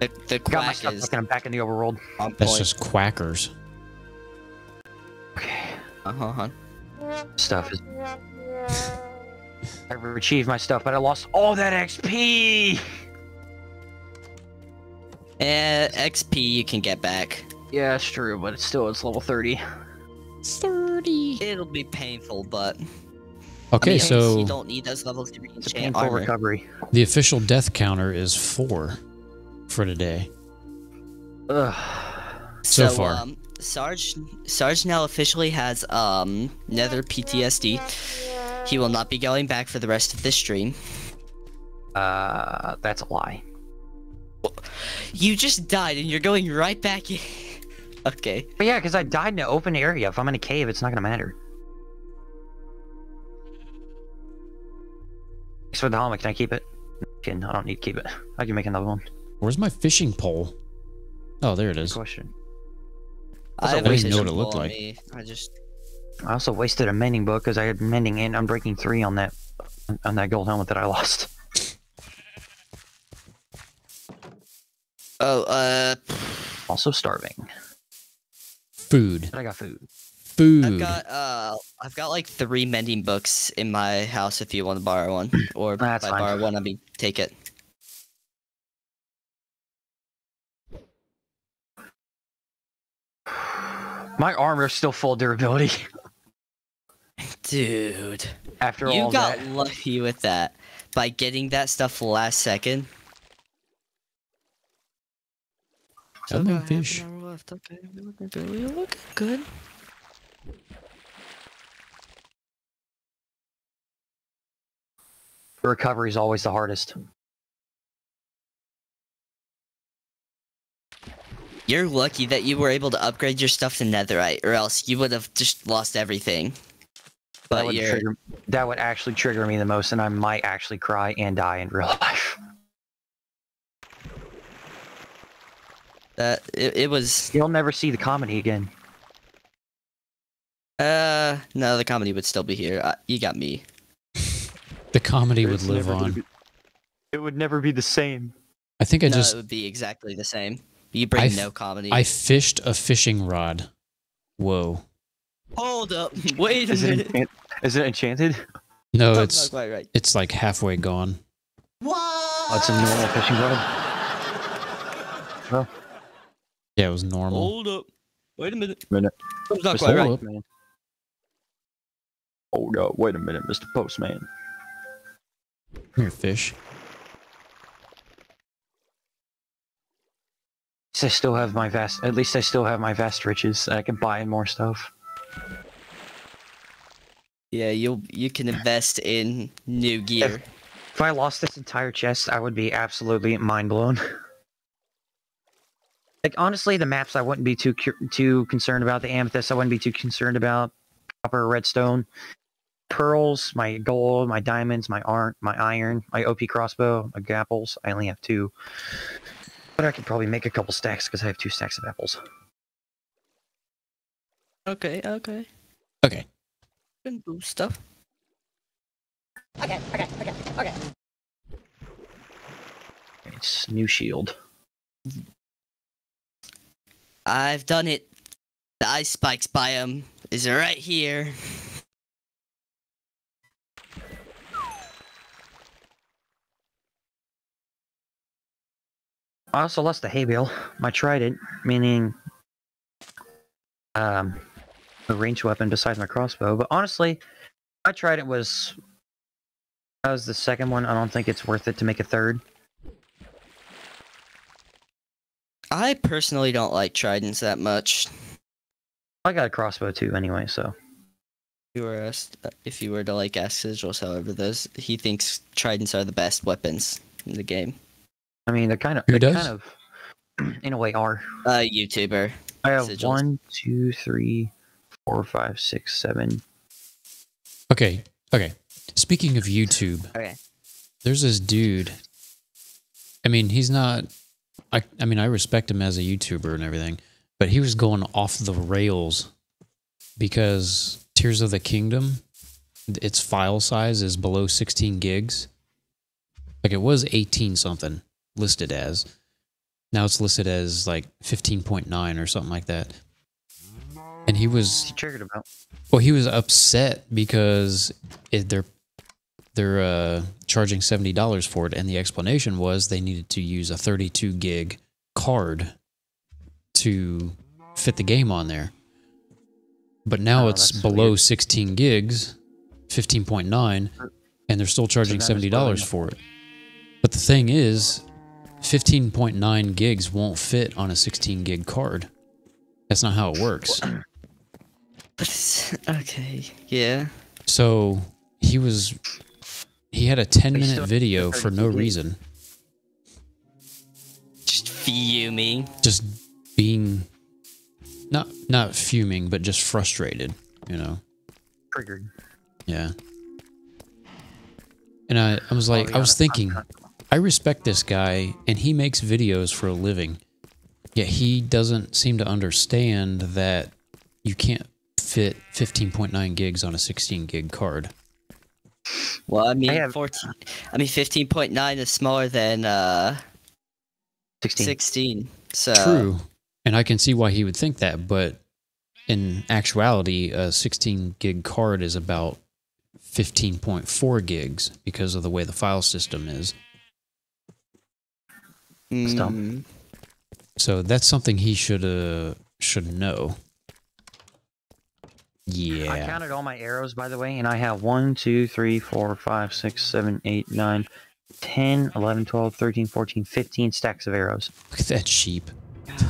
beat. The, the quack is. I'm back in the overworld. That's just quackers. Okay. Uh huh. Stuff is. I've achieved my stuff, but I lost all that XP. Eh, XP you can get back. Yeah, it's true, but it's still it's level 30. 30. It'll be painful, but Okay, I mean, so you don't need those levels to It's a re-enchant painful armor. recovery. the official death counter is four for today. Ugh. So far. Um, Sarge, Sarge now officially has um Nether PTSD. He will not be going back for the rest of this stream. Uh, that's a lie. You just died and you're going right back in. okay. But yeah, because I died in an open area. If I'm in a cave, it's not gonna matter. Thanks for the helmet. Can I keep it? Can I don't need to keep it. I can make another one. Where's my fishing pole? Oh, there it is. Question. I Also, have I a didn't know what it looked like. me. I just I also wasted a mending book because I had mending and unbreaking three on that on that gold helmet that I lost. oh uh Also starving. Food. But I got food. Food. I've got uh I've got like three mending books in my house if you want to borrow one or That's by fine. borrow one I mean take it. My armor's still full durability Dude, after you all got that. lucky with that by getting that stuff last second. Got my fish. Okay, we're looking good. We're looking good. Recovery is always the hardest. You're lucky that you were able to upgrade your stuff to netherite, or else you would have just lost everything. That But would, you're trigger, that would actually trigger me the most, and I might actually cry and die in real life. that it, it was You'll never see the comedy again. uh no the comedy would still be here. Uh, you got me. The comedy would live on. be- it would never be the same. I think I no, just it would be exactly the same. You bring I f- no comedy. I fished a fishing rod. Whoa. Hold up. Wait a Is it, minute. enchant- is it enchanted? No, Not- it's not quite right. it's like halfway gone. Oh, it's a normal fishing rod. Yeah, it was normal. Hold up. Wait a minute. Minute. That's not Mr. quite right. Postman. Hold oh, up, wait a minute, Mr. Postman. Here, fish. Least I still have my vast. At least I still have my vast riches. I can buy more stuff. Yeah, you you can invest in new gear. If I lost this entire chest, I would be absolutely mind blown. like honestly, the maps I wouldn't be too too concerned about. The amethyst I wouldn't be too concerned about. Copper, redstone, pearls, my gold, my diamonds, my iron, my iron, my OP crossbow, my gapples. I only have two, but I could probably make a couple stacks because I have two stacks of apples. Okay, okay. Okay. Can boost stuff. Okay, okay, okay, okay. It's new shield. I've done it. The ice spikes biome is right here. I also lost the hay bale. My trident, meaning um, a ranged weapon besides my crossbow. But honestly, I tried it was that was the second one. I don't think it's worth it to make a third. I personally don't like tridents that much. I got a crossbow too, anyway. So If you were asked, if you were to like ask Sigils, however, those he thinks tridents are the best weapons in the game. I mean, they're kind of Who they does? kind of in a way are. Uh, YouTuber. I have Sigils. one, two, three, four, five, six, seven. Okay, okay. Speaking of YouTube, Okay. there's this dude. I mean, he's not. I I mean, I respect him as a YouTuber and everything, but he was going off the rails because Tears of the Kingdom, its file size is below 16 gigs. Like it was 18 something listed as. Now it's listed as like 15.9 or something like that. And he was He triggered about. well, he was upset because it, they're they're uh, charging seventy dollars for it, and the explanation was they needed to use a thirty-two gig card to fit the game on there. But now Oh, it's below weird. sixteen gigs, fifteen point nine, and they're still charging seventy dollars for it. But the thing is, fifteen point nine gigs won't fit on a sixteen gig card. That's not how it works. okay. Yeah. So he was he had a 10 minute video for no reason, Just fuming. just being not not fuming, but just frustrated, you know. Triggered. Yeah. And I, I was like, we I was gotta- thinking, I respect this guy and he makes videos for a living. Yet he doesn't seem to understand that you can't fit 15.9 gigs on a 16 gig card. Well, I mean, have- 14. I mean, 15.9 is smaller than uh 16. 16. So True. And I can see why he would think that, but in actuality, a 16 gig card is about 15.4 gigs because of the way the file system is. Stump. mm, So that's something he should uh should know. Yeah. I counted all my arrows, by the way, and I have 1, 2, 3, 4, 5, 6, 7, 8, 9, 10, 11, 12, 13, 14, 15 stacks of arrows. Look at that sheep.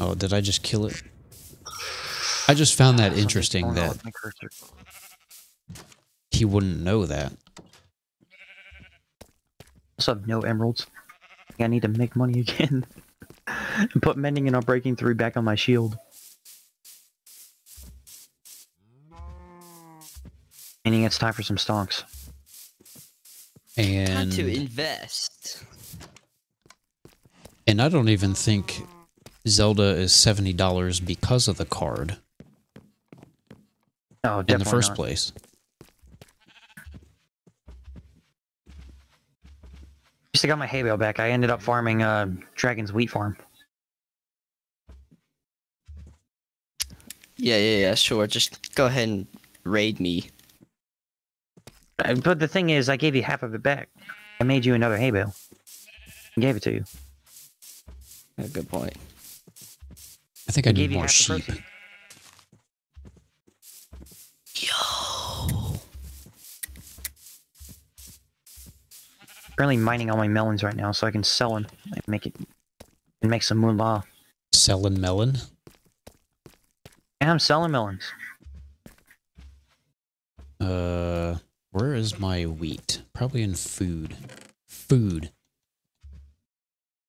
oh, did I just kill it? I just found that interesting that with my cursor. he wouldn't know that. Also have no emeralds. I need to make money again. and put mending and breaking three back on my shield. Meaning it's time for some stonks. time And to invest. and I don't even think Zelda is seventy dollars because of the card No, in the first not. place. Just got my hay bale back. I ended up farming uh, Dragon's wheat farm. Yeah, yeah, yeah, sure. Just go ahead and raid me. Uh, But the thing is, I gave you half of it back. I made you another hay bale. I gave it to you. Yeah, good point. I think I, I need gave you more half the sheep. Currently mining all my melons right now, so I can sell them and make it and make some moolah. Selling melon. And I'm selling melons. Uh, where is my wheat? Probably in food. Food.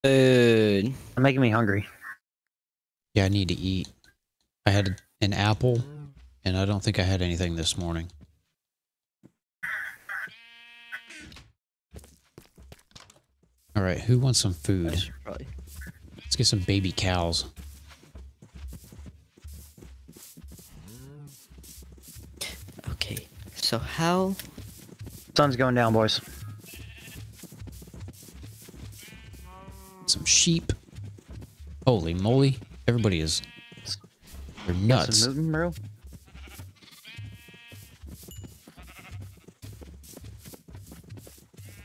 Food. They're making me hungry. Yeah, I need to eat. I had an apple, and I don't think I had anything this morning. All right, who wants some food? probably. Let's get some baby cows. Okay. So how? Sun's going down, boys. Some sheep. Holy moly! Everybody is. They're nuts. Some bro.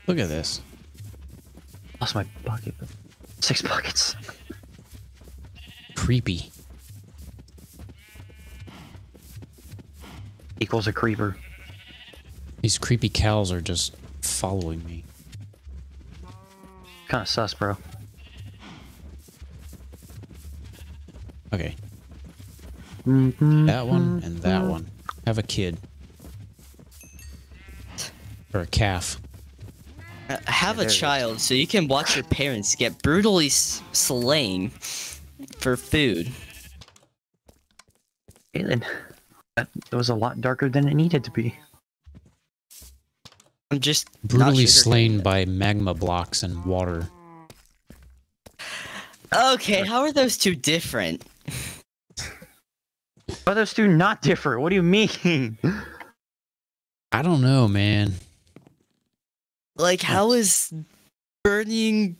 Look at this. Lost my bucket. Six buckets. Creepy. equals a creeper. These creepy cows are just following me. Kind of sus, bro. Okay, Mm-hmm. that one and that one. Have a kid. Or a calf. Uh, have there a child so you can watch your parents get brutally s- slain for food. Caitlin, that it was a lot darker than it needed to be. I'm just Brutally sugarcoating slain by magma blocks and water. Okay, how are those two different? But those two not different. What do you mean? I don't know, man. Like, how is burning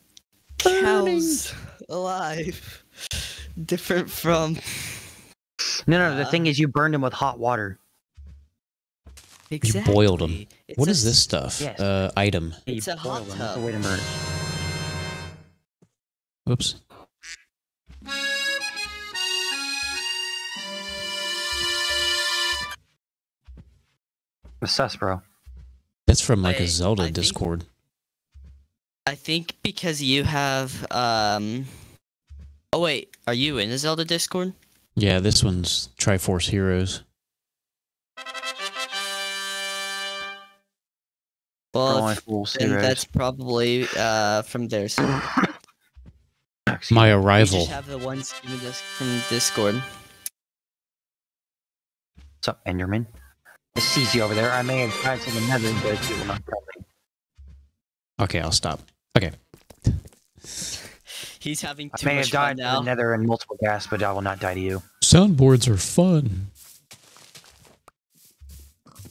cows alive different from No, no. The Uh, thing is, you burned them with hot water. exactly? boiled 'em. It's What a is this stuff? Yes. Uh, item. Yeah, you It's a hot them. Tub. the way to burn it. Whoops. The sus, bro. That's from like a Zelda I think- Discord. I think because you have um. Oh wait, are you in the Zelda Discord? Yeah, this one's Triforce Heroes. Well, Going if- full then serious. that's probably uh from there. So My me. you arrival. just have the ones from Discord. What's up, Enderman? I sees you over there. I may have tried to the nether, but you will not tell me. Okay, I'll stop. Okay. He's having I too may have much fun died to now. the nether in multiple ghasts, but I will not die to you. Soundboards are fun.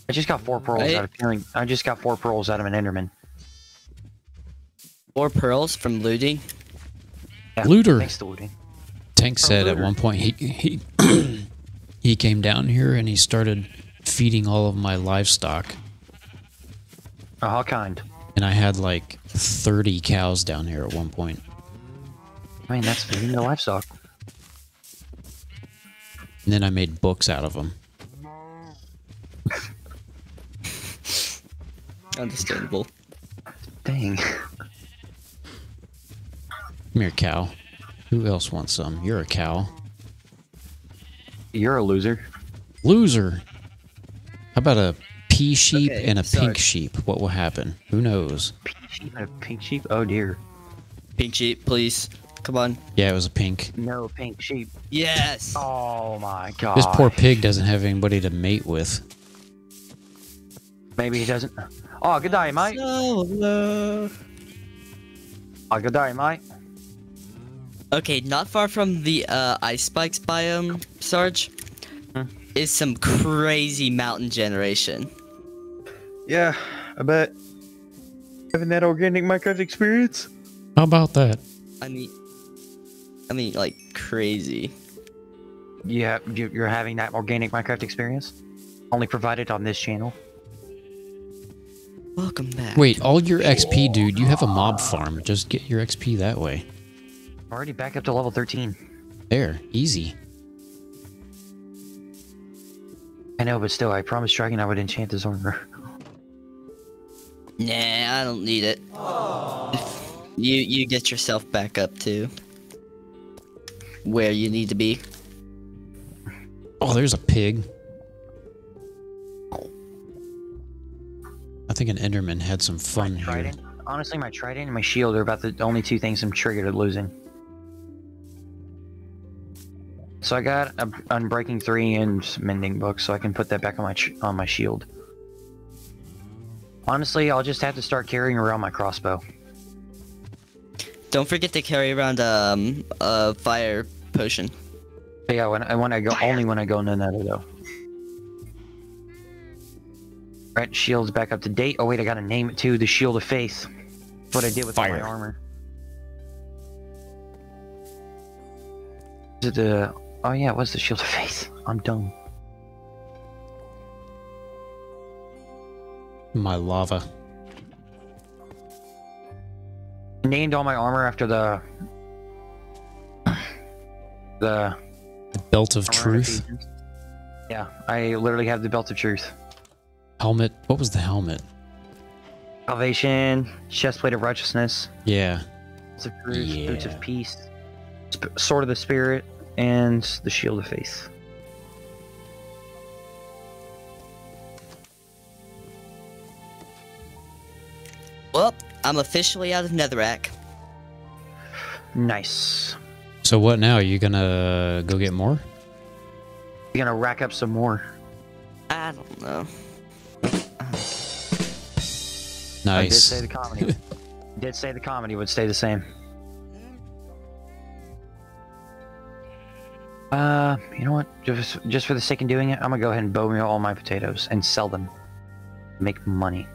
I just got four pearls Right. out of killing. I just got four pearls out of an Enderman. Four pearls from looting. Yeah, Looter. Thanks to looting. Tank said at one point he he he came down here and he started feeding all of my livestock, how kind. and I had like thirty cows down here at one point. I mean, that's feeding the livestock. And then I made books out of them. Understandable. Dang. Come here, cow. Who else wants some? You're a cow. You're a loser. Loser. How about a pea sheep Okay, and a sorry. pink sheep? What will happen? Who knows? Pink sheep and a pink sheep? Oh dear. Pink sheep, please. Come on. Yeah, it was a pink. No pink sheep. Yes. Oh my god. This poor pig doesn't have anybody to mate with. Maybe he doesn't. Oh, good day, mate. Solo. Oh, good day, mate. Okay, not far from the uh, ice spikes biome, Sarge, Hmm. Is some crazy mountain generation. Yeah, I bet. Having that organic Minecraft experience? How about that? I mean, I mean, like crazy. Yeah, you- you're having that organic Minecraft experience? Only provided on this channel. Welcome back. Wait, all your XP, dude. You have a mob farm. Just get your XP that way. Already back up to level 13. There, easy. I know, but still, I promised Dragon I would enchant his armor. Nah, I don't need it. You you get yourself back up to where you need to be. Oh, there's a pig. I think an Enderman had some fun my here. honestly, my trident and my shield are about the only two things I'm triggered at losing. So I got a Unbreaking 3 and Mending book, so I can put that back on my ch- on my shield. Honestly, I'll just have to start carrying around my crossbow. Don't forget to carry around um a fire potion. But yeah, when I when I go only when I go in the nether though. Right, shield's back up to date. Oh wait, I gotta name it too. The Shield of Faith. That's what I did with all my armor. Is it the? Oh yeah, it was the Shield of Faith. I'm dumb. My lava. I named all my armor after the the The belt of truth. Ephesians. Yeah, I literally have the belt of truth. Helmet. What was the helmet? Salvation, chestplate of righteousness, Yeah. boots of truth, boots of peace, sword of the spirit, and the shield of faith. Well, I'm officially out of Netherrack. Nice. So what now? Are you gonna go get more? You're gonna rack up some more. I don't know. I did say the comedy. did say the comedy would stay the same. Uh, you know what? Just just for the sake of doing it, I'm gonna go ahead and bone meal all my potatoes and sell them. Make money.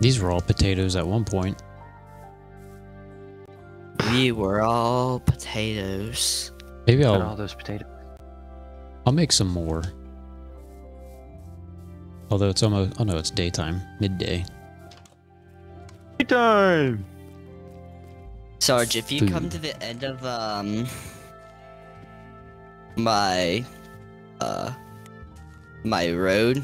These were all potatoes at one point. We were all potatoes. Maybe I'll all those potatoes. I'll make some more. Although it's almost oh no, it's daytime, midday. Time. Sarge, if you come to the end of um my uh my road,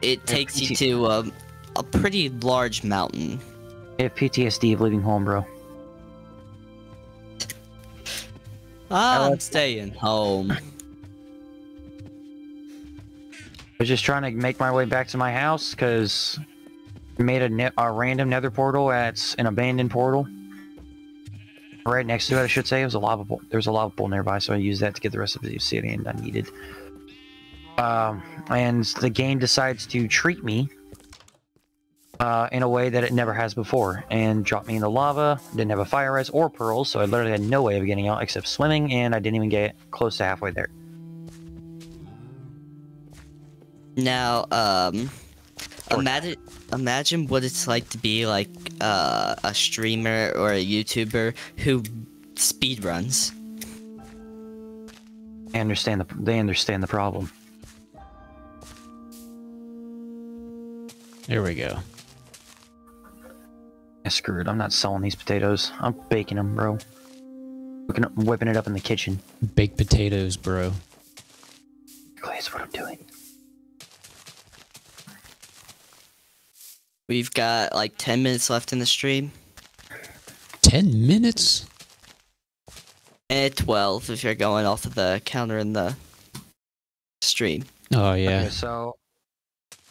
it takes you to um, a pretty large mountain. I have PTSD of leaving home, bro. I'm staying home. I was just trying to make my way back to my house because I made a, a random nether portal at an abandoned portal. Right next to it, I should say, it was a lava pool. There was a lava pool nearby, so I used that to get the rest of the obsidian I needed. Um, and the game decides to treat me uh, in a way that it never has before, and dropped me in the lava. Didn't have a fire res or pearls, so I literally had no way of getting out except swimming, and I didn't even get close to halfway there. Now, um, imagine imagine what it's like to be like uh, a streamer or a YouTuber who speed runs. They understand the they understand the problem. There we go. Yeah, screw it. I'm not selling these potatoes. I'm baking them, bro. Whipping, up- whipping it up in the kitchen. Baked potatoes, bro. That's what I'm doing. We've got like 10 minutes left in the stream. Ten minutes? At 12 if you're going off of the counter in the stream. Oh yeah. Okay, so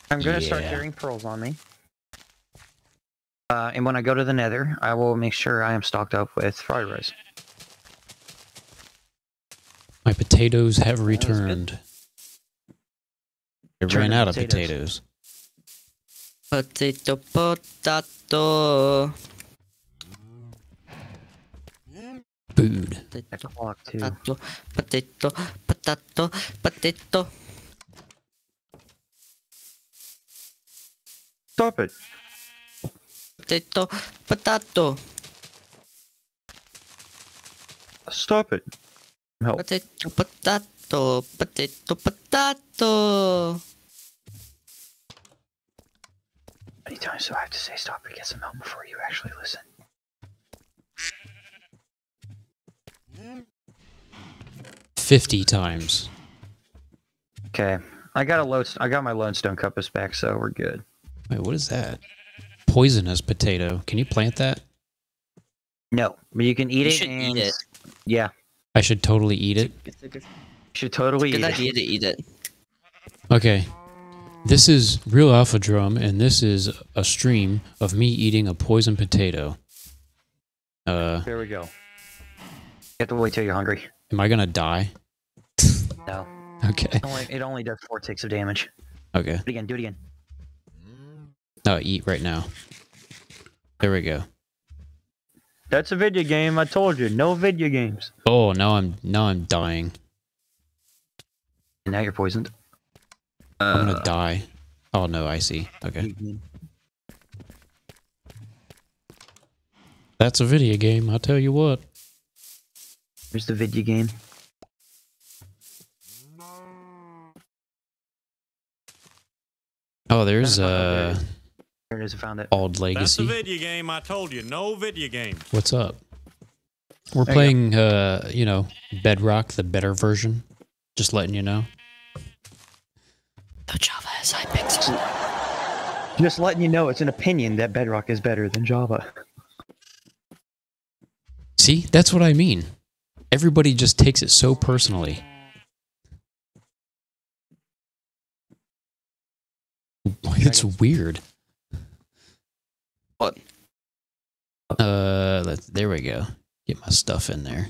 I'm gonna start Yeah. carrying pearls on me. Uh, and when I go to the Nether, I will make sure I am stocked up with fried rice. My potatoes have returned. I ran of out of potatoes. Potato, potato. Food. Potato, potato, potato, potato, potato. Stop it. Potato, potato, Stop it. Help. potato, potato, potato, potato. Many times do I have to say stop and get some help before you actually listen? Fifty times. Okay, I got a load. I got my lodestone compass back, so we're good. Wait, what is that? Poisonous potato. Can you plant that? No, but you can eat You it. should eat it. Yeah, I should totally eat it. It's a good, you should totally good eat it. idea to eat it. Okay. This is Real Alpha Drum, and this is a stream of me eating a poison potato. Uh, There we go. You have to wait till you're hungry. am I gonna die? No, Okay. it only, it only does four ticks of damage. Okay. Do it again. Do it again. No, eat right now. There we go. That's a video game. I told you. No video games. Oh, now I'm now I'm dying. And now you're poisoned. I'm gonna die. Oh no, I see. Okay. That's a video game, I'll tell you what. Here's the video game. Oh, there's Uh, uh Here it is. I found it. Old That's a video game. I told you, no video game. What's up? We're There you playing, uh, you know, Bedrock, the better version. Just letting you know. The Java has Hypixels. Just letting you know, it's an opinion that Bedrock is better than Java. See, that's what I mean. Everybody just takes it so personally. It's weird. What? Uh, let's, there we go. Get my stuff in there.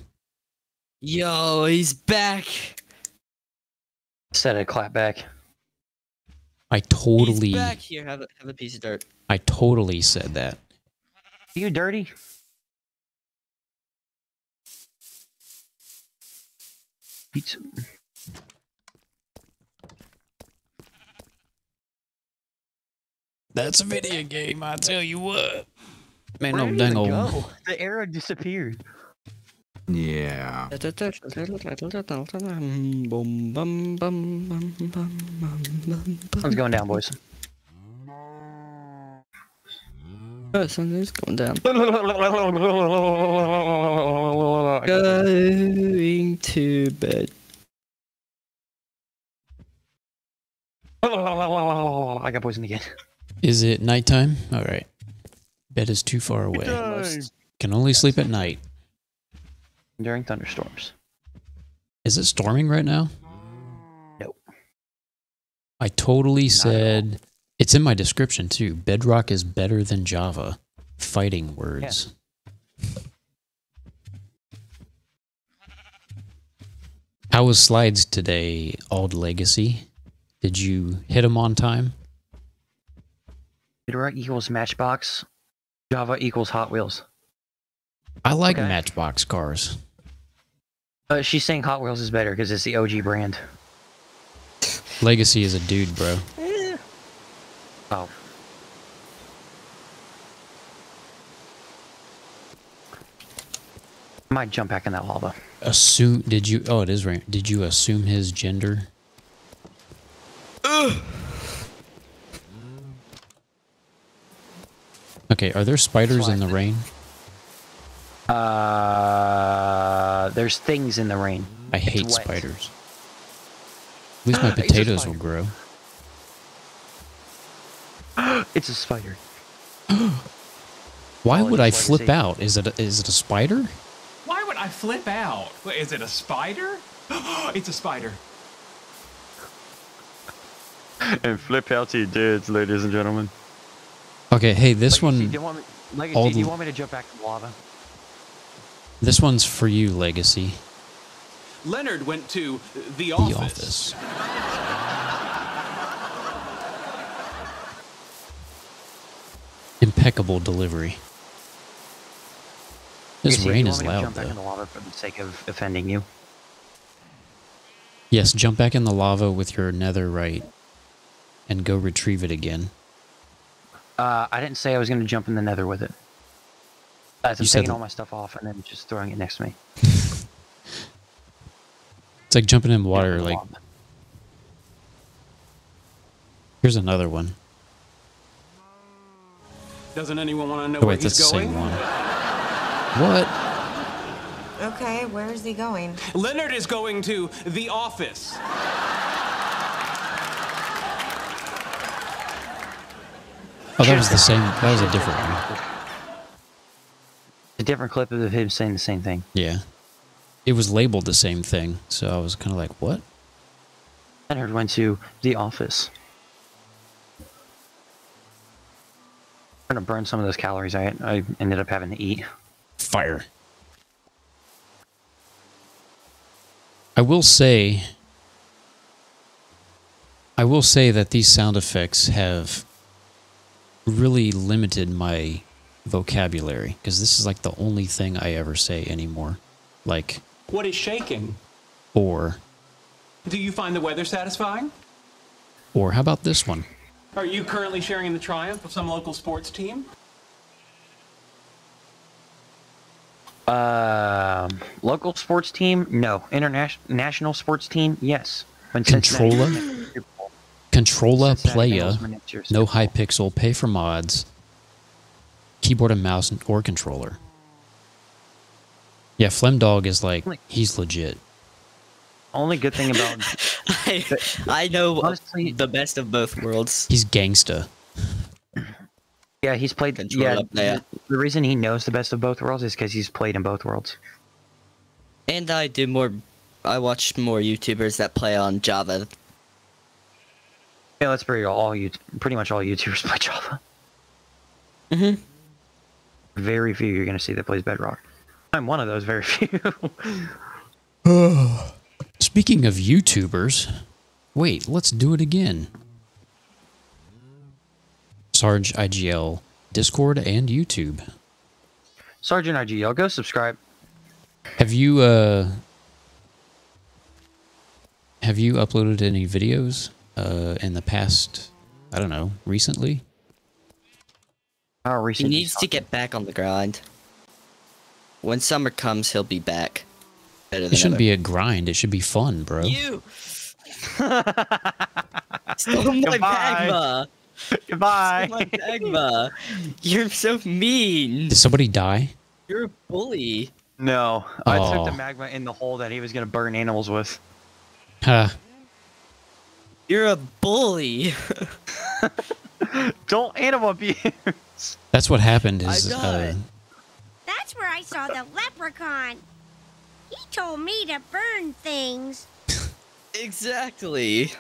Yo, he's back. Set a clap back. I totally, He's back. Here, have a, have a piece of dirt. I totally said that. Are You dirty? Pizza. That's a video game. I tell you what. Man, Where no did it dang even old. go? The arrow disappeared. Yeah. Sun's going down, boys. Oh, sun is going down. I Going to bed. I got poisoned again. Is it nighttime? All right. Bed is too far away. Can only sleep at night. During thunderstorms. Is it storming right now? Nope. I totally Not said it's in my description too. Bedrock is better than Java. Fighting words. How was slides today, Old Legacy? Did you hit them on time? Bedrock equals Matchbox. Java equals Hot Wheels. I like Okay. Matchbox cars. Uh, she's saying Hot Wheels is better because it's the OG brand. Legacy is a dude, bro. Oh. I might jump back in that lava. Assume did you oh it is right. Did you assume his gender? Okay, are there spiders in the rain? Uh, there's things in the rain. I hate wet. spiders. At least my potatoes will grow. It's a spider. Why would I flip out? Is it a, is it a spider? Why would I flip out? Wait, is it a spider? it's a spider. And flip out to your dudes, ladies and gentlemen. Okay, hey, this Legacy, one Do you want me, Legacy, all do you the- want me to jump back to lava? This one's for you, Legacy. Leonard went to the The office. office. Impeccable delivery. This Legacy, rain is want me to loud jump back in the lava for the sake of offending you. Yes, jump back in the lava with your netherite and go retrieve it again. Uh, I didn't say I was going to jump in the nether with it. Guys, I'm You taking that- all my stuff off and then just throwing it next to me. It's like jumping in water. Yeah, Like lava. here's another one. Doesn't anyone want to know Oh where wait, that's he's the going? same one. What? Okay, where is he going? Leonard is going to the office. Oh, that was the same. That was a different one. A different clip of him saying the same thing. Yeah, it was labeled the same thing, so I was kind of like, "What?" Leonard went to the office. I'm gonna burn some of those calories I I ended up having to eat. Fire. I will say. I will say that these sound effects have really limited my vocabulary because this is like the only thing I ever say anymore. Like What is shaking? or Do you find the weather satisfying? or how about this one? Are you currently sharing in the triumph of some local sports team? Um, local sports team? No. International national sports team? Yes. When Cincinnati Controller? won the Super Bowl. Controlla Cincinnati Playa, Bengals won next year's no Hypixel, pay for mods, keyboard and mouse or controller. Yeah, Flemdog is like Like- he's legit. Only good thing about I, I know Honestly- the best of both worlds. He's gangsta. yeah, he's played. Control yeah, up there. the, the reason he knows the best of both worlds is because he's played in both worlds. And I do more. I watch more YouTubers that play on Java. Yeah, let's be. All you, pretty much all YouTubers play Java. Mhm. Very few you're gonna see that plays Bedrock. I'm one of those very few. Speaking of YouTubers, wait, let's do it again. Sarge IGL, Discord and YouTube. Sergeant IGL, go subscribe. Have you uh have you uploaded any videos uh in the past I don't know, recently? How He needs to get back on the grind. When summer comes, he'll be back. Better It shouldn't ever. be a grind, it should be fun, bro. You stole my Goodbye. magma. Goodbye. Stole my magma. You're so mean. Did somebody die? You're a bully. No, I took the magma in the hole that he was gonna burn animals with. Huh. You're a bully. Don't animal abuse. That's what happened is I uh, died. That's where I saw the leprechaun. He told me to burn things. exactly.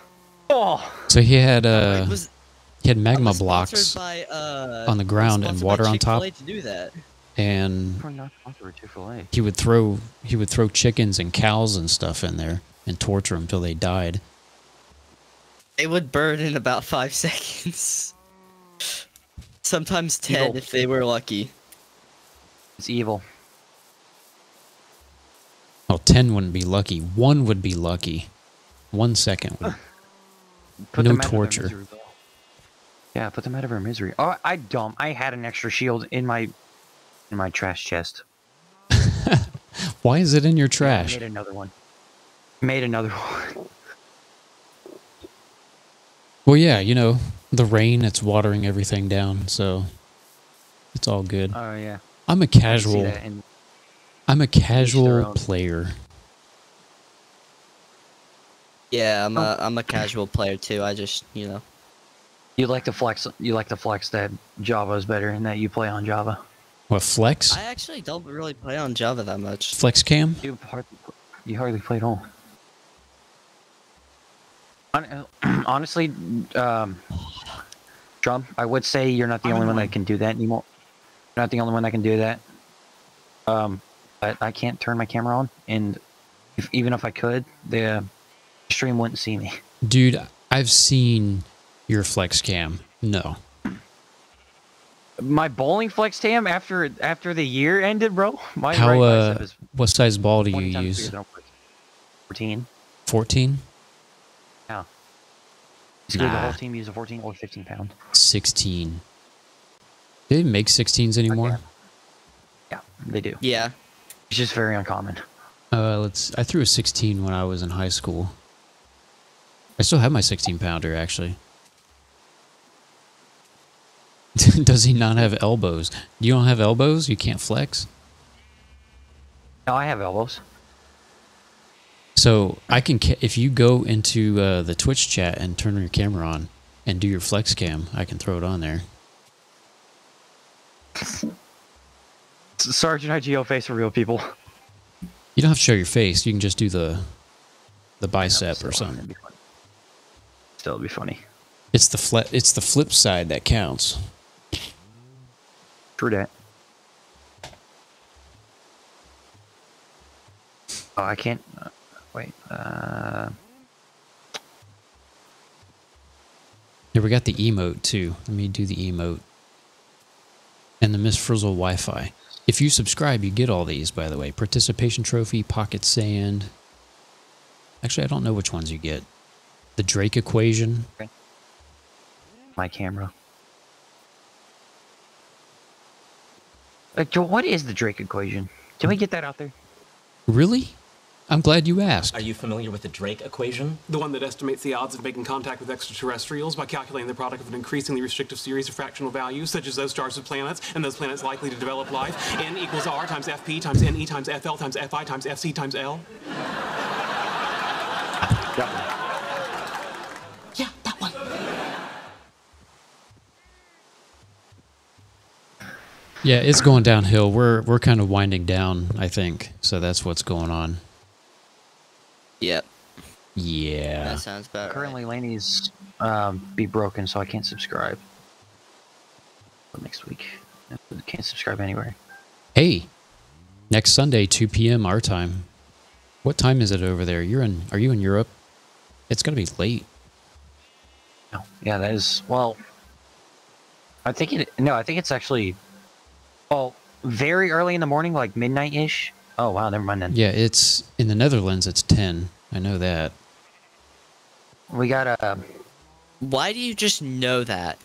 Oh, so he had uh It was he had magma blocks by, uh, on the ground and water on top. To do that. and we're not sponsored by Chick-fil-A. he would throw he would throw chickens and cows and stuff in there and torture them till they died. It would burn in about five seconds. Sometimes ten Evil. if they were lucky. It's evil. Well, ten wouldn't be lucky. One would be lucky. One second would. Put No them out of their torture. misery. Yeah, put them out of their misery. Oh, I dumb. I had an extra shield in my in my trash chest. Why is it in your I trash? made another one. Made another one. Well, yeah, you know, the rain, it's watering everything down, so it's all good. Oh yeah. I'm a I see casual. in- I'm a casual player. Yeah, I'm Oh. a I'm a casual player too. I just you know You like to flex. You like to flex that Java is better and that you play on Java. What flex? I actually don't really play on Java that much. Flex cam? You hardly, you hardly play at all. Honestly, um, Trump, I would say you're not the I'm only one annoying. that can do that anymore. You're not the only one that can do that. Um, but I can't turn my camera on, and if, even if I could, the stream wouldn't see me. Dude, I've seen your flex cam. No. My bowling flex cam after after the year ended, bro. My How right uh is what size ball do you use? bigger than a 14. 14? Yeah. Basically, the whole team uses a 14 or 15 pound. 16. Do they make 16s anymore? Yeah, they do. Yeah, It's just very uncommon. Uh, let's. I threw a 16 when I was in high school. I still have my 16 pounder actually. Does he not have elbows? You don't have elbows? You can't flex? No, I have elbows. So I can, if you go into uh, the Twitch chat and turn your camera on and do your flex cam, I can throw it on there. Sergeant IGL face for real people. You don't have to show your face. You can just do the, the bicep or something. Still, it'd be funny. It's the fle- It's the flip side that counts. True that. Oh, I can't. Uh, wait. Uh, Here we got the emote too. Let me do the emote. And the Miss Frizzle Wi-Fi. If you subscribe, you get all these, by the way. Participation trophy, pocket sand. Actually, I don't know which ones you get. The Drake equation. my camera. Like, what is the Drake equation? Can we get that out there? Really? I'm glad you asked. Are you familiar with the Drake equation? The one that estimates the odds of making contact with extraterrestrials by calculating the product of an increasingly restrictive series of fractional values, such as those stars with planets and those planets likely to develop life. N equals R times FP times NE times FL times FI times FC times L. Yeah, that one. Yeah, it's going downhill. We're we're kind of winding down, I think. So that's what's going on. Yep. Yeah. That sounds about right. Currently, Laney's um, be broken, so I can't subscribe. But next week, I can't subscribe anywhere. Hey, next Sunday, 2 p.m. our time. What time is it over there? You're in. Are you in Europe? It's gonna be late. No, yeah, that is well. I think it. No, I think it's actually. Well, very early in the morning, like midnight ish. Oh wow, never mind then. Yeah, it's in the Netherlands. It's 10. I know that. We got a. Why do you just know that?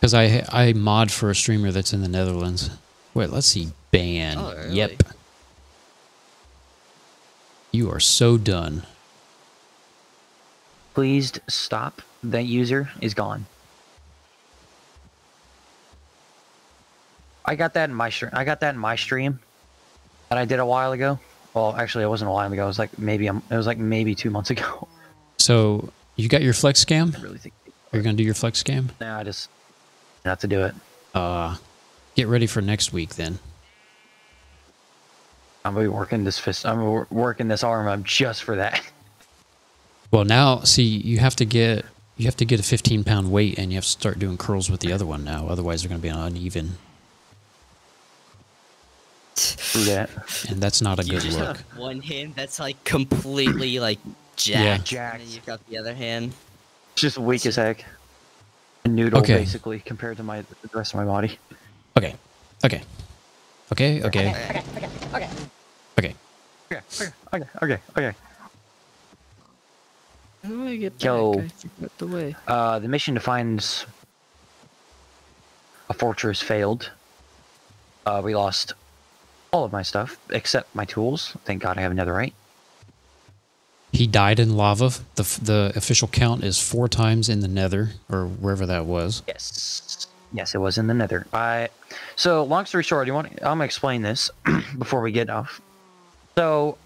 Because I I mod for a streamer that's in the Netherlands. Wait, let's see. Ban. Oh, really? Yep. You are so done. Please stop. That user is gone. I got that in my stream. I got that in my stream that I did a while ago. Well, actually, it wasn't a while ago. It was like maybe it was like maybe two months ago. So you got your flex cam? I really think. Are you gonna do your flex cam? Now I just have to do it. Uh, get ready for next week then. I'm gonna be working this fist. I'm working this arm up just for that. Well, now see you have to get you have to get a 15 pound weight and you have to start doing curls with the other one now. Otherwise, they're gonna be uneven, Do that. and that's not a You good just look. have one hand that's like completely like Yeah. jacked, and then you've got the other hand. It's just weak as heck. A noodle, Okay. basically, compared to my the rest of my body. Okay, okay, okay, okay, okay. Okay. Okay. Okay. Okay. Okay. How do I get Yo. back? I forgot the way. Uh, the mission to find a fortress failed. Uh, we lost all of my stuff except my tools. Thank God I have another right. He died in lava. The the official count is four times in the Nether or wherever that was. Yes. Yes, it was in the Nether. I. So, long story short, you want? I'm gonna explain this before we get off. So,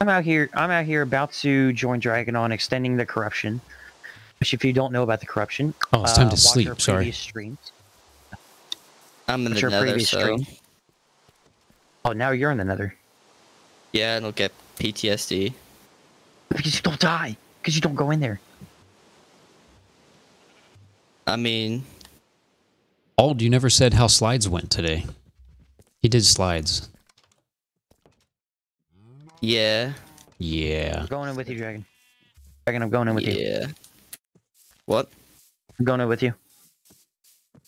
I'm out here. I'm out here about to join Dragon on extending the corruption. Which, if you don't know about the corruption, Oh, it's time to uh, watch sleep, our sorry. Streams. I'm in Watch the nether, previous so stream. Oh, now you're in the Nether yeah, and I'll get PTSD. because you don't die because you don't go in there. I mean, Ald, you never said how slides went today. He did slides. yeah, Yeah. I'm going in with you, Dragon. Dragon, I'm going in with you. yeah. What? I'm going in with you.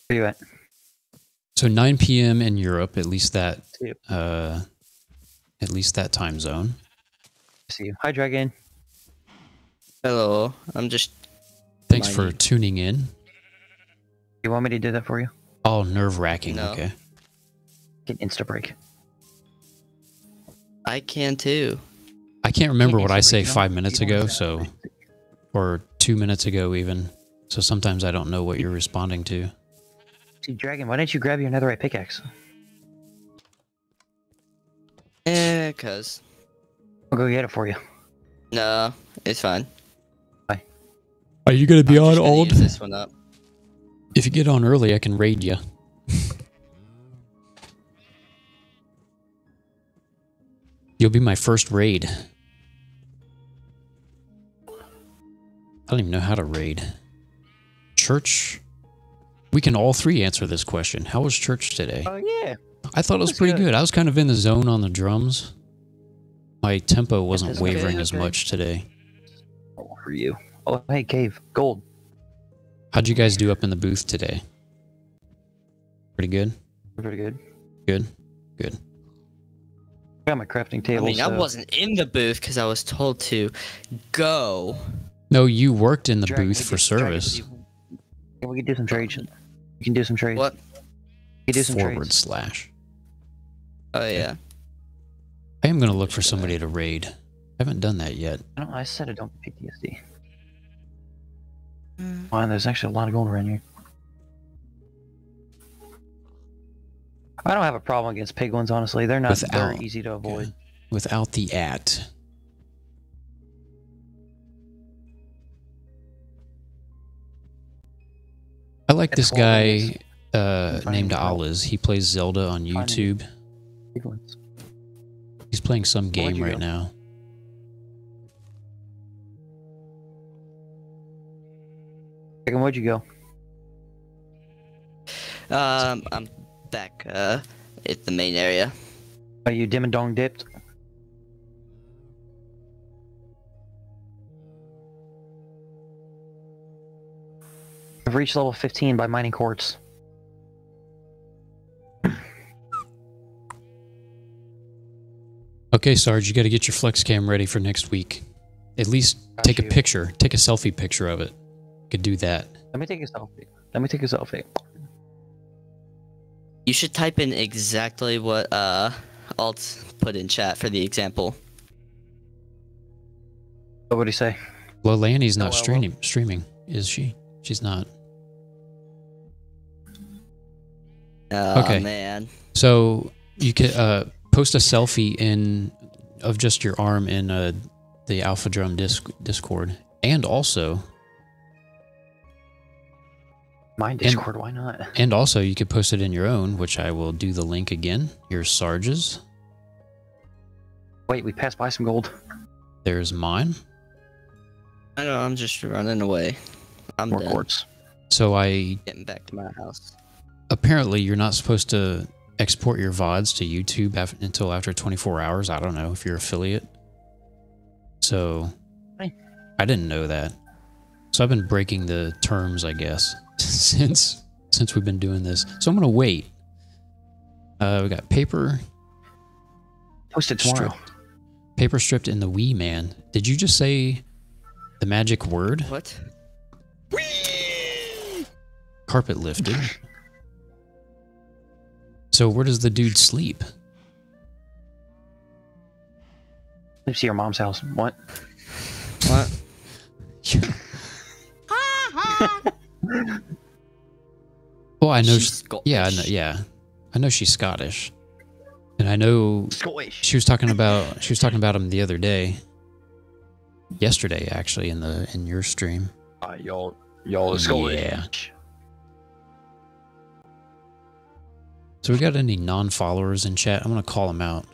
Where you at? So 9 p.m. in Europe, at least that, See uh, at least that time zone. See you. Hi, Dragon. Hello. I'm just. Thanks for Mining. tuning in. You want me to do that for you? Oh, nerve wracking. No. Okay. Get insta break. I can too. I can't remember Can't what I say break. You don't- five minutes ago, so or two minutes ago even. So sometimes I don't know what you're responding to. See, Dragon, why didn't you grab your netherite pickaxe? Eh, cause I'll go get it for you. no, it's fine. Bye. Are you gonna be I'm on just old? use this one up. If you get on early, I can raid you. You'll be my first raid. I don't even know how to raid. Church? We can all three answer this question. How was church today? Oh yeah. I thought it was that's pretty good. good. I was kind of in the zone on the drums. My tempo wasn't that's okay, wavering that's as much today. Oh, for you. Oh, hey, cave, gold. How'd you guys do up in the booth today? Pretty good? Pretty good. Good? Good. I Got my crafting table. I table. mean, I wasn't in the booth because I was told to go. No, you worked in the Dragon, booth for could- Dragon, service. Yeah, we can do some trades. We can do some trades. What? We can do some Forward trades. slash. Oh yeah. I am going to look for somebody to raid. I haven't done that yet. I don't. I said I don't get PTSD. Hmm. Wow, there's actually a lot of gold around here. I don't have a problem against piglins, honestly. They're not very Without- easy to avoid. Without the at. I like this That's all it is. guy uh, named out. Oliz. He plays Zelda on YouTube. He's playing some game right go? now. Chicken, where'd you go? Um, I'm back uh at the main area. Are you dim and dong dipped? I've reached level 15 by mining quartz. Okay, Sarge, you got to get your flex cam ready for next week. At least Got take a picture. Take a selfie picture of it. You Could do that. Let me take a selfie. Let me take a selfie. You should type in exactly what uh Alt put in chat for the example. What would he say? Well, Lanny's not Oh, well, well. streaming. Streaming is she? She's not. Oh Okay. man. So you could uh, post a selfie in of just your arm in uh, the Alpha Drum disc, Discord, and also My Discord, why not? and also you could post it in your own, which I will do the link again. Here's Sarge's. Wait, we passed by some gold. There's mine. I know. I'm just running away. I'm More done. quartz. So I Getting back to my house. Apparently you're not supposed to export your vods to YouTube af- until after 24 hours. I don't know if you're affiliate. So Hey. I didn't know that. So I've been breaking the terms, I guess, since since we've been doing this. So I'm gonna wait. Uh, we got paper Post it tomorrow. stripped, paper stripped in the Wee Man. Did you just say the magic word? What? Wee! Carpet lifted. So where does the dude sleep? Let's see your mom's house. What? What? Well, I know. She's She's, yeah, I know, Scottish. yeah, I know she's Scottish, and I know Scottish. she was talking about she was talking about him the other day, yesterday actually in the in your stream. Uh, y'all, y'all Yeah. So we got any non-followers in chat? I'm gonna call them out.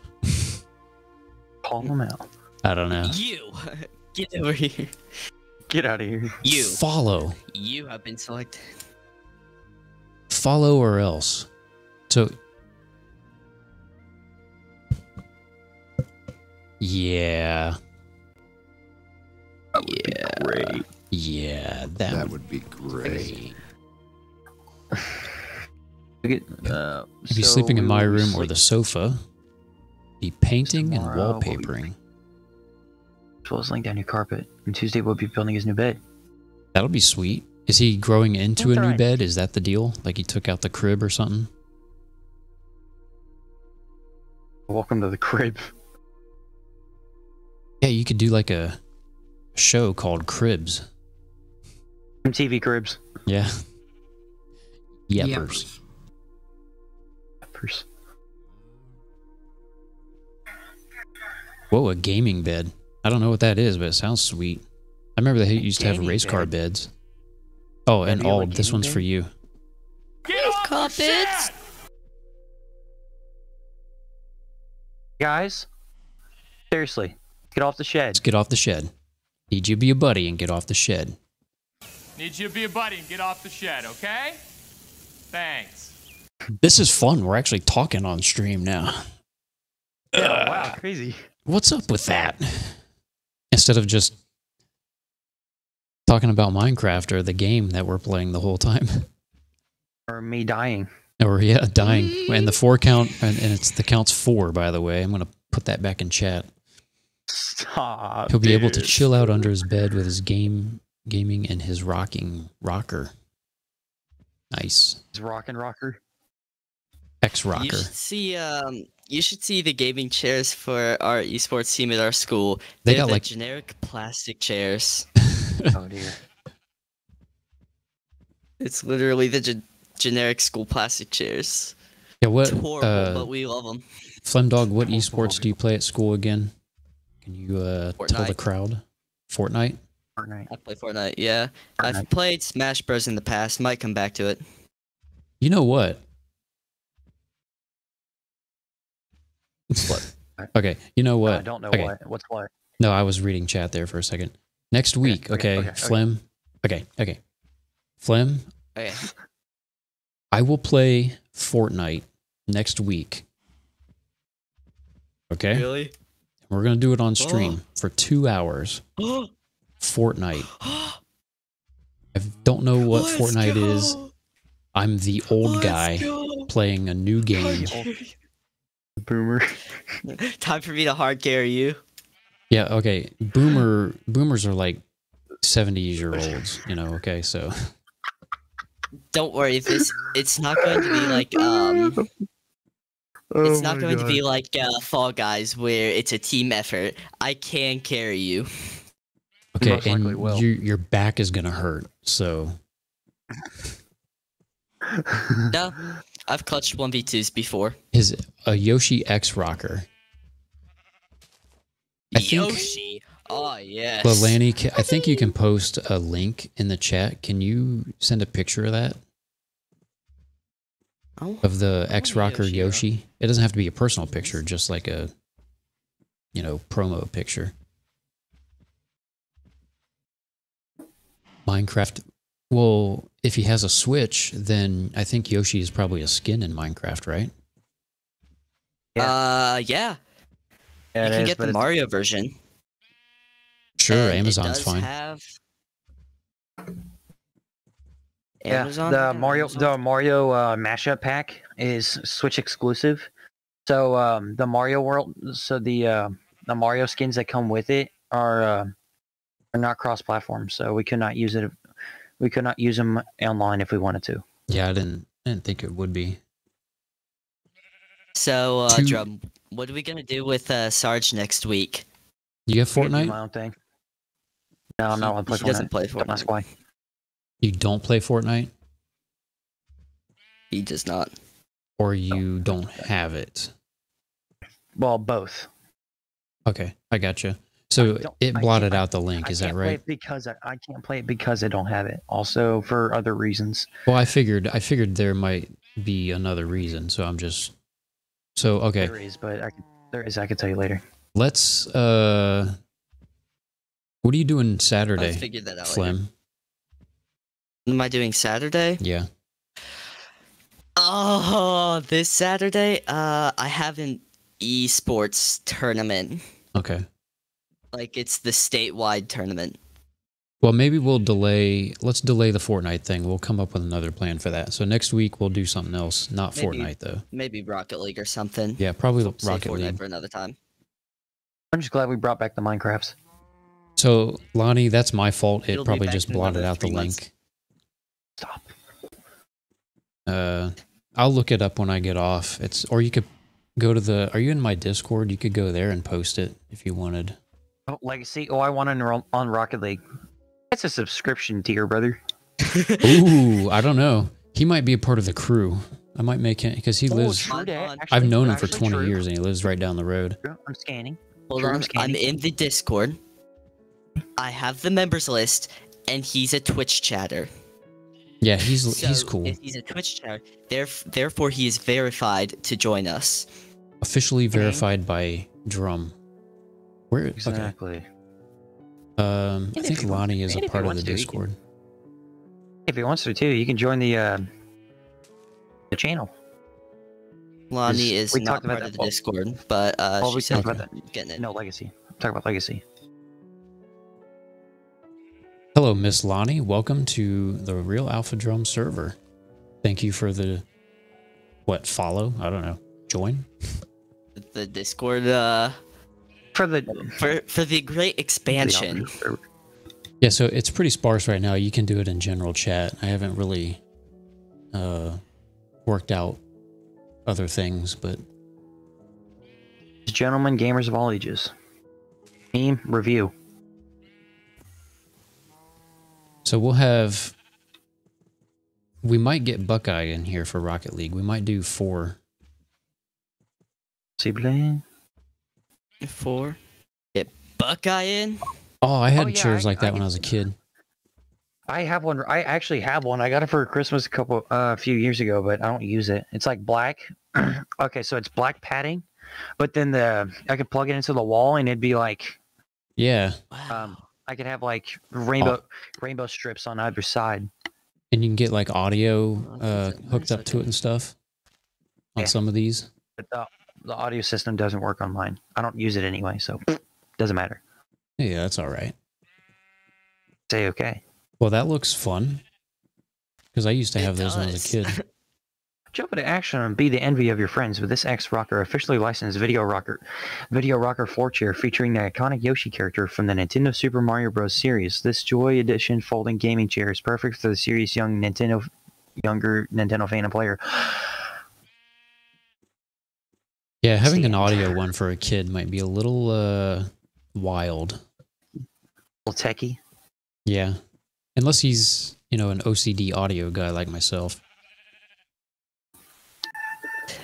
Call them out. I don't know. You get over here. Get out of here. You. Follow, You have been selected. follow, or else. So. Yeah. Yeah. Great. Yeah, that, That would would be great. We get, uh, be so sleeping in my will room or the sofa. Be painting and Tomorrow we'll be- wallpapering. As well as laying down your carpet. And Tuesday we'll be building his new bed. That'll be sweet. Is he growing into That's a new alright. bed? Is that the deal? Like he took out the crib or something? Welcome to the crib. Yeah, you could do like a show called Cribs. MTV cribs. Yeah. Yeppers. Peppers. Whoa, a gaming bed. I don't know what that is, but it sounds sweet. I remember they used to have gaming race car bed? beds. Oh, and do you Ald, this one's bed? for you. Race Carpets. Guys, seriously, get off the shed. Let's get off the shed. Need you to be a buddy and get off the shed. Need you to be a buddy and get off the shed, okay? Thanks. This is fun. We're actually talking on stream now. Yeah, wow, crazy. What's up with that? Instead of just talking about Minecraft or the game that we're playing the whole time. Or me dying. Or yeah, dying. And the four count and, and it's the count's four, by the way. I'm gonna put that back in chat. Stop. He'll be able to chill out under his bed with his game gaming and his rocking rocker. Nice. His rockin' rocker. X You Rocker. should see um you should see the gaming chairs for our esports team at our school. They They're got, the like- generic plastic chairs. Oh dear. It's literally the gen- generic school plastic chairs. Yeah, what? It's horrible, Uh, but we love them. Flemdog, what esports do you play at school again? Can you uh, tell the crowd? Fortnite. Fortnite. I play Fortnite. Yeah, I've played Smash Bros in the past. Might come back to it. You know what? What? Okay, you know what? I don't know okay. what. What's what? No, I was reading chat there for a second. Next week, okay, okay, okay, okay. Flem. Okay, okay. Flem, Okay. I will play Fortnite next week. Okay? Really? We're going to do it on oh. stream for two hours. Oh, Fortnite. I don't know what Let's Fortnite is. I'm the old Let's guy go. playing a new game. Boomer. Time for me to hard carry you. Yeah, okay. Boomer boomers are like 70 year olds, you know, okay? So Don't worry, this it's not going to be like um it's Oh not my going to be like uh, Fall Guys where it's a team effort. I can carry you. okay, Most and will. you, your back is going to hurt. So No, I've clutched one v twos before. is a Yoshi X Rocker. I think- Yoshi. Oh yes. But Lanny, I think you can post a link in the chat. Can you send a picture of that Oh, of the X Rocker Yoshi, Yoshi? It doesn't have to be a personal picture, just like a you know promo picture. Minecraft. Well, if he has a Switch, then I think Yoshi is probably a skin in Minecraft, right? Uh, yeah. Yeah, you can is, get but the it's- Mario version. Sure, and it Amazon's does fine. Have... Yeah, Amazon? the Mario Amazon. the Mario uh, mashup pack is Switch exclusive. So um, the Mario World, so the uh, the Mario skins that come with it are uh, are not cross platform. So we could not use it. We could not use them online if we wanted to. Yeah, I didn't. I didn't think it would be. So, uh, Two- Drum, what are we gonna do with uh, Sarge next week? You have I could Fortnite? my own thing. No, I'm not allowed to play he doesn't Fortnite. play Don't ask Fortnite. why. You don't play Fortnite, He does not. or you don't have it. Well, both. Okay, I gotcha. So it blotted out the link. I Is that right? because I, I can't play it because I don't have it. Also for other reasons. Well, I figured. I figured there might be another reason. So I'm just. So okay, There is, but I could, there is. I could tell you later. let's. uh What are you doing Saturday? I Saturday, figured that out. later. Flim? What am I doing Saturday? Yeah. Oh, this Saturday, uh, I have an esports tournament. Okay. Like it's the statewide tournament. Well, maybe we'll delay. Let's delay the Fortnite thing. We'll come up with another plan for that. So next week we'll do something else. Not Maybe. Fortnite though. Maybe Rocket League or something. Yeah, probably Save Rocket Fortnite League. for another time. I'm just glad we brought back the Minecrafts. So Lonnie, that's my fault. It It'll probably just blotted out the three link. months. Stop. Uh, I'll look it up when I get off. It's or you could go to the. Are you in my Discord? You could go there and post it if you wanted. Oh, Legacy. Oh, I want to enroll on Rocket League. That's a subscription tier, brother. Ooh, I don't know. He might be a part of the crew. I might make him because he Oh, lives. true. I've I've Actually- known him for 20 true. years and he lives right down the road. I'm scanning. Hold True, on, I'm I'm in the Discord. I have the members list, and he's a Twitch chatter. Yeah, he's he's cool. He's a Twitch chatter, theref- therefore he is verified to join us. Officially verified by Drum. Where? Okay. Exactly. Um, I And if think Lonnie is a part of the to, he can- Discord. If he wants to too, you can join the uh, the channel. Lonnie Is- is we not talked about part that- of the well- Discord, but uh, well, she we said talked about she's getting it. No legacy. I'm talking about legacy. Hello, Miss Lonnie. Welcome to the Real Alpha Drum server. Thank you for the what follow? I don't know. Join. The Discord uh, For the for for the great expansion. Yeah, so it's pretty sparse right now. You can do it in general chat. I haven't really uh worked out other things, but Gentlemen, gamers of all ages. Team review. so we'll have. We might get Buckeye in here for Rocket League. We might do four. See, Blaine? Four. Get Buckeye in. Oh, I had yeah, chairs I- like that I when I was a kid. I have one. I actually have one. I got it for Christmas a couple, uh, a few years ago, but I don't use it. It's like black. okay, so it's black padding, but then the I could plug it into the wall and it'd be like, Yeah, um, I could have like rainbow rainbow strips on either side. and you can get like audio uh, hooked up to it and stuff on Yeah. some of these. But the the audio system doesn't work on mine. I don't use it anyway, so doesn't matter. Yeah, that's all right. Say okay. Well, that looks fun because I used to It have those when I was a kid. Jump into action and be the envy of your friends with this X Rocker officially licensed video rocker, video rocker floor chair featuring the iconic Yoshi character from the Nintendo Super Mario Bros. series. This Joy Edition folding gaming chair is perfect for the serious young Nintendo, younger Nintendo fan and player. Yeah, having an audio one for a kid might be a little uh, wild. Little techie. Yeah, unless he's you know an OCD audio guy like myself.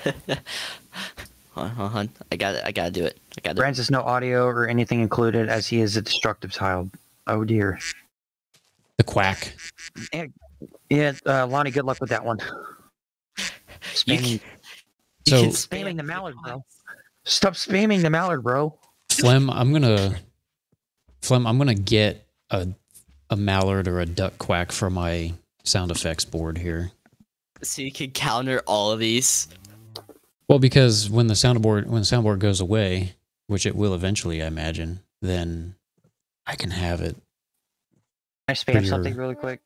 Hold on, hold on. I got it. I gotta do it. I got it. Francis, no audio or anything included as he is a destructive child. Oh dear. The quack. Yeah, uh, Lonnie, good luck with that one. You Spamming, can, So- you can spamming the mallard, bro. Stop spamming the mallard, bro. Flem, I'm gonna Flem, I'm gonna get a a mallard or a duck quack for my sound effects board here. So you can counter all of these. Well, because when the soundboard when the soundboard goes away, which it will eventually, I imagine, then I can have it. Can I spam For your- something really quick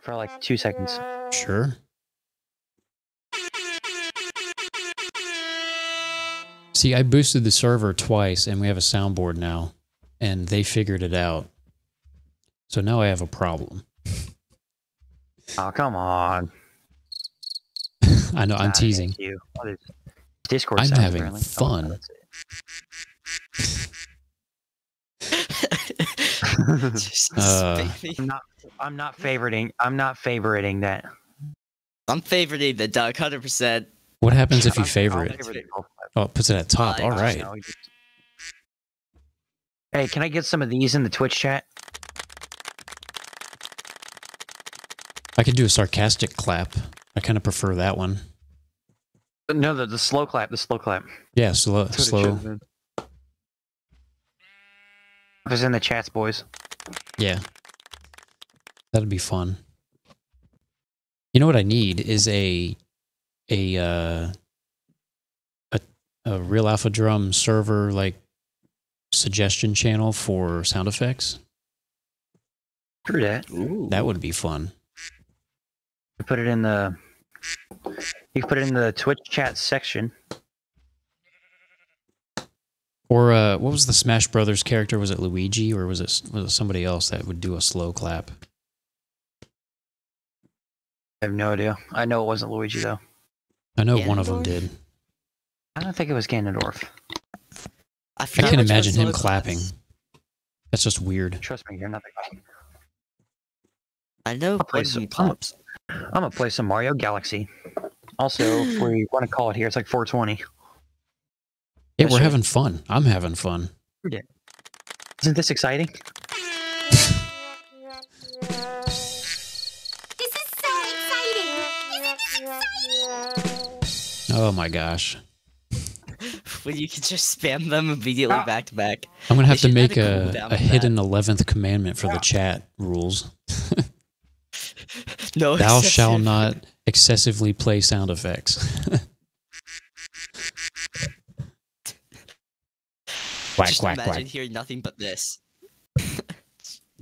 for like two seconds? Sure. See, I boosted the server twice and we have a soundboard now and they figured it out. So now I have a problem. Oh, come on. I know I'm Nah, teasing. thank You. What is- Discord I'm having apparently. Oh, fun. that's Uh. I'm not. I'm not favoriting. I'm not favoriting that. I'm favoriting the duck, hundred percent. What happens if you I'll- favor favorite it. Oh, it puts it at top. All right. No, you just- Hey, can I get some of these in the Twitch chat? I could do a sarcastic clap. I kind of prefer that one. No, the, the slow clap. The slow clap. Yeah, slow. That's what it slow. should've. It was in the chats, boys. Yeah. That'd be fun. You know what I need is a a uh a a real alpha drum server like suggestion channel for sound effects. True that. That would be fun. You put it in the. You put it in the Twitch chat section. Or uh what was the Smash Brothers character? Was it Luigi or was it was it somebody else that would do a slow clap? I have no idea. I know it wasn't Luigi though. I know one of them did. I don't think it was Ganondorf. I, I can which imagine him clapping. class. That's just weird. Trust me, you're not the guy. I know I'll play one of some- I'm- claps. I'm gonna play some Mario Galaxy. Also, if we want to call it here, it's like 420. Yeah, Yes, we're sir. having fun. I'm having fun. Isn't this exciting? This is so exciting! Isn't it exciting? Oh my gosh. When you can just spam them immediately Ah. back to back. I'm gonna They have to make a a, cooldown a hidden eleventh commandment for the chat rules. No, Thou excessive- shalt not excessively play sound effects. quack Just quack imagine quack. hearing nothing but this.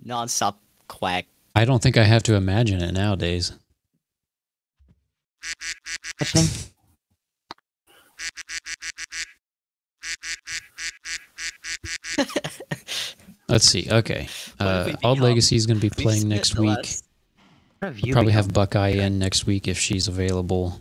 Non-stop quack. I don't think I have to imagine it nowadays. Let's see. Okay. Uh, we Old Legacy is going to be playing next week. have you Probably become? have Buckeye in next week if she's available.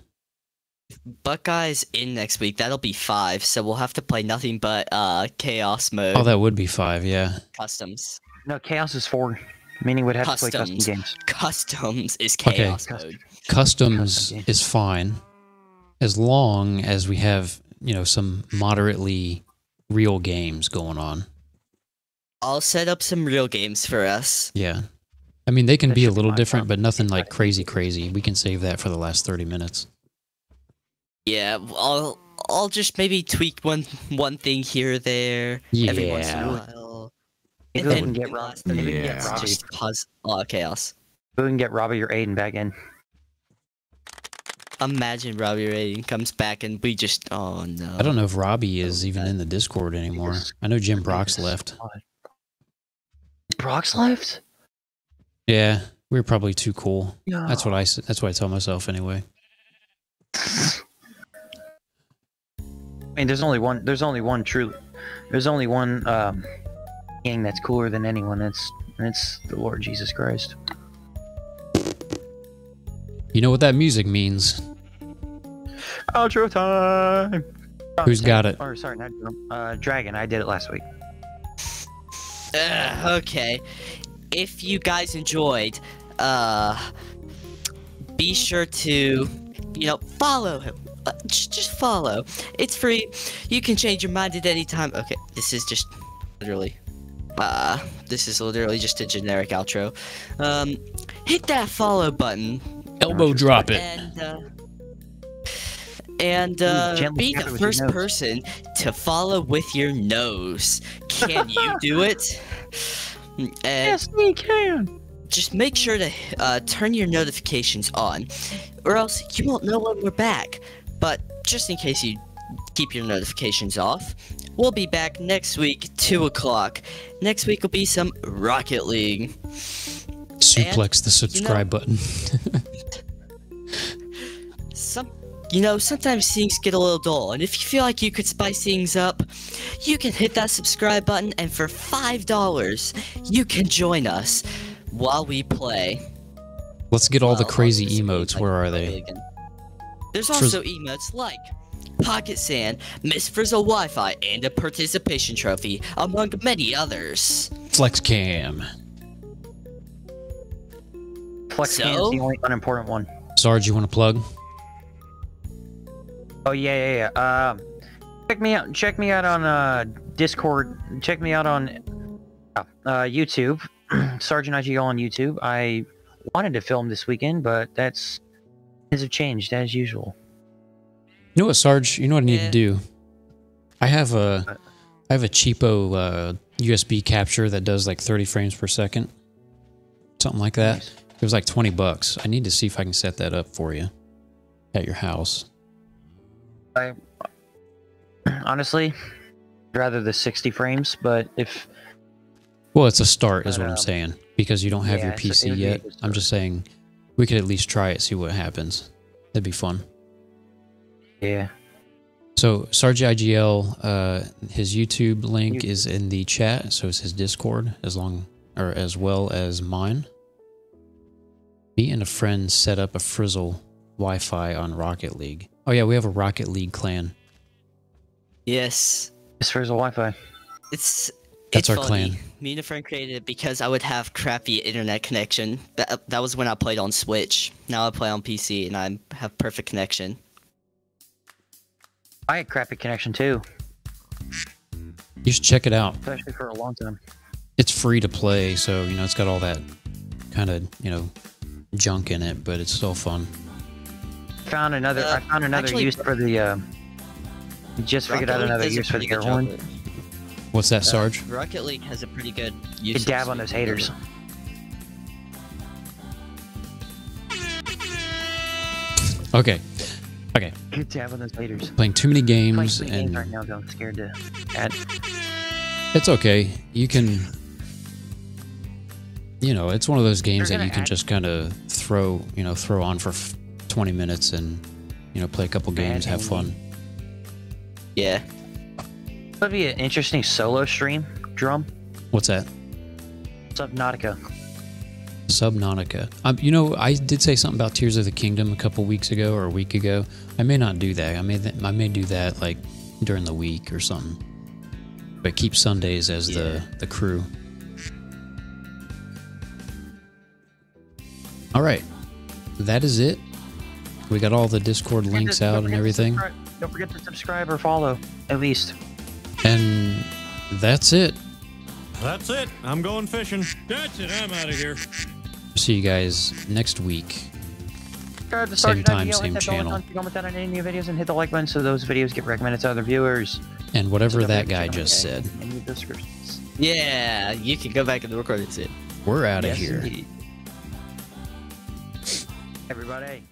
Buckeyes in next week. That'll be five. So we'll have to play nothing but uh chaos mode. Oh, that would be five. Yeah. customs. No, chaos is four, meaning we'd have to play custom games. Customs is Okay. chaos mode. Customs game. is fine as long as we have, you know, some moderately real games going on. I'll set up some real games for us. Yeah. I mean, they can That be a should be little different, problem. but nothing like crazy, crazy. We can save that for the last 30 minutes. Yeah, I'll I'll just maybe tweak one one thing here or there every once in a while. Maybe And then can get the Rob- last thirty oh, maybe we can get is Robbie. just cause a lot of chaos. We can get Robbie or Aiden back in. Imagine Robbie Rating comes back and we just oh no. I don't know if Robbie is even in the Discord anymore. I know Jim Brock's left. Brock's left? Yeah, we were probably too cool. No. That's what I. that's what I tell myself anyway. I mean, there's only one. There's only one true. There's only one um, king that's cooler than anyone. That's that's the Lord Jesus Christ. You know what that music means? Outro time. Who's got it? Or sorry, not. Uh, Dragon. I did it last week. Ugh, okay. If you guys enjoyed, uh, be sure to, you know, follow him. Uh, just, just follow. It's free. You can change your mind at any time. Okay, this is just literally, uh, this is literally just a generic outro. Um, hit that follow button Elbow drop it. and, uh, and uh, gently be the it with your first person to follow with your nose. Can you do it? And we can. just make sure to uh, turn your notifications on, or else you won't know when we're back. But just in case you keep your notifications off, we'll be back next week, 2 o'clock. Next week will be some Rocket League. Suplex the subscribe button. Some, you know, sometimes things get a little dull, and if you feel like you could spice things up, you can hit that subscribe button, and for $5, you can join us while we play. Let's get all the crazy emotes. like, Where are they? again. There's Frizz- also emotes like Pocket Sand, Miss Frizzle Wi-Fi, and a participation trophy, among many others. Flex cam. Flex Can is the only unimportant one. Sarge, you want to plug? Oh yeah, yeah, yeah. Um, check me out. Check me out on uh, Discord. Check me out on uh, uh, YouTube. Sergeant IGL on YouTube. I wanted to film this weekend, but that's things have changed as usual. You know what, Sarge? You know what I need Yeah. to do? I have a, I have a cheapo uh, USB capture that does like 30 frames per second, something like that. Nice. It was like 20 bucks. I need to see if I can set that up for you at your house. I honestly rather the 60 frames, but if Well, it's a start, is what I'm um, saying, because you don't have yeah, your it's a- it PC yet. I'm just saying we could at least try it, see what happens. That'd be fun. yeah, So Sarge IGL, uh, his YouTube link is in the chat, so is his Discord, as long or as well as mine. Me and a friend set up a Frizzle Wi-Fi on Rocket League. Oh yeah, we have a Rocket League clan. Yes, as far as Wi-Fi. it's That's it's our funny. clan. Me and a friend created it because I would have crappy internet connection. That that was when I played on Switch. Now I play on PC and I have perfect connection. I had crappy connection too, You should check it out. especially for a long time. It's free to play, so you know it's got all that kind of you know junk in it, but it's still fun. Found another. Uh, I found another actually- use for the. Uh, just figured out another use for the air horn. What's that, Uh, Sarge? Rocket League has a pretty good You use. dab on those haters. Okay, okay. You dab on those haters. Playing too many Playing games too many games right now, though. I'm scared to add. It's okay. You can, you know, it's one of those games that you can add- just kind of throw, you know, throw on for f- 20 minutes and, you know, play a couple Bad games, have fun. Yeah. That'd be an interesting solo stream. Drum What's that? Subnautica. Subnautica. Um, you know, I did say something about Tears of the Kingdom a couple weeks ago or a week ago. I may not do that. I may th- I may do that like during the week or something. But keep Sundays as the the crew. All right, that is it. We got all the Discord links Don't out and everything, Don't forget to subscribe or follow, at least. and that's it. That's it. I'm going fishing. That's it. I'm out of here. See you guys next week. Subscribe to Same Sergeant time, IGL, same that channel. comment on any new videos and hit the like button so those videos get recommended to other viewers. And whatever So that guy just said. in the descriptions. Yeah, you can go back and record it. We're out of Yes, here. indeed. Everybody.